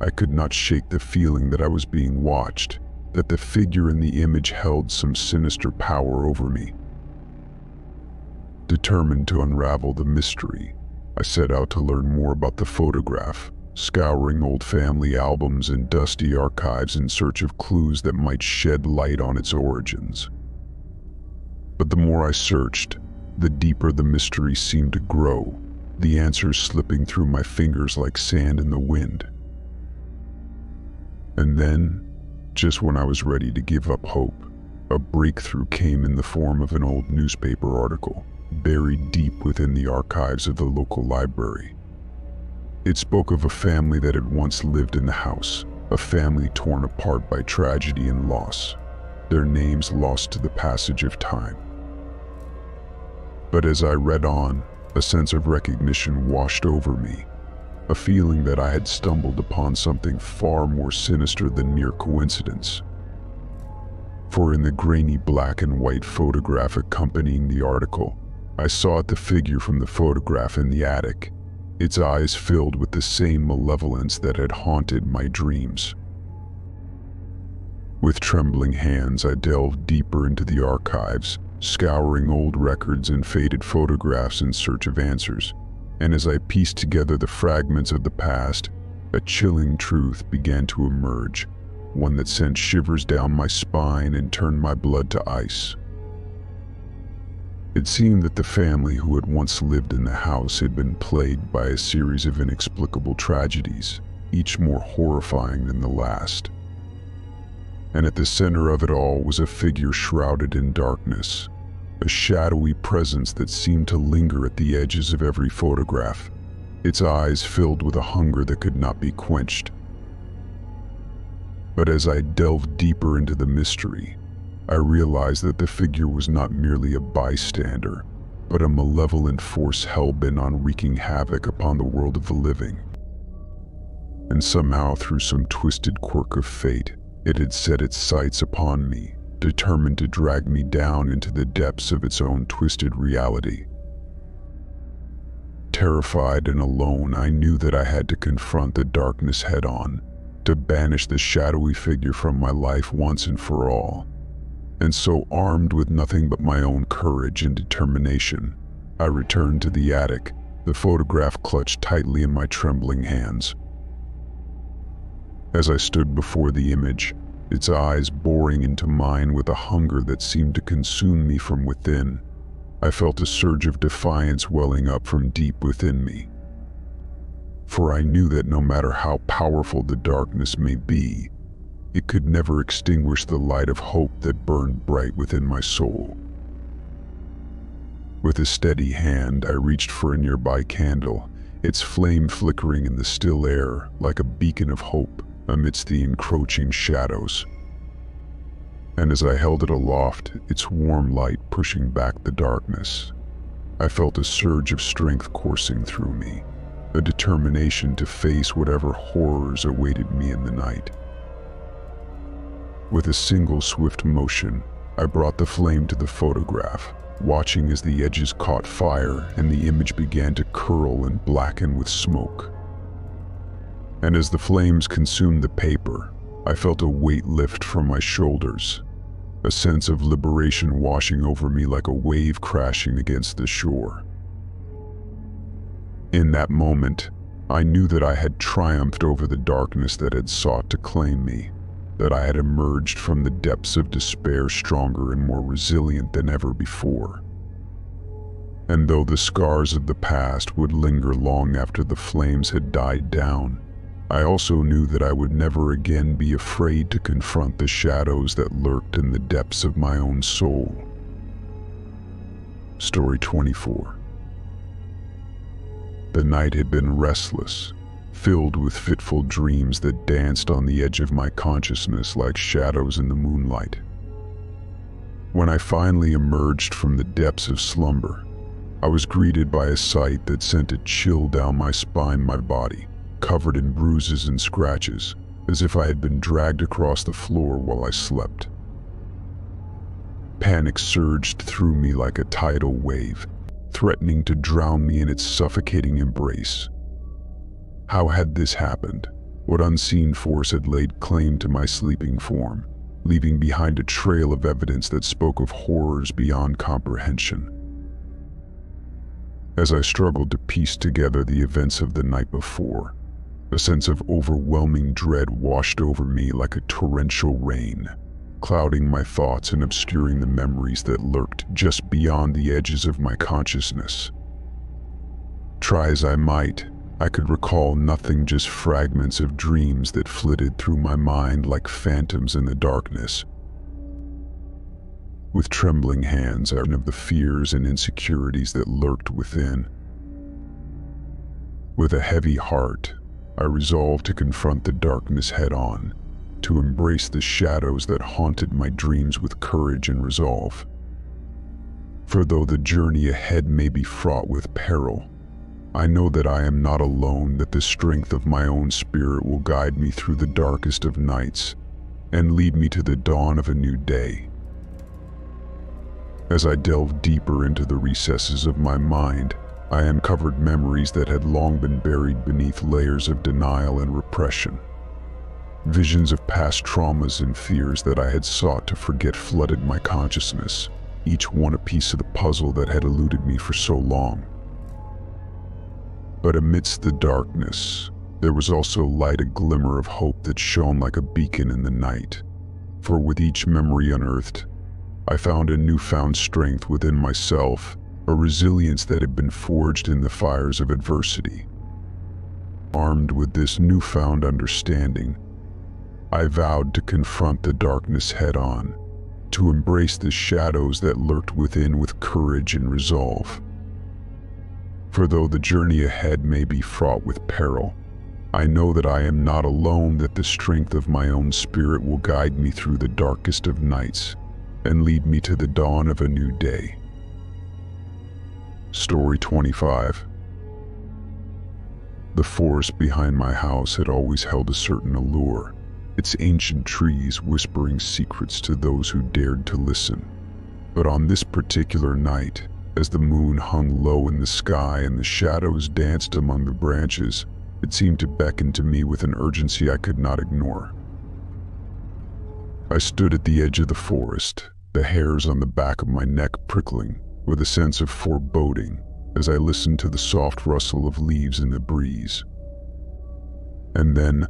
I could not shake the feeling that I was being watched, that the figure in the image held some sinister power over me. Determined to unravel the mystery, I set out to learn more about the photograph scouring old family albums and dusty archives in search of clues that might shed light on its origins. But the more I searched, the deeper the mystery seemed to grow, the answers slipping through my fingers like sand in the wind. And then, just when I was ready to give up hope, a breakthrough came in the form of an old newspaper article buried deep within the archives of the local library. It spoke of a family that had once lived in the house, a family torn apart by tragedy and loss, their names lost to the passage of time. But as I read on, a sense of recognition washed over me, a feeling that I had stumbled upon something far more sinister than mere coincidence. For in the grainy black and white photograph accompanying the article, I saw the figure from the photograph in the attic, its eyes filled with the same malevolence that had haunted my dreams. With trembling hands, I delved deeper into the archives, scouring old records and faded photographs in search of answers. And as I pieced together the fragments of the past, a chilling truth began to emerge, one that sent shivers down my spine and turned my blood to ice. It seemed that the family who had once lived in the house had been plagued by a series of inexplicable tragedies, each more horrifying than the last. And at the center of it all was a figure shrouded in darkness, a shadowy presence that seemed to linger at the edges of every photograph, its eyes filled with a hunger that could not be quenched. But as I delved deeper into the mystery, I realized that the figure was not merely a bystander, but a malevolent force hell-bent on wreaking havoc upon the world of the living. And somehow, through some twisted quirk of fate, it had set its sights upon me, determined to drag me down into the depths of its own twisted reality. Terrified and alone, I knew that I had to confront the darkness head-on, to banish the shadowy figure from my life once and for all and so armed with nothing but my own courage and determination, I returned to the attic, the photograph clutched tightly in my trembling hands. As I stood before the image, its eyes boring into mine with a hunger that seemed to consume me from within, I felt a surge of defiance welling up from deep within me. For I knew that no matter how powerful the darkness may be, it could never extinguish the light of hope that burned bright within my soul. With a steady hand, I reached for a nearby candle, its flame flickering in the still air like a beacon of hope amidst the encroaching shadows. And as I held it aloft, its warm light pushing back the darkness, I felt a surge of strength coursing through me, a determination to face whatever horrors awaited me in the night. With a single swift motion, I brought the flame to the photograph, watching as the edges caught fire and the image began to curl and blacken with smoke. And as the flames consumed the paper, I felt a weight lift from my shoulders, a sense of liberation washing over me like a wave crashing against the shore. In that moment, I knew that I had triumphed over the darkness that had sought to claim me that I had emerged from the depths of despair stronger and more resilient than ever before. And though the scars of the past would linger long after the flames had died down, I also knew that I would never again be afraid to confront the shadows that lurked in the depths of my own soul. Story 24 The night had been restless, filled with fitful dreams that danced on the edge of my consciousness like shadows in the moonlight. When I finally emerged from the depths of slumber, I was greeted by a sight that sent a chill down my spine my body, covered in bruises and scratches, as if I had been dragged across the floor while I slept. Panic surged through me like a tidal wave, threatening to drown me in its suffocating embrace. How had this happened? What unseen force had laid claim to my sleeping form, leaving behind a trail of evidence that spoke of horrors beyond comprehension? As I struggled to piece together the events of the night before, a sense of overwhelming dread washed over me like a torrential rain, clouding my thoughts and obscuring the memories that lurked just beyond the edges of my consciousness. Try as I might, I could recall nothing just fragments of dreams that flitted through my mind like phantoms in the darkness. With trembling hands, I of the fears and insecurities that lurked within. With a heavy heart, I resolved to confront the darkness head on, to embrace the shadows that haunted my dreams with courage and resolve. For though the journey ahead may be fraught with peril, I know that I am not alone, that the strength of my own spirit will guide me through the darkest of nights and lead me to the dawn of a new day. As I delve deeper into the recesses of my mind, I uncovered memories that had long been buried beneath layers of denial and repression. Visions of past traumas and fears that I had sought to forget flooded my consciousness, each one a piece of the puzzle that had eluded me for so long. But amidst the darkness, there was also light a glimmer of hope that shone like a beacon in the night. For with each memory unearthed, I found a newfound strength within myself, a resilience that had been forged in the fires of adversity. Armed with this newfound understanding, I vowed to confront the darkness head on, to embrace the shadows that lurked within with courage and resolve. For though the journey ahead may be fraught with peril, I know that I am not alone, that the strength of my own spirit will guide me through the darkest of nights and lead me to the dawn of a new day. Story 25 The forest behind my house had always held a certain allure, its ancient trees whispering secrets to those who dared to listen. But on this particular night, as the moon hung low in the sky and the shadows danced among the branches, it seemed to beckon to me with an urgency I could not ignore. I stood at the edge of the forest, the hairs on the back of my neck prickling with a sense of foreboding as I listened to the soft rustle of leaves in the breeze. And then,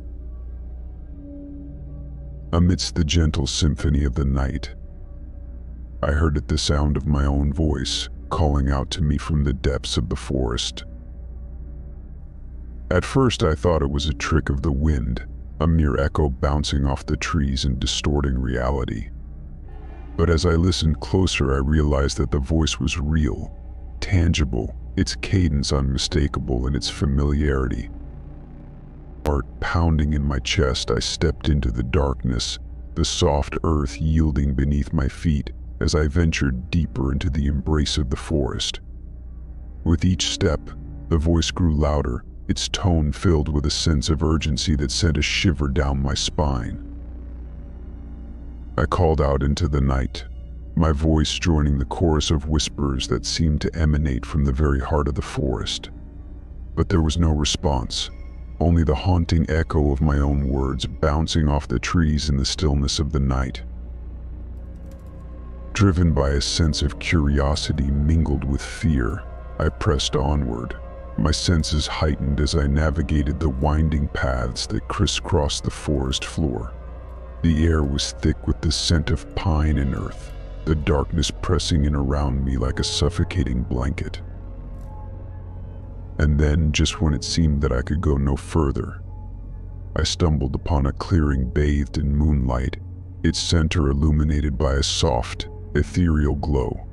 amidst the gentle symphony of the night, I heard it the sound of my own voice calling out to me from the depths of the forest. At first I thought it was a trick of the wind, a mere echo bouncing off the trees and distorting reality. But as I listened closer I realized that the voice was real, tangible, its cadence unmistakable and its familiarity. Heart pounding in my chest I stepped into the darkness, the soft earth yielding beneath my feet as I ventured deeper into the embrace of the forest. With each step, the voice grew louder, its tone filled with a sense of urgency that sent a shiver down my spine. I called out into the night, my voice joining the chorus of whispers that seemed to emanate from the very heart of the forest. But there was no response, only the haunting echo of my own words bouncing off the trees in the stillness of the night. Driven by a sense of curiosity mingled with fear, I pressed onward, my senses heightened as I navigated the winding paths that crisscrossed the forest floor. The air was thick with the scent of pine and earth, the darkness pressing in around me like a suffocating blanket. And then, just when it seemed that I could go no further, I stumbled upon a clearing bathed in moonlight, its center illuminated by a soft, ethereal glow.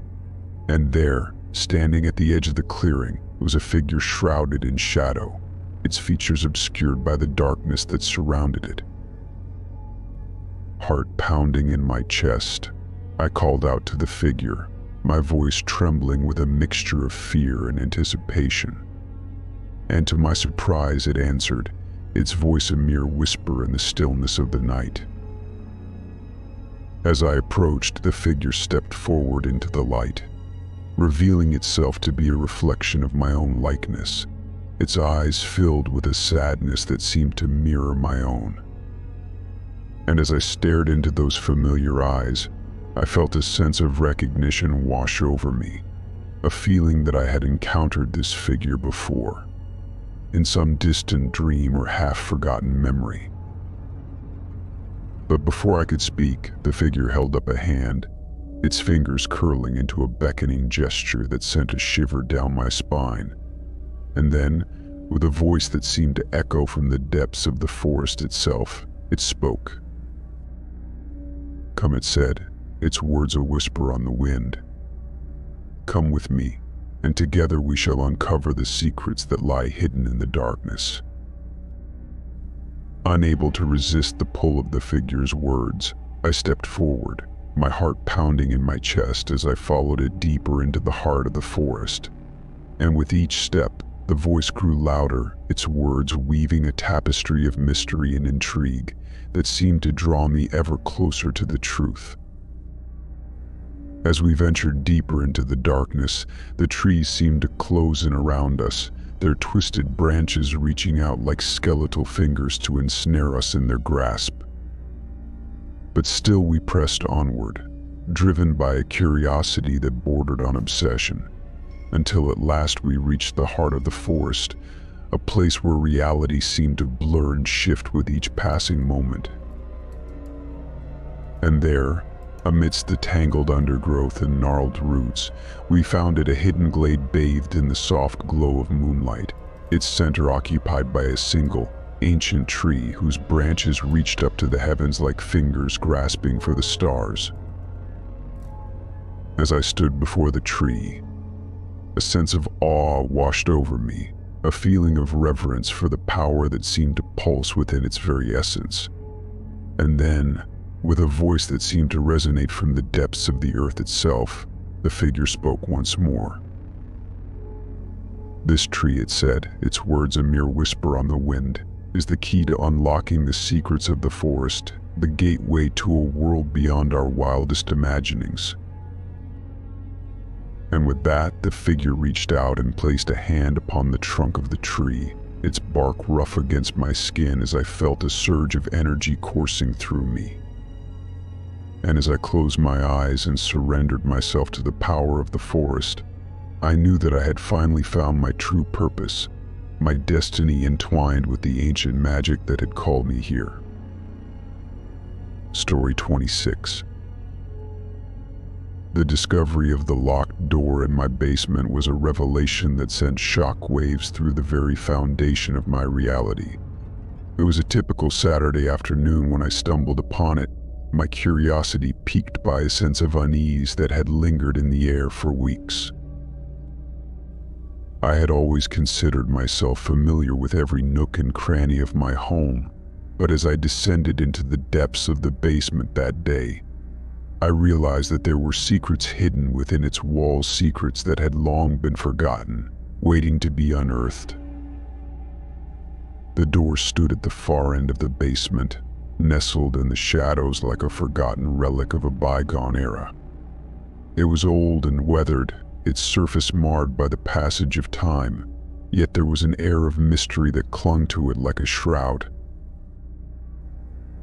And there, standing at the edge of the clearing, was a figure shrouded in shadow, its features obscured by the darkness that surrounded it. Heart pounding in my chest, I called out to the figure, my voice trembling with a mixture of fear and anticipation. And to my surprise it answered, its voice a mere whisper in the stillness of the night. As I approached, the figure stepped forward into the light, revealing itself to be a reflection of my own likeness, its eyes filled with a sadness that seemed to mirror my own. And as I stared into those familiar eyes, I felt a sense of recognition wash over me, a feeling that I had encountered this figure before, in some distant dream or half-forgotten memory. But before I could speak, the figure held up a hand, its fingers curling into a beckoning gesture that sent a shiver down my spine. And then, with a voice that seemed to echo from the depths of the forest itself, it spoke. Come, it said, its words a whisper on the wind. Come with me, and together we shall uncover the secrets that lie hidden in the darkness. Unable to resist the pull of the figure's words, I stepped forward, my heart pounding in my chest as I followed it deeper into the heart of the forest. And with each step, the voice grew louder, its words weaving a tapestry of mystery and intrigue that seemed to draw me ever closer to the truth. As we ventured deeper into the darkness, the trees seemed to close in around us, their twisted branches reaching out like skeletal fingers to ensnare us in their grasp. But still we pressed onward, driven by a curiosity that bordered on obsession, until at last we reached the heart of the forest, a place where reality seemed to blur and shift with each passing moment. And there, amidst the tangled undergrowth and gnarled roots, we found it a hidden glade bathed in the soft glow of moonlight, its center occupied by a single, ancient tree whose branches reached up to the heavens like fingers grasping for the stars. As I stood before the tree, a sense of awe washed over me, a feeling of reverence for the power that seemed to pulse within its very essence. And then, with a voice that seemed to resonate from the depths of the earth itself, the figure spoke once more. This tree, it said, its words a mere whisper on the wind, is the key to unlocking the secrets of the forest, the gateway to a world beyond our wildest imaginings. And with that, the figure reached out and placed a hand upon the trunk of the tree, its bark rough against my skin as I felt a surge of energy coursing through me. And as I closed my eyes and surrendered myself to the power of the forest, I knew that I had finally found my true purpose, my destiny entwined with the ancient magic that had called me here. Story 26 The discovery of the locked door in my basement was a revelation that sent shock waves through the very foundation of my reality. It was a typical Saturday afternoon when I stumbled upon it, my curiosity piqued by a sense of unease that had lingered in the air for weeks. I had always considered myself familiar with every nook and cranny of my home, but as I descended into the depths of the basement that day, I realized that there were secrets hidden within its walls, secrets that had long been forgotten, waiting to be unearthed. The door stood at the far end of the basement, nestled in the shadows like a forgotten relic of a bygone era. It was old and weathered, its surface marred by the passage of time, yet there was an air of mystery that clung to it like a shroud.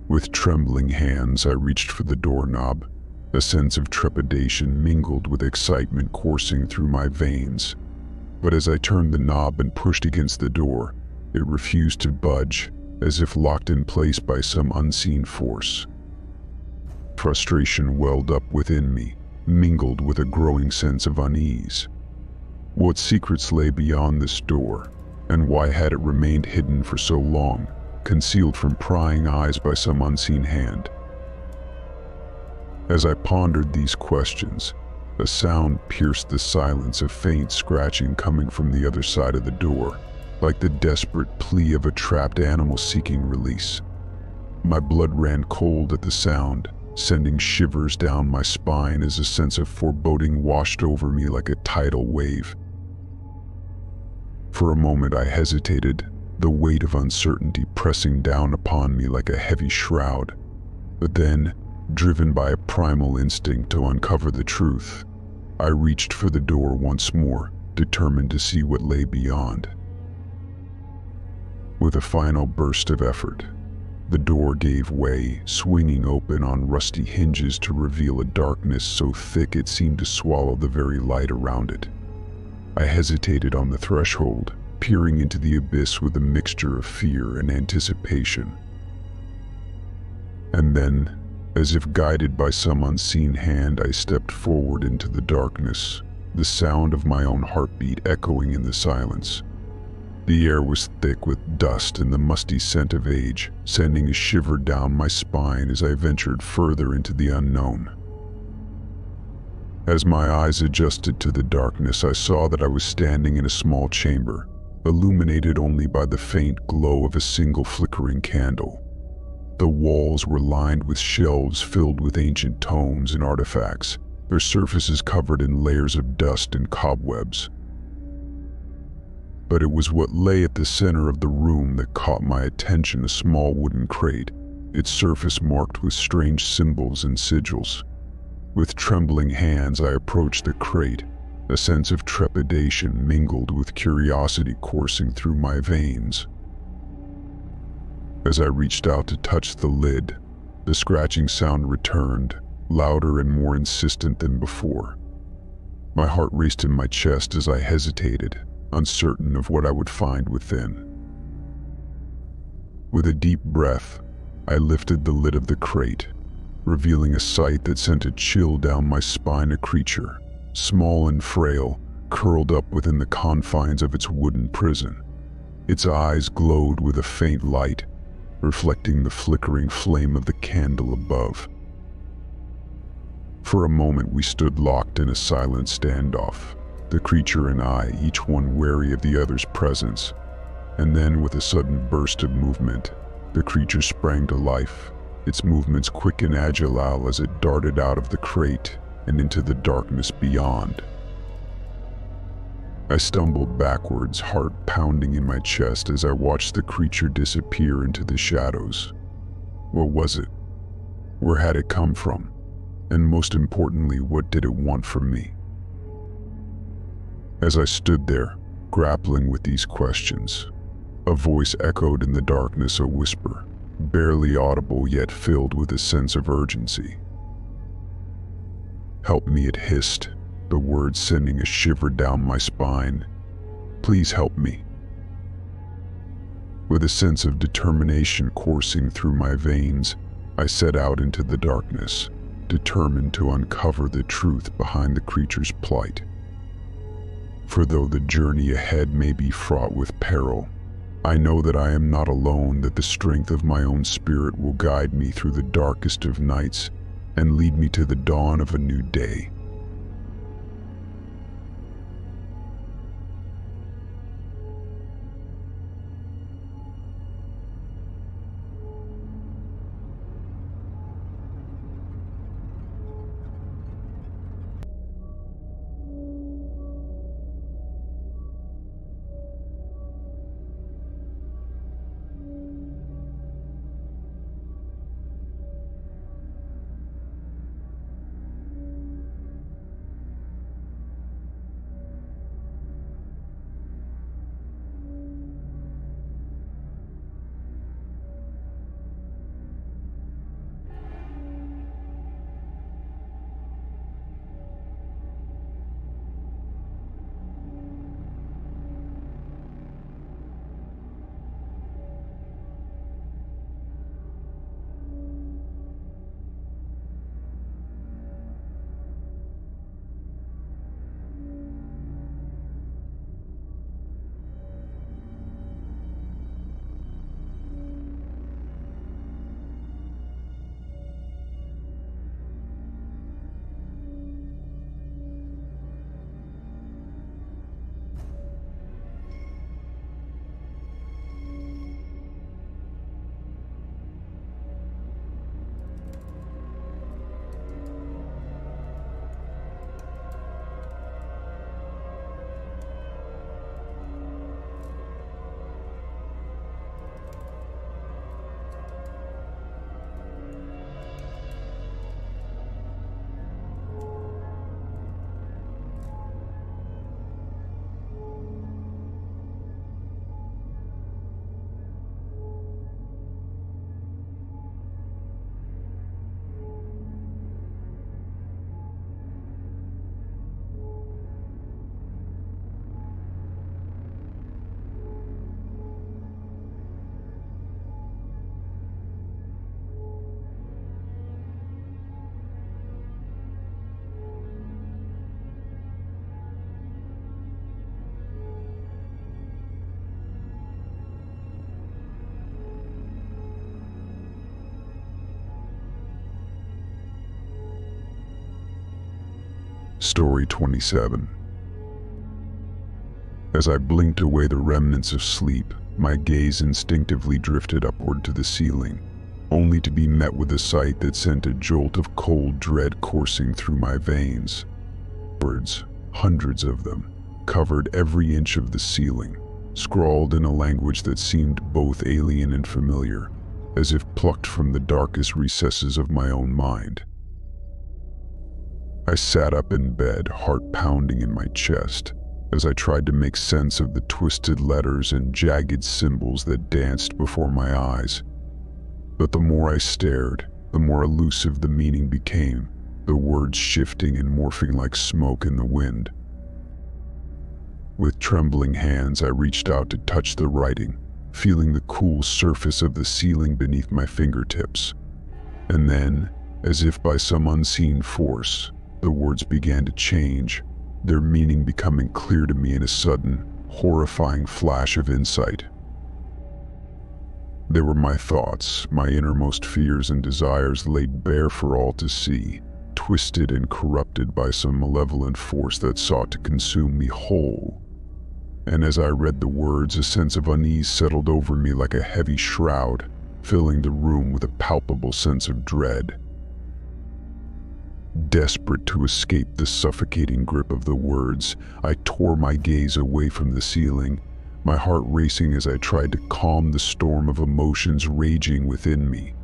With trembling hands, I reached for the doorknob, a sense of trepidation mingled with excitement coursing through my veins. But as I turned the knob and pushed against the door, it refused to budge, as if locked in place by some unseen force. Frustration welled up within me, mingled with a growing sense of unease. What secrets lay beyond this door, and why had it remained hidden for so long, concealed from prying eyes by some unseen hand? As I pondered these questions, a sound pierced the silence, a faint scratching coming from the other side of the door, like the desperate plea of a trapped animal seeking release. My blood ran cold at the sound, sending shivers down my spine as a sense of foreboding washed over me like a tidal wave. For a moment I hesitated, the weight of uncertainty pressing down upon me like a heavy shroud. But then, driven by a primal instinct to uncover the truth, I reached for the door once more, determined to see what lay beyond. With a final burst of effort, the door gave way, swinging open on rusty hinges to reveal a darkness so thick it seemed to swallow the very light around it. I hesitated on the threshold, peering into the abyss with a mixture of fear and anticipation. And then, as if guided by some unseen hand, I stepped forward into the darkness, the sound of my own heartbeat echoing in the silence. The air was thick with dust and the musty scent of age, sending a shiver down my spine as I ventured further into the unknown. As my eyes adjusted to the darkness, I saw that I was standing in a small chamber, illuminated only by the faint glow of a single flickering candle. The walls were lined with shelves filled with ancient tomes and artifacts, their surfaces covered in layers of dust and cobwebs. But it was what lay at the center of the room that caught my attention a small wooden crate, its surface marked with strange symbols and sigils. With trembling hands, I approached the crate, a sense of trepidation mingled with curiosity coursing through my veins. As I reached out to touch the lid, the scratching sound returned, louder and more insistent than before. My heart raced in my chest as I hesitated, uncertain of what I would find within. With a deep breath, I lifted the lid of the crate revealing a sight that sent a chill down my spine a creature, small and frail, curled up within the confines of its wooden prison. Its eyes glowed with a faint light, reflecting the flickering flame of the candle above. For a moment we stood locked in a silent standoff, the creature and I, each one wary of the other's presence. And then, with a sudden burst of movement, the creature sprang to life, its movements quick and agile as it darted out of the crate and into the darkness beyond. I stumbled backwards, heart pounding in my chest as I watched the creature disappear into the shadows. What was it? Where had it come from? And most importantly, what did it want from me? As I stood there, grappling with these questions, a voice echoed in the darkness a whisper barely audible yet filled with a sense of urgency. Help me, it hissed, the words sending a shiver down my spine. Please help me. With a sense of determination coursing through my veins, I set out into the darkness, determined to uncover the truth behind the creature's plight. For though the journey ahead may be fraught with peril, I know that I am not alone, that the strength of my own spirit will guide me through the darkest of nights and lead me to the dawn of a new day. Story 27 As I blinked away the remnants of sleep, my gaze instinctively drifted upward to the ceiling, only to be met with a sight that sent a jolt of cold dread coursing through my veins. Words, hundreds of them, covered every inch of the ceiling, scrawled in a language that seemed both alien and familiar, as if plucked from the darkest recesses of my own mind. I sat up in bed, heart pounding in my chest, as I tried to make sense of the twisted letters and jagged symbols that danced before my eyes. But the more I stared, the more elusive the meaning became, the words shifting and morphing like smoke in the wind. With trembling hands, I reached out to touch the writing, feeling the cool surface of the ceiling beneath my fingertips. And then, as if by some unseen force, the words began to change, their meaning becoming clear to me in a sudden, horrifying flash of insight. They were my thoughts, my innermost fears and desires laid bare for all to see, twisted and corrupted by some malevolent force that sought to consume me whole. And as I read the words, a sense of unease settled over me like a heavy shroud, filling the room with a palpable sense of dread. Desperate to escape the suffocating grip of the words, I tore my gaze away from the ceiling, my heart racing as I tried to calm the storm of emotions raging within me.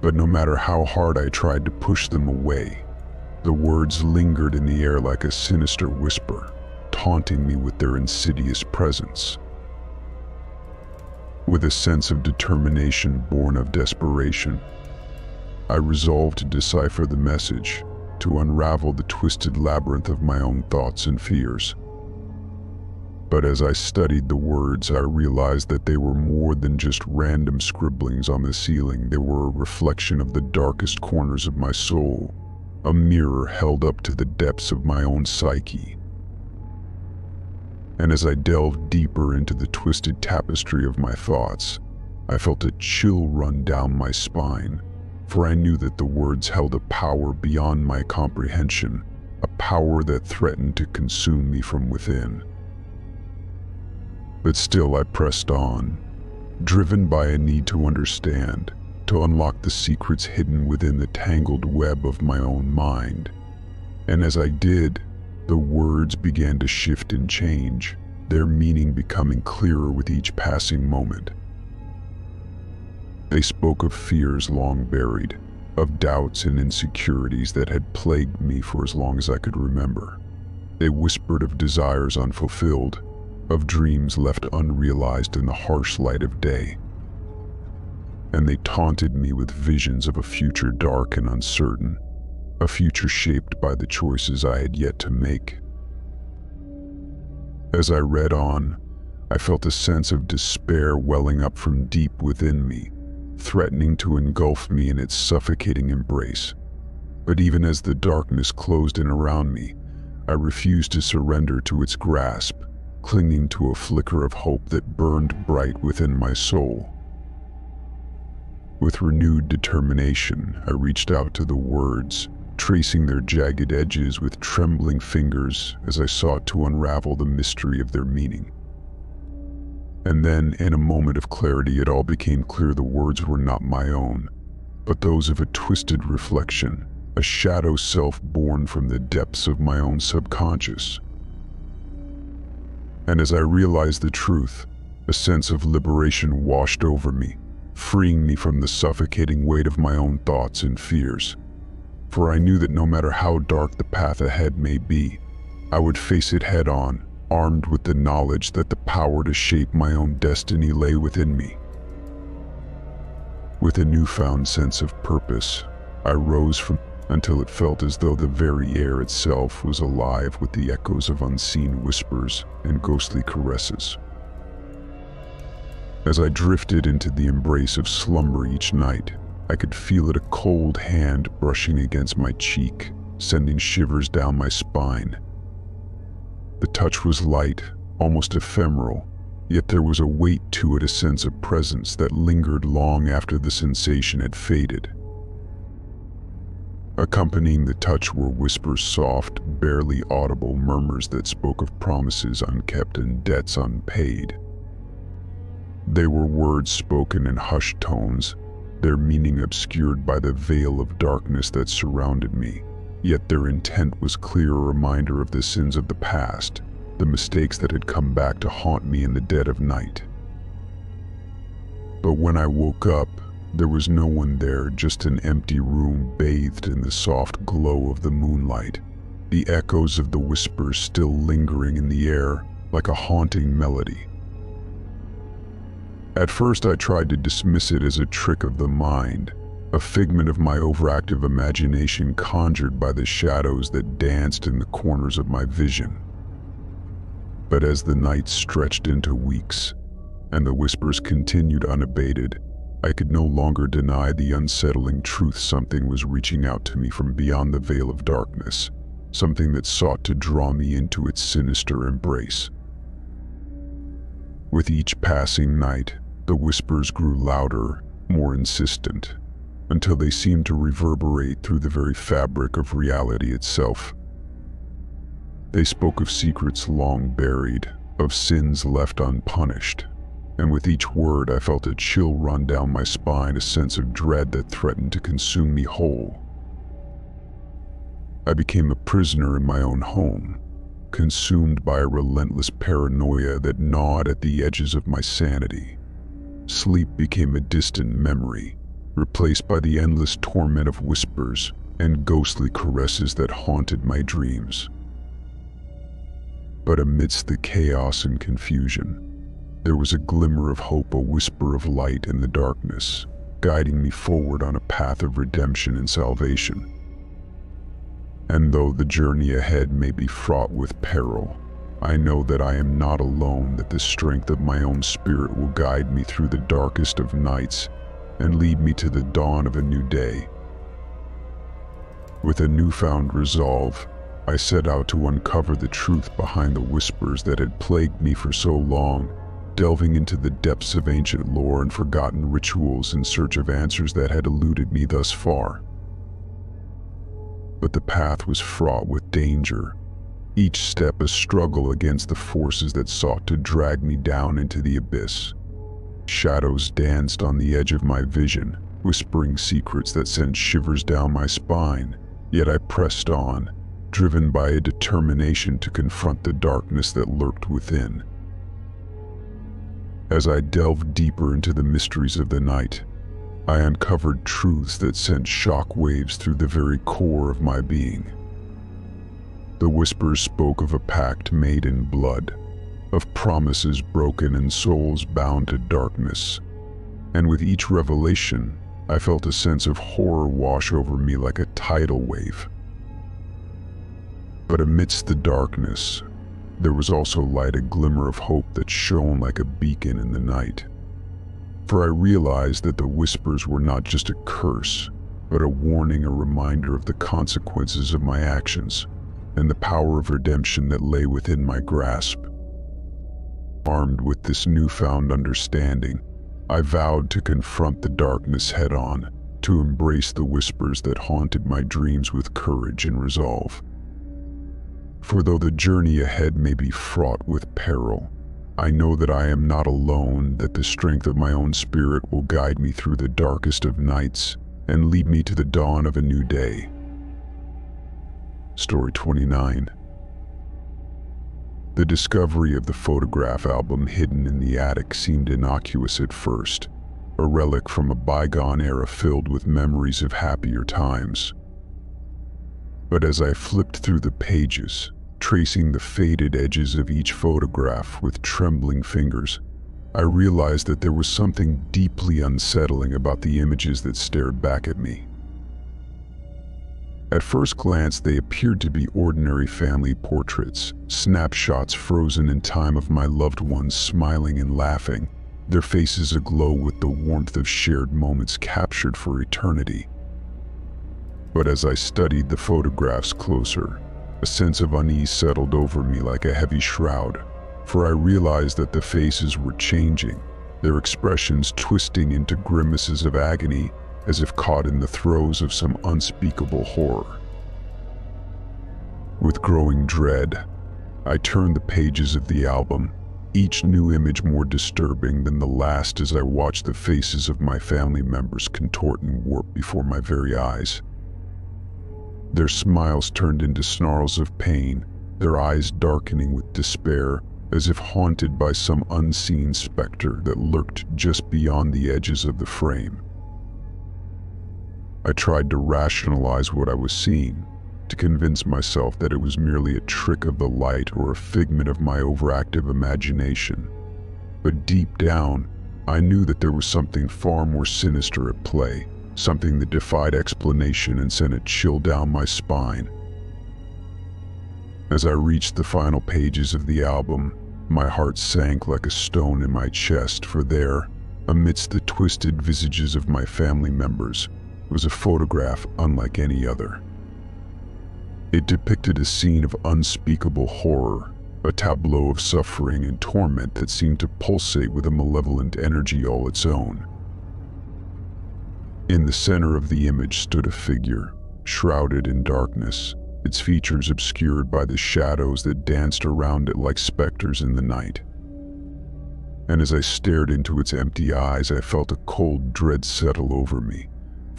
But no matter how hard I tried to push them away, the words lingered in the air like a sinister whisper, taunting me with their insidious presence. With a sense of determination born of desperation, I resolved to decipher the message, to unravel the twisted labyrinth of my own thoughts and fears. But as I studied the words, I realized that they were more than just random scribblings on the ceiling. They were a reflection of the darkest corners of my soul, a mirror held up to the depths of my own psyche. And as I delved deeper into the twisted tapestry of my thoughts, I felt a chill run down my spine for I knew that the words held a power beyond my comprehension, a power that threatened to consume me from within. But still I pressed on, driven by a need to understand, to unlock the secrets hidden within the tangled web of my own mind. And as I did, the words began to shift and change, their meaning becoming clearer with each passing moment. They spoke of fears long buried, of doubts and insecurities that had plagued me for as long as I could remember. They whispered of desires unfulfilled, of dreams left unrealized in the harsh light of day. And they taunted me with visions of a future dark and uncertain, a future shaped by the choices I had yet to make. As I read on, I felt a sense of despair welling up from deep within me, threatening to engulf me in its suffocating embrace. But even as the darkness closed in around me, I refused to surrender to its grasp, clinging to a flicker of hope that burned bright within my soul. With renewed determination, I reached out to the words, tracing their jagged edges with trembling fingers as I sought to unravel the mystery of their meaning. And then, in a moment of clarity, it all became clear the words were not my own, but those of a twisted reflection, a shadow self born from the depths of my own subconscious. And as I realized the truth, a sense of liberation washed over me, freeing me from the suffocating weight of my own thoughts and fears. For I knew that no matter how dark the path ahead may be, I would face it head on, armed with the knowledge that the power to shape my own destiny lay within me. With a newfound sense of purpose, I rose from until it felt as though the very air itself was alive with the echoes of unseen whispers and ghostly caresses. As I drifted into the embrace of slumber each night, I could feel it a cold hand brushing against my cheek, sending shivers down my spine the touch was light, almost ephemeral, yet there was a weight to it, a sense of presence that lingered long after the sensation had faded. Accompanying the touch were whispers soft, barely audible murmurs that spoke of promises unkept and debts unpaid. They were words spoken in hushed tones, their meaning obscured by the veil of darkness that surrounded me. Yet their intent was clear a reminder of the sins of the past, the mistakes that had come back to haunt me in the dead of night. But when I woke up, there was no one there, just an empty room bathed in the soft glow of the moonlight, the echoes of the whispers still lingering in the air like a haunting melody. At first I tried to dismiss it as a trick of the mind, a figment of my overactive imagination conjured by the shadows that danced in the corners of my vision. But as the night stretched into weeks, and the whispers continued unabated, I could no longer deny the unsettling truth something was reaching out to me from beyond the veil of darkness, something that sought to draw me into its sinister embrace. With each passing night, the whispers grew louder, more insistent, until they seemed to reverberate through the very fabric of reality itself. They spoke of secrets long buried, of sins left unpunished, and with each word I felt a chill run down my spine, a sense of dread that threatened to consume me whole. I became a prisoner in my own home, consumed by a relentless paranoia that gnawed at the edges of my sanity. Sleep became a distant memory, replaced by the endless torment of whispers and ghostly caresses that haunted my dreams. But amidst the chaos and confusion, there was a glimmer of hope, a whisper of light in the darkness, guiding me forward on a path of redemption and salvation. And though the journey ahead may be fraught with peril, I know that I am not alone, that the strength of my own spirit will guide me through the darkest of nights and lead me to the dawn of a new day. With a newfound resolve, I set out to uncover the truth behind the whispers that had plagued me for so long delving into the depths of ancient lore and forgotten rituals in search of answers that had eluded me thus far. But the path was fraught with danger, each step a struggle against the forces that sought to drag me down into the abyss. Shadows danced on the edge of my vision, whispering secrets that sent shivers down my spine, yet I pressed on, driven by a determination to confront the darkness that lurked within. As I delved deeper into the mysteries of the night, I uncovered truths that sent shock waves through the very core of my being. The whispers spoke of a pact made in blood, of promises broken and souls bound to darkness. And with each revelation, I felt a sense of horror wash over me like a tidal wave. But amidst the darkness, there was also light a glimmer of hope that shone like a beacon in the night. For I realized that the whispers were not just a curse, but a warning, a reminder of the consequences of my actions and the power of redemption that lay within my grasp. Armed with this newfound understanding, I vowed to confront the darkness head on, to embrace the whispers that haunted my dreams with courage and resolve. For though the journey ahead may be fraught with peril, I know that I am not alone, that the strength of my own spirit will guide me through the darkest of nights and lead me to the dawn of a new day. Story 29 The discovery of the photograph album hidden in the attic seemed innocuous at first, a relic from a bygone era filled with memories of happier times. But as I flipped through the pages, tracing the faded edges of each photograph with trembling fingers, I realized that there was something deeply unsettling about the images that stared back at me. At first glance, they appeared to be ordinary family portraits, snapshots frozen in time of my loved ones smiling and laughing, their faces aglow with the warmth of shared moments captured for eternity. But as I studied the photographs closer, a sense of unease settled over me like a heavy shroud, for I realized that the faces were changing, their expressions twisting into grimaces of agony as if caught in the throes of some unspeakable horror. With growing dread, I turned the pages of the album, each new image more disturbing than the last as I watched the faces of my family members contort and warp before my very eyes. Their smiles turned into snarls of pain, their eyes darkening with despair, as if haunted by some unseen specter that lurked just beyond the edges of the frame. I tried to rationalize what I was seeing, to convince myself that it was merely a trick of the light or a figment of my overactive imagination. But deep down, I knew that there was something far more sinister at play, something that defied explanation and sent a chill down my spine. As I reached the final pages of the album, my heart sank like a stone in my chest, for there, amidst the twisted visages of my family members, was a photograph unlike any other. It depicted a scene of unspeakable horror, a tableau of suffering and torment that seemed to pulsate with a malevolent energy all its own. In the center of the image stood a figure, shrouded in darkness, its features obscured by the shadows that danced around it like specters in the night. And as I stared into its empty eyes, I felt a cold dread settle over me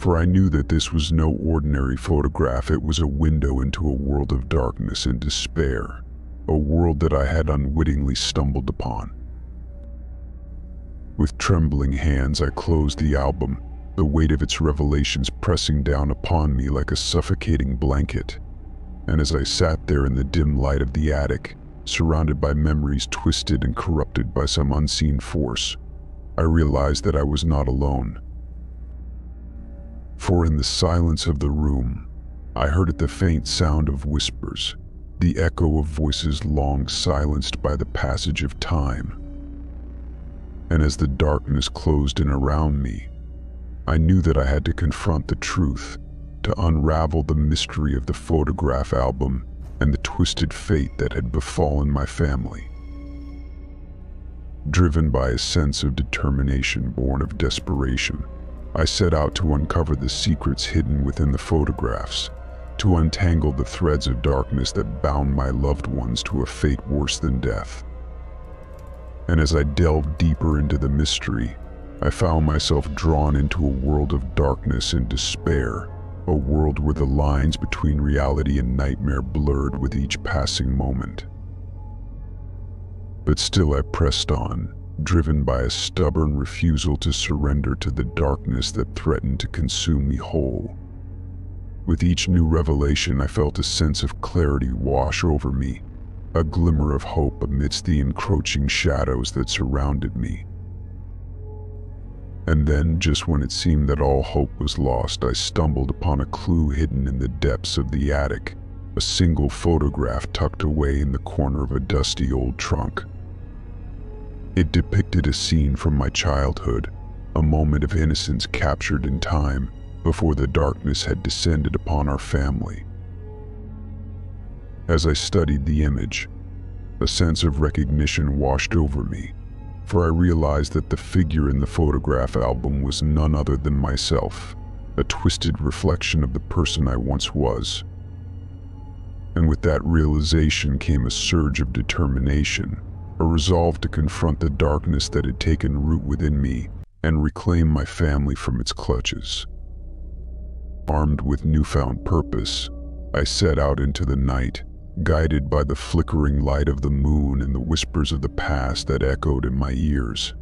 for I knew that this was no ordinary photograph, it was a window into a world of darkness and despair, a world that I had unwittingly stumbled upon. With trembling hands, I closed the album, the weight of its revelations pressing down upon me like a suffocating blanket. And as I sat there in the dim light of the attic, surrounded by memories twisted and corrupted by some unseen force, I realized that I was not alone for in the silence of the room, I heard the faint sound of whispers, the echo of voices long silenced by the passage of time. And as the darkness closed in around me, I knew that I had to confront the truth, to unravel the mystery of the photograph album and the twisted fate that had befallen my family. Driven by a sense of determination born of desperation, I set out to uncover the secrets hidden within the photographs, to untangle the threads of darkness that bound my loved ones to a fate worse than death. And as I delved deeper into the mystery, I found myself drawn into a world of darkness and despair, a world where the lines between reality and nightmare blurred with each passing moment. But still I pressed on, driven by a stubborn refusal to surrender to the darkness that threatened to consume me whole. With each new revelation, I felt a sense of clarity wash over me, a glimmer of hope amidst the encroaching shadows that surrounded me. And then, just when it seemed that all hope was lost, I stumbled upon a clue hidden in the depths of the attic, a single photograph tucked away in the corner of a dusty old trunk. It depicted a scene from my childhood, a moment of innocence captured in time before the darkness had descended upon our family. As I studied the image, a sense of recognition washed over me, for I realized that the figure in the photograph album was none other than myself, a twisted reflection of the person I once was. And with that realization came a surge of determination a resolve to confront the darkness that had taken root within me and reclaim my family from its clutches. Armed with newfound purpose, I set out into the night, guided by the flickering light of the moon and the whispers of the past that echoed in my ears.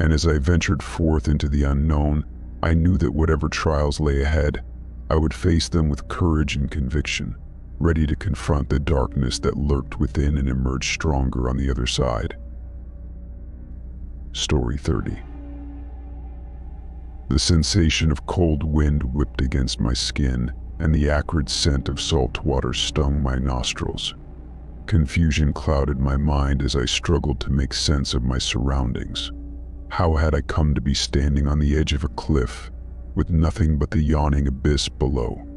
And as I ventured forth into the unknown, I knew that whatever trials lay ahead, I would face them with courage and conviction ready to confront the darkness that lurked within and emerge stronger on the other side. Story 30 The sensation of cold wind whipped against my skin, and the acrid scent of salt water stung my nostrils. Confusion clouded my mind as I struggled to make sense of my surroundings. How had I come to be standing on the edge of a cliff, with nothing but the yawning abyss below?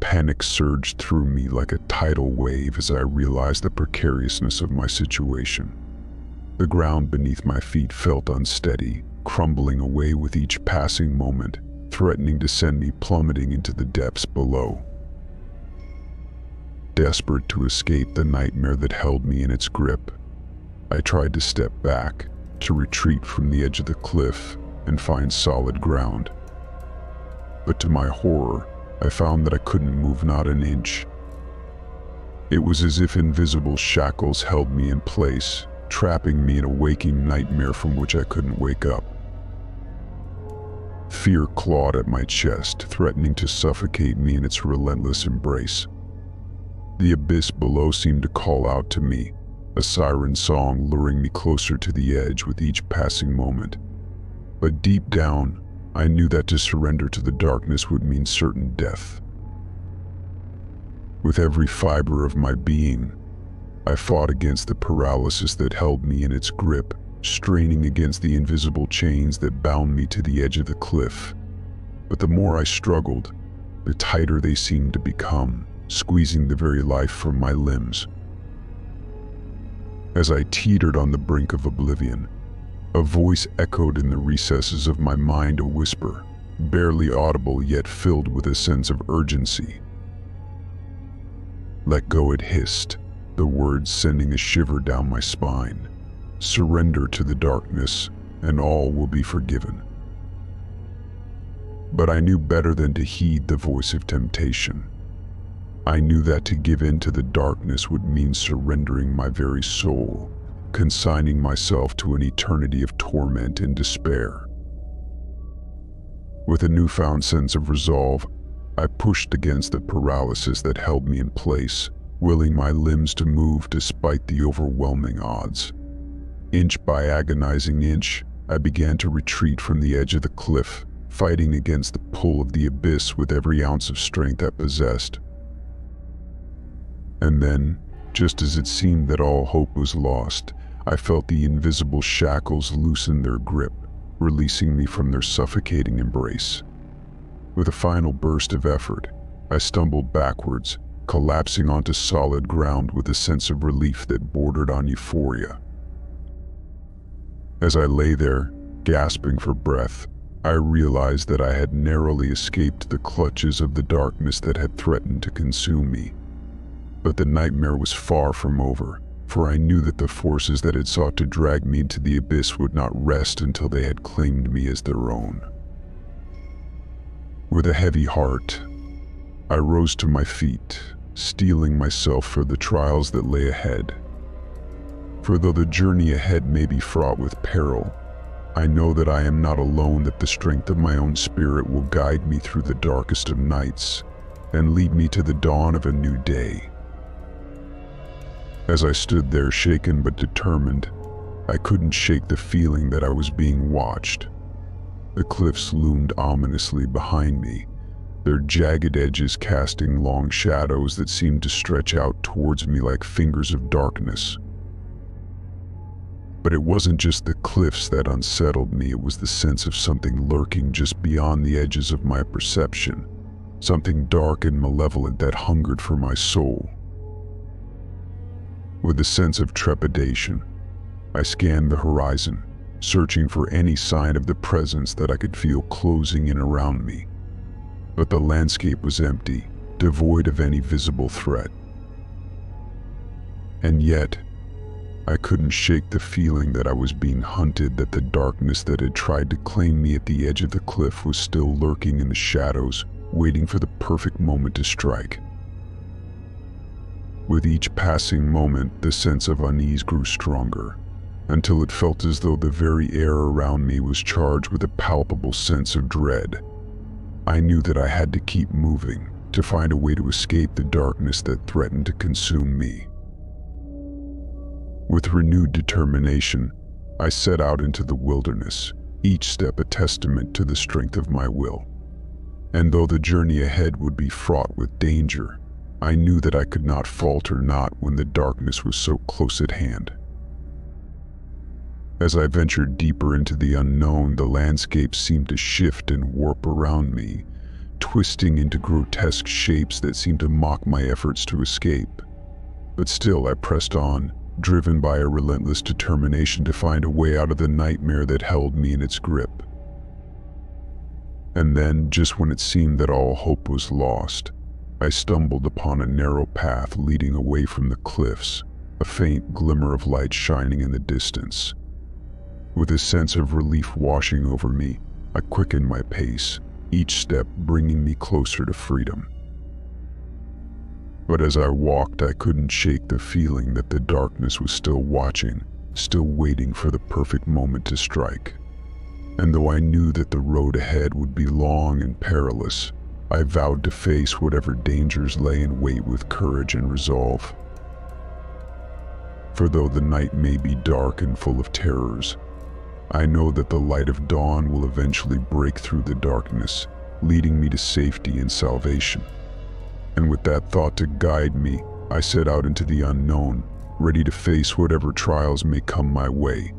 Panic surged through me like a tidal wave as I realized the precariousness of my situation. The ground beneath my feet felt unsteady, crumbling away with each passing moment, threatening to send me plummeting into the depths below. Desperate to escape the nightmare that held me in its grip, I tried to step back, to retreat from the edge of the cliff and find solid ground. But to my horror, I found that I couldn't move not an inch. It was as if invisible shackles held me in place, trapping me in a waking nightmare from which I couldn't wake up. Fear clawed at my chest, threatening to suffocate me in its relentless embrace. The abyss below seemed to call out to me, a siren song luring me closer to the edge with each passing moment. But deep down, I knew that to surrender to the darkness would mean certain death. With every fiber of my being, I fought against the paralysis that held me in its grip, straining against the invisible chains that bound me to the edge of the cliff. But the more I struggled, the tighter they seemed to become, squeezing the very life from my limbs. As I teetered on the brink of oblivion, a voice echoed in the recesses of my mind a whisper, barely audible yet filled with a sense of urgency. Let go, it hissed, the words sending a shiver down my spine. Surrender to the darkness, and all will be forgiven. But I knew better than to heed the voice of temptation. I knew that to give in to the darkness would mean surrendering my very soul, consigning myself to an eternity of torment and despair. With a newfound sense of resolve, I pushed against the paralysis that held me in place, willing my limbs to move despite the overwhelming odds. Inch by agonizing inch, I began to retreat from the edge of the cliff, fighting against the pull of the abyss with every ounce of strength I possessed. And then, just as it seemed that all hope was lost, I felt the invisible shackles loosen their grip, releasing me from their suffocating embrace. With a final burst of effort, I stumbled backwards, collapsing onto solid ground with a sense of relief that bordered on euphoria. As I lay there, gasping for breath, I realized that I had narrowly escaped the clutches of the darkness that had threatened to consume me. But the nightmare was far from over, for I knew that the forces that had sought to drag me into the abyss would not rest until they had claimed me as their own. With a heavy heart, I rose to my feet, steeling myself for the trials that lay ahead. For though the journey ahead may be fraught with peril, I know that I am not alone that the strength of my own spirit will guide me through the darkest of nights and lead me to the dawn of a new day. As I stood there shaken but determined, I couldn't shake the feeling that I was being watched. The cliffs loomed ominously behind me, their jagged edges casting long shadows that seemed to stretch out towards me like fingers of darkness. But it wasn't just the cliffs that unsettled me, it was the sense of something lurking just beyond the edges of my perception, something dark and malevolent that hungered for my soul. With a sense of trepidation, I scanned the horizon, searching for any sign of the presence that I could feel closing in around me. But the landscape was empty, devoid of any visible threat. And yet, I couldn't shake the feeling that I was being hunted, that the darkness that had tried to claim me at the edge of the cliff was still lurking in the shadows, waiting for the perfect moment to strike. With each passing moment, the sense of unease grew stronger, until it felt as though the very air around me was charged with a palpable sense of dread. I knew that I had to keep moving, to find a way to escape the darkness that threatened to consume me. With renewed determination, I set out into the wilderness, each step a testament to the strength of my will. And though the journey ahead would be fraught with danger, I knew that I could not falter not when the darkness was so close at hand. As I ventured deeper into the unknown, the landscape seemed to shift and warp around me, twisting into grotesque shapes that seemed to mock my efforts to escape. But still I pressed on, driven by a relentless determination to find a way out of the nightmare that held me in its grip. And then, just when it seemed that all hope was lost, I stumbled upon a narrow path leading away from the cliffs, a faint glimmer of light shining in the distance. With a sense of relief washing over me, I quickened my pace, each step bringing me closer to freedom. But as I walked, I couldn't shake the feeling that the darkness was still watching, still waiting for the perfect moment to strike. And though I knew that the road ahead would be long and perilous, I vowed to face whatever dangers lay in wait with courage and resolve. For though the night may be dark and full of terrors, I know that the light of dawn will eventually break through the darkness, leading me to safety and salvation and with that thought to guide me, I set out into the unknown, ready to face whatever trials may come my way,